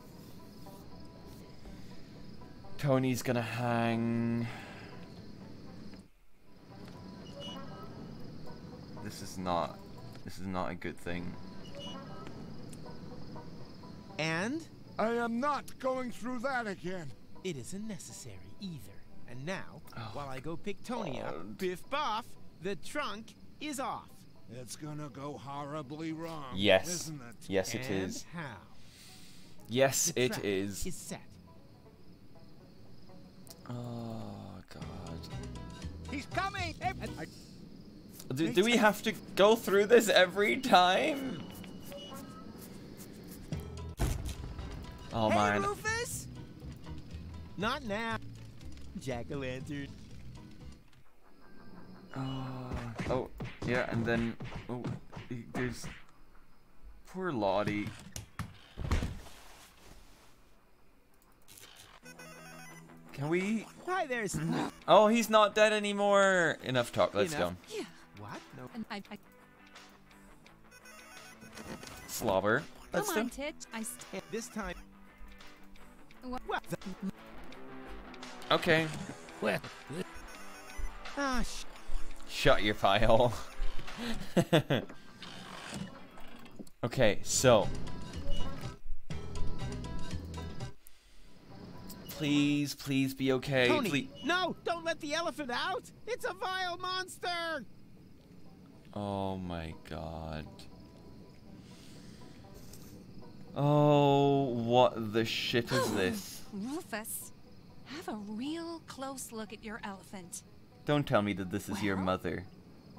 Toni's gonna hang. This is not this is not a good thing. And I am not going through that again. it isn't necessary either. And now, Oh, while I go pick Toni up, oh. biff boff, the trunk is off. It's gonna go horribly wrong. Yes. Isn't it? Yes it and is. how? Yes The it trap is. Is set. Oh god. He's coming! Do, do we have to go through this every time? Oh hey, man. Rufus! Not now. Jack o' lantern. Uh, oh, yeah, and then oh, there's poor Lotti. Can we? Why there's Oh, he's not dead anymore. Enough talk. Let's Enough. go. Yeah. what? No. And I, I Slobber. Let's come do. on, Titch. I This time. What? Well, the, Okay. Well, ah, sh- Shut your pile. okay, so. Please, please be okay. Toni, Please. no! Don't let the elephant out! It's a vile monster! Oh my god. Oh, what the shit is this? Rufus, have a real close look at your elephant. Don't tell me that this is your mother.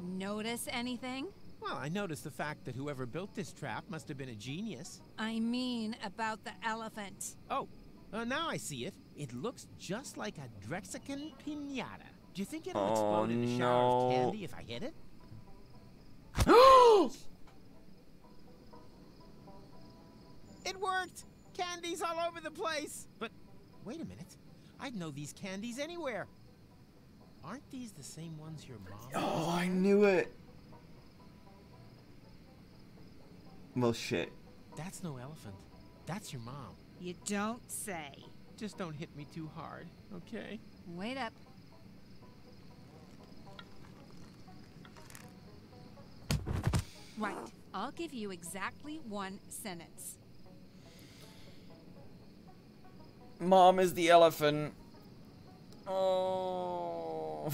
Notice anything? Well, I noticed the fact that whoever built this trap must have been a genius. I mean about the elephant. Oh, uh, now I see it. It looks just like a Drexican pinata. Do you think it'll Oh, explode in a shower of candy if I hit it? It worked! Candy's all over the place! But wait a minute. I'd know these candies anywhere. Aren't these the same ones your mom? Oh, I knew it. Well, shit. That's no elephant. That's your mom. You don't say. Just don't hit me too hard, okay? Wait up. Right. I'll give you exactly one sentence. Mom is the elephant. Oh.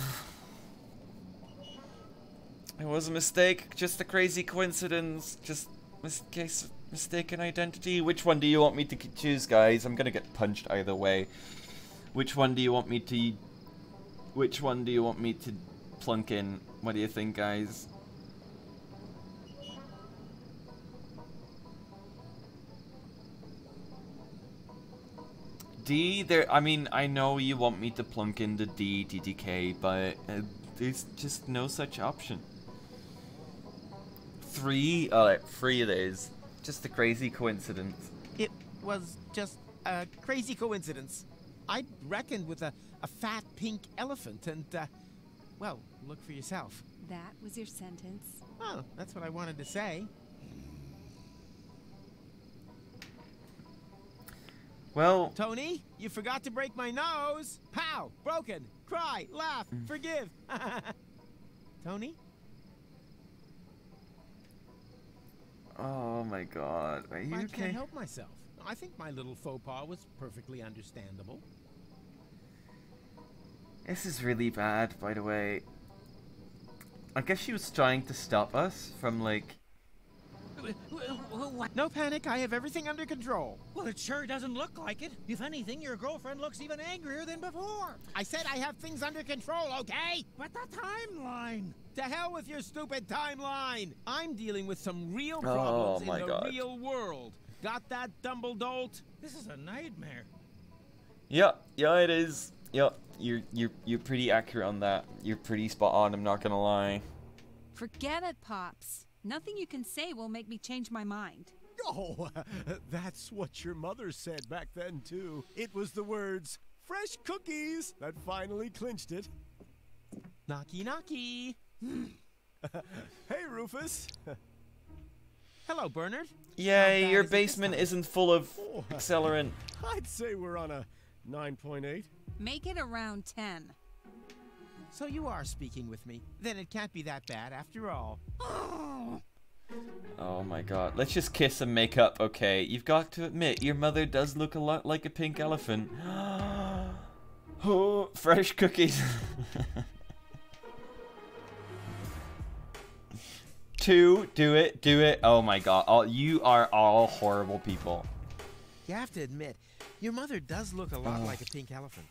It was a mistake, just a crazy coincidence, just mis- case of mistaken identity. Which one do you want me to choose, guys? I'm gonna get punched either way. Which one do you want me to? Which one do you want me to plunk in? What do you think, guys? D, there. I mean, I know you want me to plunk in the D, DDK, but uh, there's just no such option. Three, uh, three it is. Just a crazy coincidence. It was just a crazy coincidence. I'd reckoned with a, a fat pink elephant and, uh, well, look for yourself. That was your sentence. Oh, that's what I wanted to say. Well, Toni, you forgot to break my nose. Pow! Broken. Cry. Laugh. Mm. Forgive. Toni? oh my God, are you I okay? can't help myself. I think my little faux pas was perfectly understandable. This is really bad, by the way. I guess she was trying to stop us from like. No panic. I have everything under control. well, it sure doesn't look like it. If anything, your girlfriend looks even angrier than before. I said I have things under control, okay? But the timeline. To hell with your stupid timeline! I'm dealing with some real Oh, problems my in the God. real world. Got that, Dumbledolt? This is a nightmare. Yeah, yeah, it is. Yeah, you're you're you're pretty accurate on that. You're pretty spot on. I'm not gonna lie. Forget it, Pops. Nothing you can say will make me change my mind. Oh, that's what your mother said back then, too. It was the words, fresh cookies, that finally clinched it. Knocky knocky. Hey, Rufus. Hello, Bernard. Yay, your is basement isn't full of Oh. accelerant. I'd say we're on a 9.8. Make it around 10. So you are speaking with me. Then it can't be that bad after all. Oh my god. Let's just kiss and make up, okay? You've got to admit, your mother does look a lot like a pink elephant. oh, fresh cookies. Two, do it, do it. Oh my god. All, you are all horrible people. You have to admit, your mother does look a lot like a pink elephant.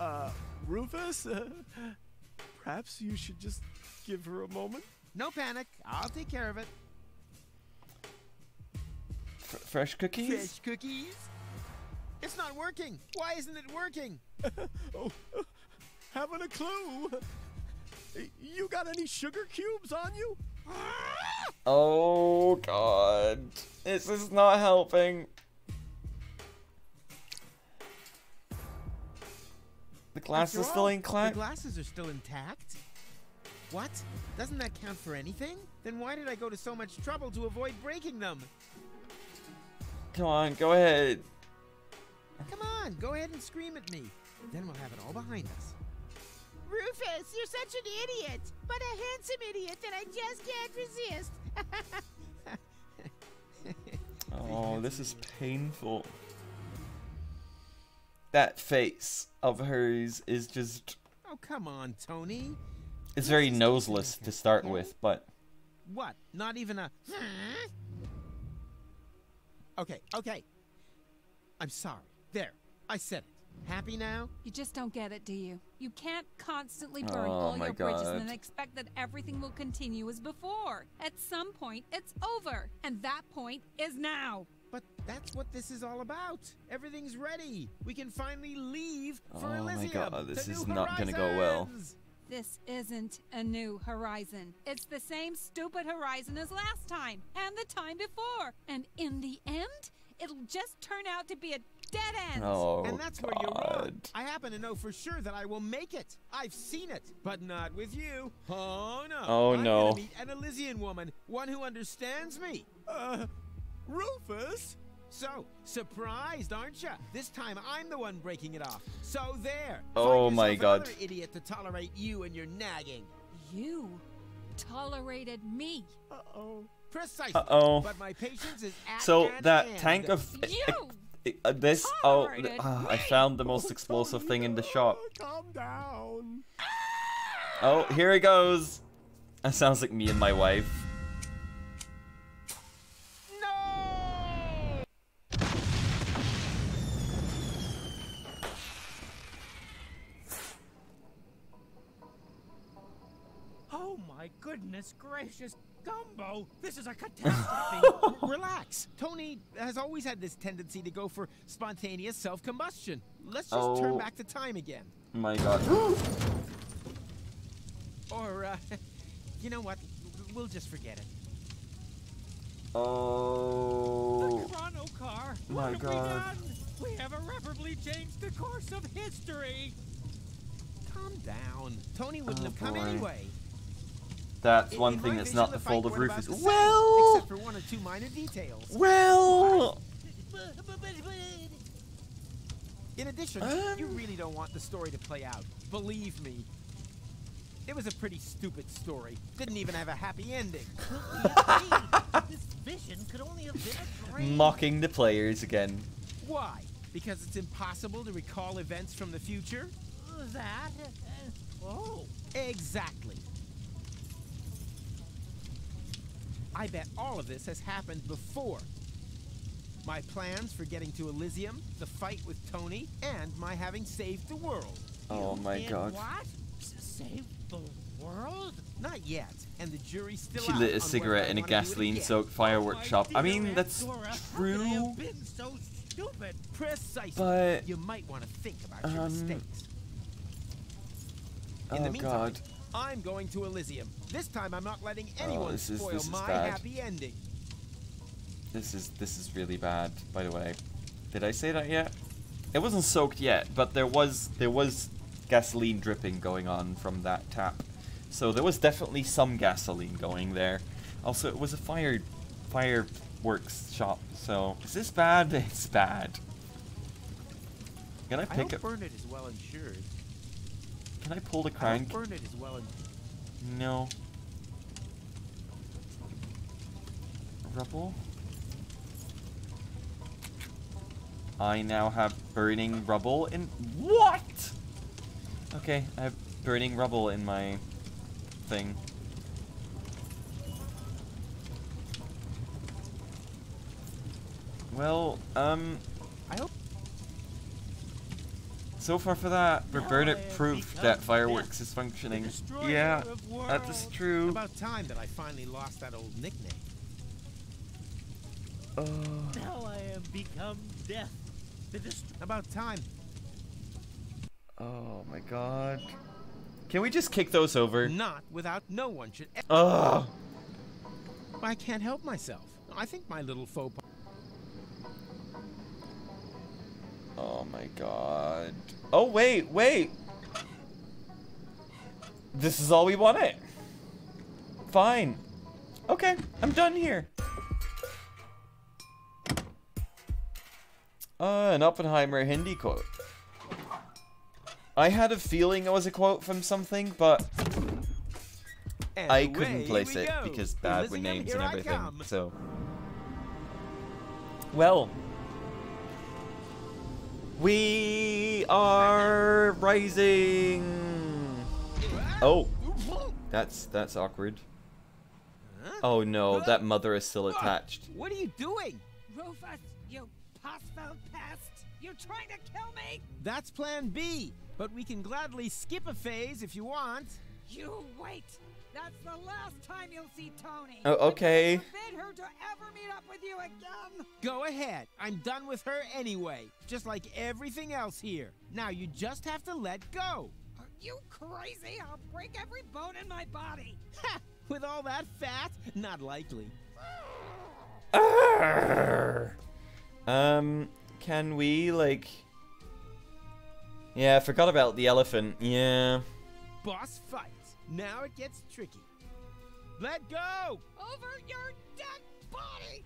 Uh, Rufus, uh, perhaps you should just give her a moment. No panic. I'll take care of it. F fresh cookies? Fresh cookies? It's not working. Why isn't it working? oh, haven't a clue. You got any sugar cubes on you? Oh god. This is not helping. The glass After all, still in clack. The glasses are still intact. What? Doesn't that count for anything? Then why did I go to so much trouble to avoid breaking them? Come on, go ahead. Come on, go ahead and scream at me. Then we'll have it all behind us. Rufus, you're such an idiot, but a handsome idiot that I just can't resist. Oh, this is painful. That face of hers is just. Oh, come on, Toni. It's very noseless to start with, but. What? Not even a. Okay, okay. I'm sorry. There, I said it. Happy now? You just don't get it, do you? You can't constantly burn Oh all my your bridges and then expect that everything will continue as before. At some point, it's over. And that point is now. But that's what this is all about. Everything's ready. We can finally leave for Oh my God, this is not gonna go well. This isn't a new horizon. It's the same stupid horizon as last time and the time before. And in the end, it'll just turn out to be a dead end. Oh, and that's where you're wrong. I happen to know for sure that I will make it. I've seen it, but not with you. Oh no. Oh, I'm no. Gonna meet an Elysian woman, one who understands me. Uh, Rufus? So, surprised, aren't you? This time I'm the one breaking it off. So there. Oh Find my yourself God. Another idiot to tolerate you and your nagging. You tolerated me. Uh-oh. Precisely. Uh-oh. But my patience is at So that end. tank of. You Uh, this. Oh, uh, I found the most explosive thing in the shop. Calm down. Oh, here he goes. That sounds like me and my wife. My goodness gracious, Gumbo! This is a catastrophe! Relax. Toni has always had this tendency to go for spontaneous self-combustion. Let's just turn Oh. back the time again. My god. Or, uh, you know what? We'll just forget it. Oh. The Chrono car! My what have God. we done? We have irreparably changed the course of history! Calm down. Toni wouldn't Oh, have come boy. anyway. That's one thing that's not the fault of Rufus. Well. except for one or two minor details. Well. In addition, Um. you really don't want the story to play out. Believe me. It was a pretty stupid story. Didn't even have a happy ending. this vision could only have been a dream. Mocking the players again. Why? Because it's impossible to recall events from the future? That? uh, oh. Exactly. I bet all of this has happened before. My plans for getting to Elysium, the fight with Toni, and my having saved the world. Oh my god. What? Save the world? Not yet, and the jury's still She lit a cigarette in a wanna do it gasoline again. soaked firework My shop. I mean, that's Dora, How could I true. have been so. But- you might want to think about your Um, mistakes. In the Oh meantime, god. I'm going to Elysium. This time I'm not letting Oh, anyone this is- spoil my bad. happy ending. This is this is really bad, by the way. Did I say that yet? It wasn't soaked yet, but there was there was gasoline dripping going on from that tap. So there was definitely some gasoline going there. Also, it was a fire fireworks shop. So is this bad? It's bad. Can I I pick hope it? Bernard is well insured. Can I pull the crank? hope Bernard is well. No. Rubble? I now have burning rubble in. What? Okay, I have burning rubble in my thing. Well, um. I hope. So far for that, Roberta proved that fireworks is functioning. Yeah, that is true. About time that I finally lost that old nickname. Uh, Now I have become death. The dest- About time. Oh my god. Can we just kick those over? Not without no one should. e- Ugh. I can't help myself. I think my little faux pas. Oh my god. Oh wait, wait. This is all we wanted. Fine. Okay, I'm done here. Uh, an Oppenheimer Hindi quote. I had a feeling it was a quote from something, but And I couldn't place it go. because bad with Elysium, names and everything. So, well, we are rising. Oh, that's that's awkward. Oh no, that mother is still attached. What are you doing? Rufus, you Posfeld pest! You're trying to kill me! That's plan B. But we can gladly skip a phase if you want. You wait! That's the last time you'll see Toni! Oh, okay. Forbid her to ever meet up with you again! Go ahead. I'm done with her anyway. Just like everything else here. Now you just have to let go. Are you crazy? I'll break every bone in my body! Ha! With all that fat? Not likely. Arrgh. Um, can we like? Yeah, I forgot about the elephant. Yeah. Boss fight. Now it gets tricky. Let go! Over your dead body!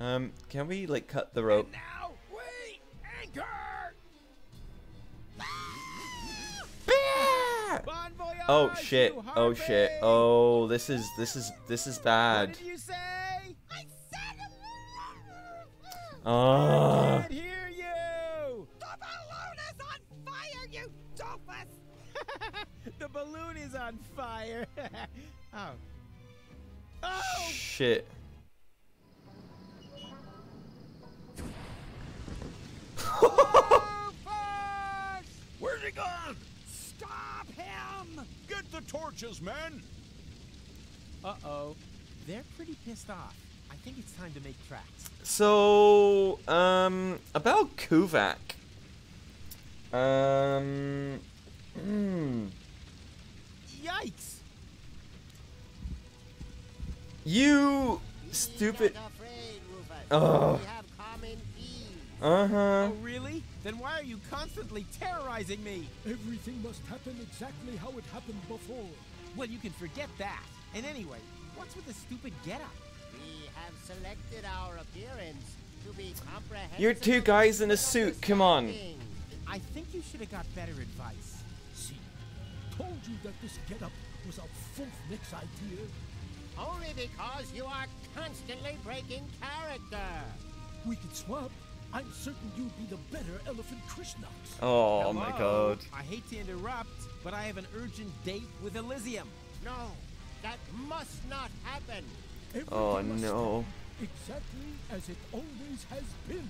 Um, can we like cut the rope? Now we anchor! Bon voyage, Oh shit! Oh shit! Oh, this is this is this is What bad. did you say? I said Oh. The balloon is on fire. oh. Oh! Shit. Rufus! Where's he gone? Stop him! Get the torches, men! Uh-oh. They're pretty pissed off. I think it's time to make tracks. So, um, about Kuvaq. Um, hmm. Yikes! You stupid. Ugh. Uh huh. Oh, really? Then why are you constantly terrorizing me? Everything must happen exactly how it happened before. Well, you can forget that. And anyway, what's with the stupid getup? We have selected our appearance to be comprehensive. You're two guys in a suit. Come on. I think you should have got better advice. See, told you that this getup was a Fufnik's idea. Only because you are constantly breaking character. We could swap. I'm certain you'd be the better Elephant Krishnox. Oh my god. I hate to interrupt, but I have an urgent date with Elysium. No, that must not happen. Oh Everything must no. Exactly as it always has been.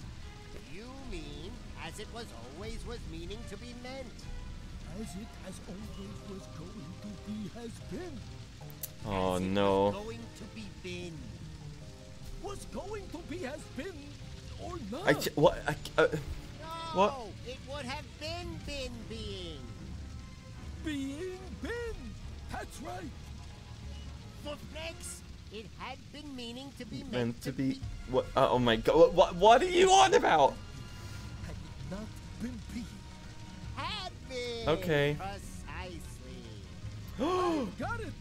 You mean as it was always was meaning to be meant. As it has always was going to be has been. Oh As no. Was going to be been. Was going to be has been or not. I what? I, uh, No, What? it would have been been being. Being been. That's right. For next, it had been meaning to be meant, meant to be. What? Uh, oh my god. What, what? What are you on about? Had it not been being. Had. Okay. Precisely. Got it.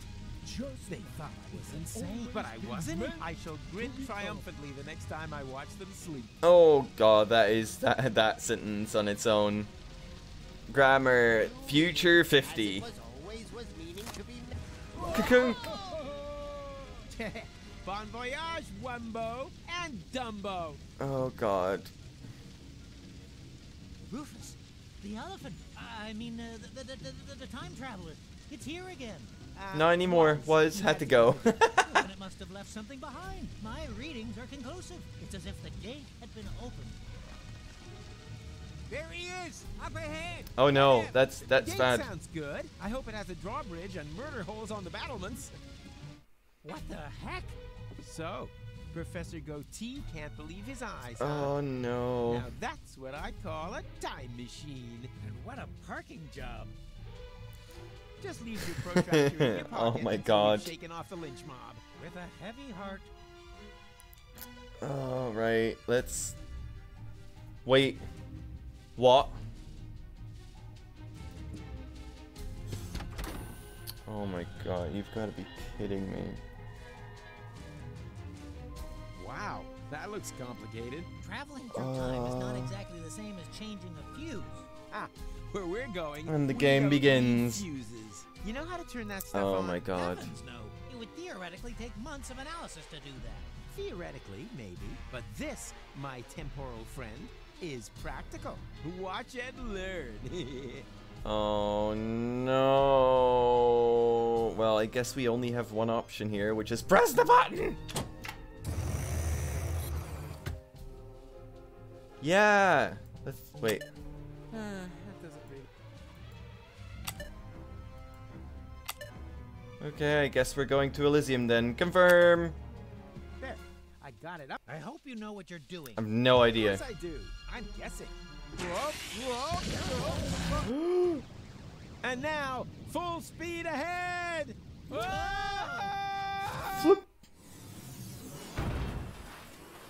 Just They thought I was insane, but I wasn't. I shall grin triumphantly the next time I watch them sleep. Oh god, that is that that sentence on its own. Grammar. Future fifty. was always was to be. Cocoon. bon voyage, Wumbo and Dumbo. Oh god. Rufus, the elephant. I mean, uh, the, the, the, the, the time traveler. It's here again. Uh, Not anymore. Was had to go. then it must have left something behind. My readings are conclusive. It's as if the gate had been opened. There he is, up ahead. oh no, Yeah, that's the that's gate bad. sounds good. I hope it has a drawbridge and murder holes on the battlements. What the heck? So, Professor Goatee can't believe his eyes. huh? Oh no. Now that's what I call a time machine. And what a parking job. Just leave your protractor in your Oh pocket my God. you've off the lynch mob. With a heavy heart. All right, let's wait. What? Oh my god, you've got to be kidding me. Wow, that looks complicated. Traveling through time is not Uh. exactly the same as changing a fuse. Ah, where we're going. And the game begins. Fuses. You know how to turn that stuff Oh on? my god. Heavens no. It would theoretically take months of analysis to do that. Theoretically, maybe. But this, my temporal friend, is practical. Watch and learn. Oh no. Well, I guess we only have one option here, which is press the button. Yeah. Let's wait. That doesn't really. Okay, I guess we're going to Elysium then. Confirm. There, I got it. I hope you know what you're doing. I have no idea. Of I do. I'm guessing. Whoa, whoa, whoa. and now, full speed ahead! Whoa!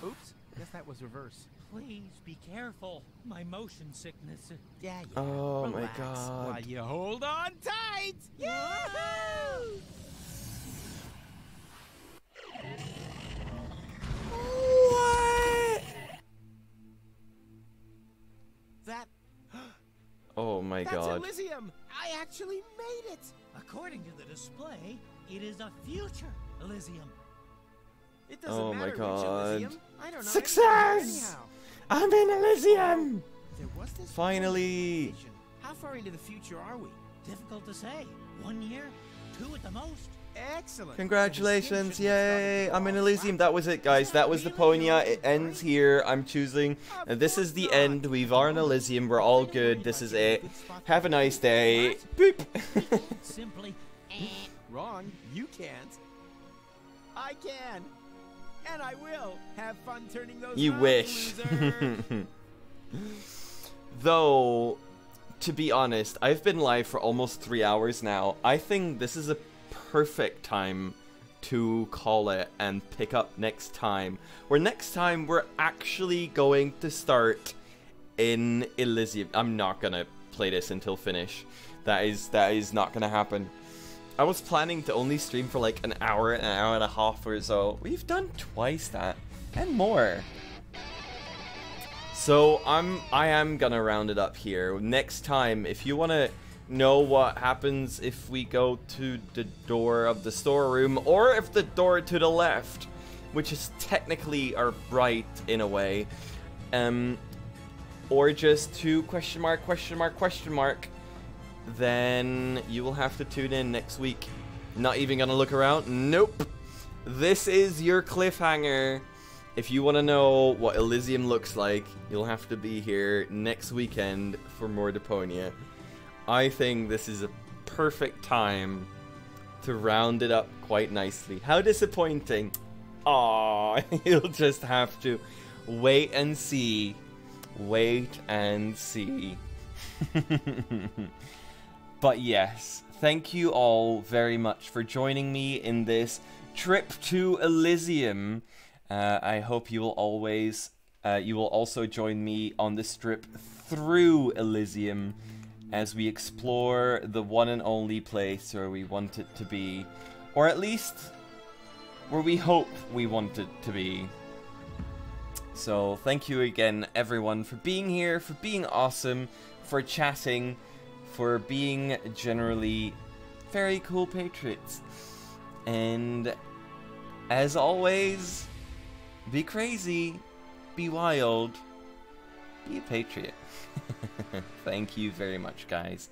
Oops, guess that was reverse. Please be careful. My motion sickness. Yeah, yeah. Oh my god. While you hold on tight! Yahoo! What? That Oh my that's god. Elysium! I actually made it! According to the display, it is a future Elysium. It doesn't Oh my matter which God. Elysium. I don't know Success! I'm in Elysium. There was this Finally. How far into the future are we? Difficult to say. One year, two at the most. Excellent. Congratulations, yay! I'm in Elysium. That was it, guys. That was Deponia. It ends here. I'm choosing. And this is the end. We are in Elysium. We're all good. This is it. Have a nice day. Boop. Simply, eh. Wrong. You can't. I can. And I will. Have fun turning those you wish. Though, to be honest, I've been live for almost three hours now. I think this is a perfect time to call it and pick up next time. Where next time we're actually going to start in Elysium. I'm not gonna play this until finish. That is that is not gonna happen. I was planning to only stream for like an hour, an hour and a half or so. We've done twice that and more. So I'm I am gonna round it up here. Next time, if you wanna know what happens if we go to the door of the storeroom, or if the door to the left, which is technically our right in a way, um, or just to question mark question mark question mark, then you will have to tune in next week. Not even gonna look around. Nope. This is your cliffhanger. If you want to know what Elysium looks like, you'll have to be here next weekend for more Deponia. I think this is a perfect time to round it up quite nicely. How disappointing. Aw, you'll just have to wait and see. Wait and see. but yes, thank you all very much for joining me in this trip to Elysium. Uh, I hope you will always, uh, you will also join me on this trip through Elysium as we explore the one and only place where we want it to be, or at least where we hope we want it to be. So, thank you again, everyone, for being here, for being awesome, for chatting, for being generally very cool patriots. And as always, be crazy, be wild, be a patriot. Thank you very much, guys.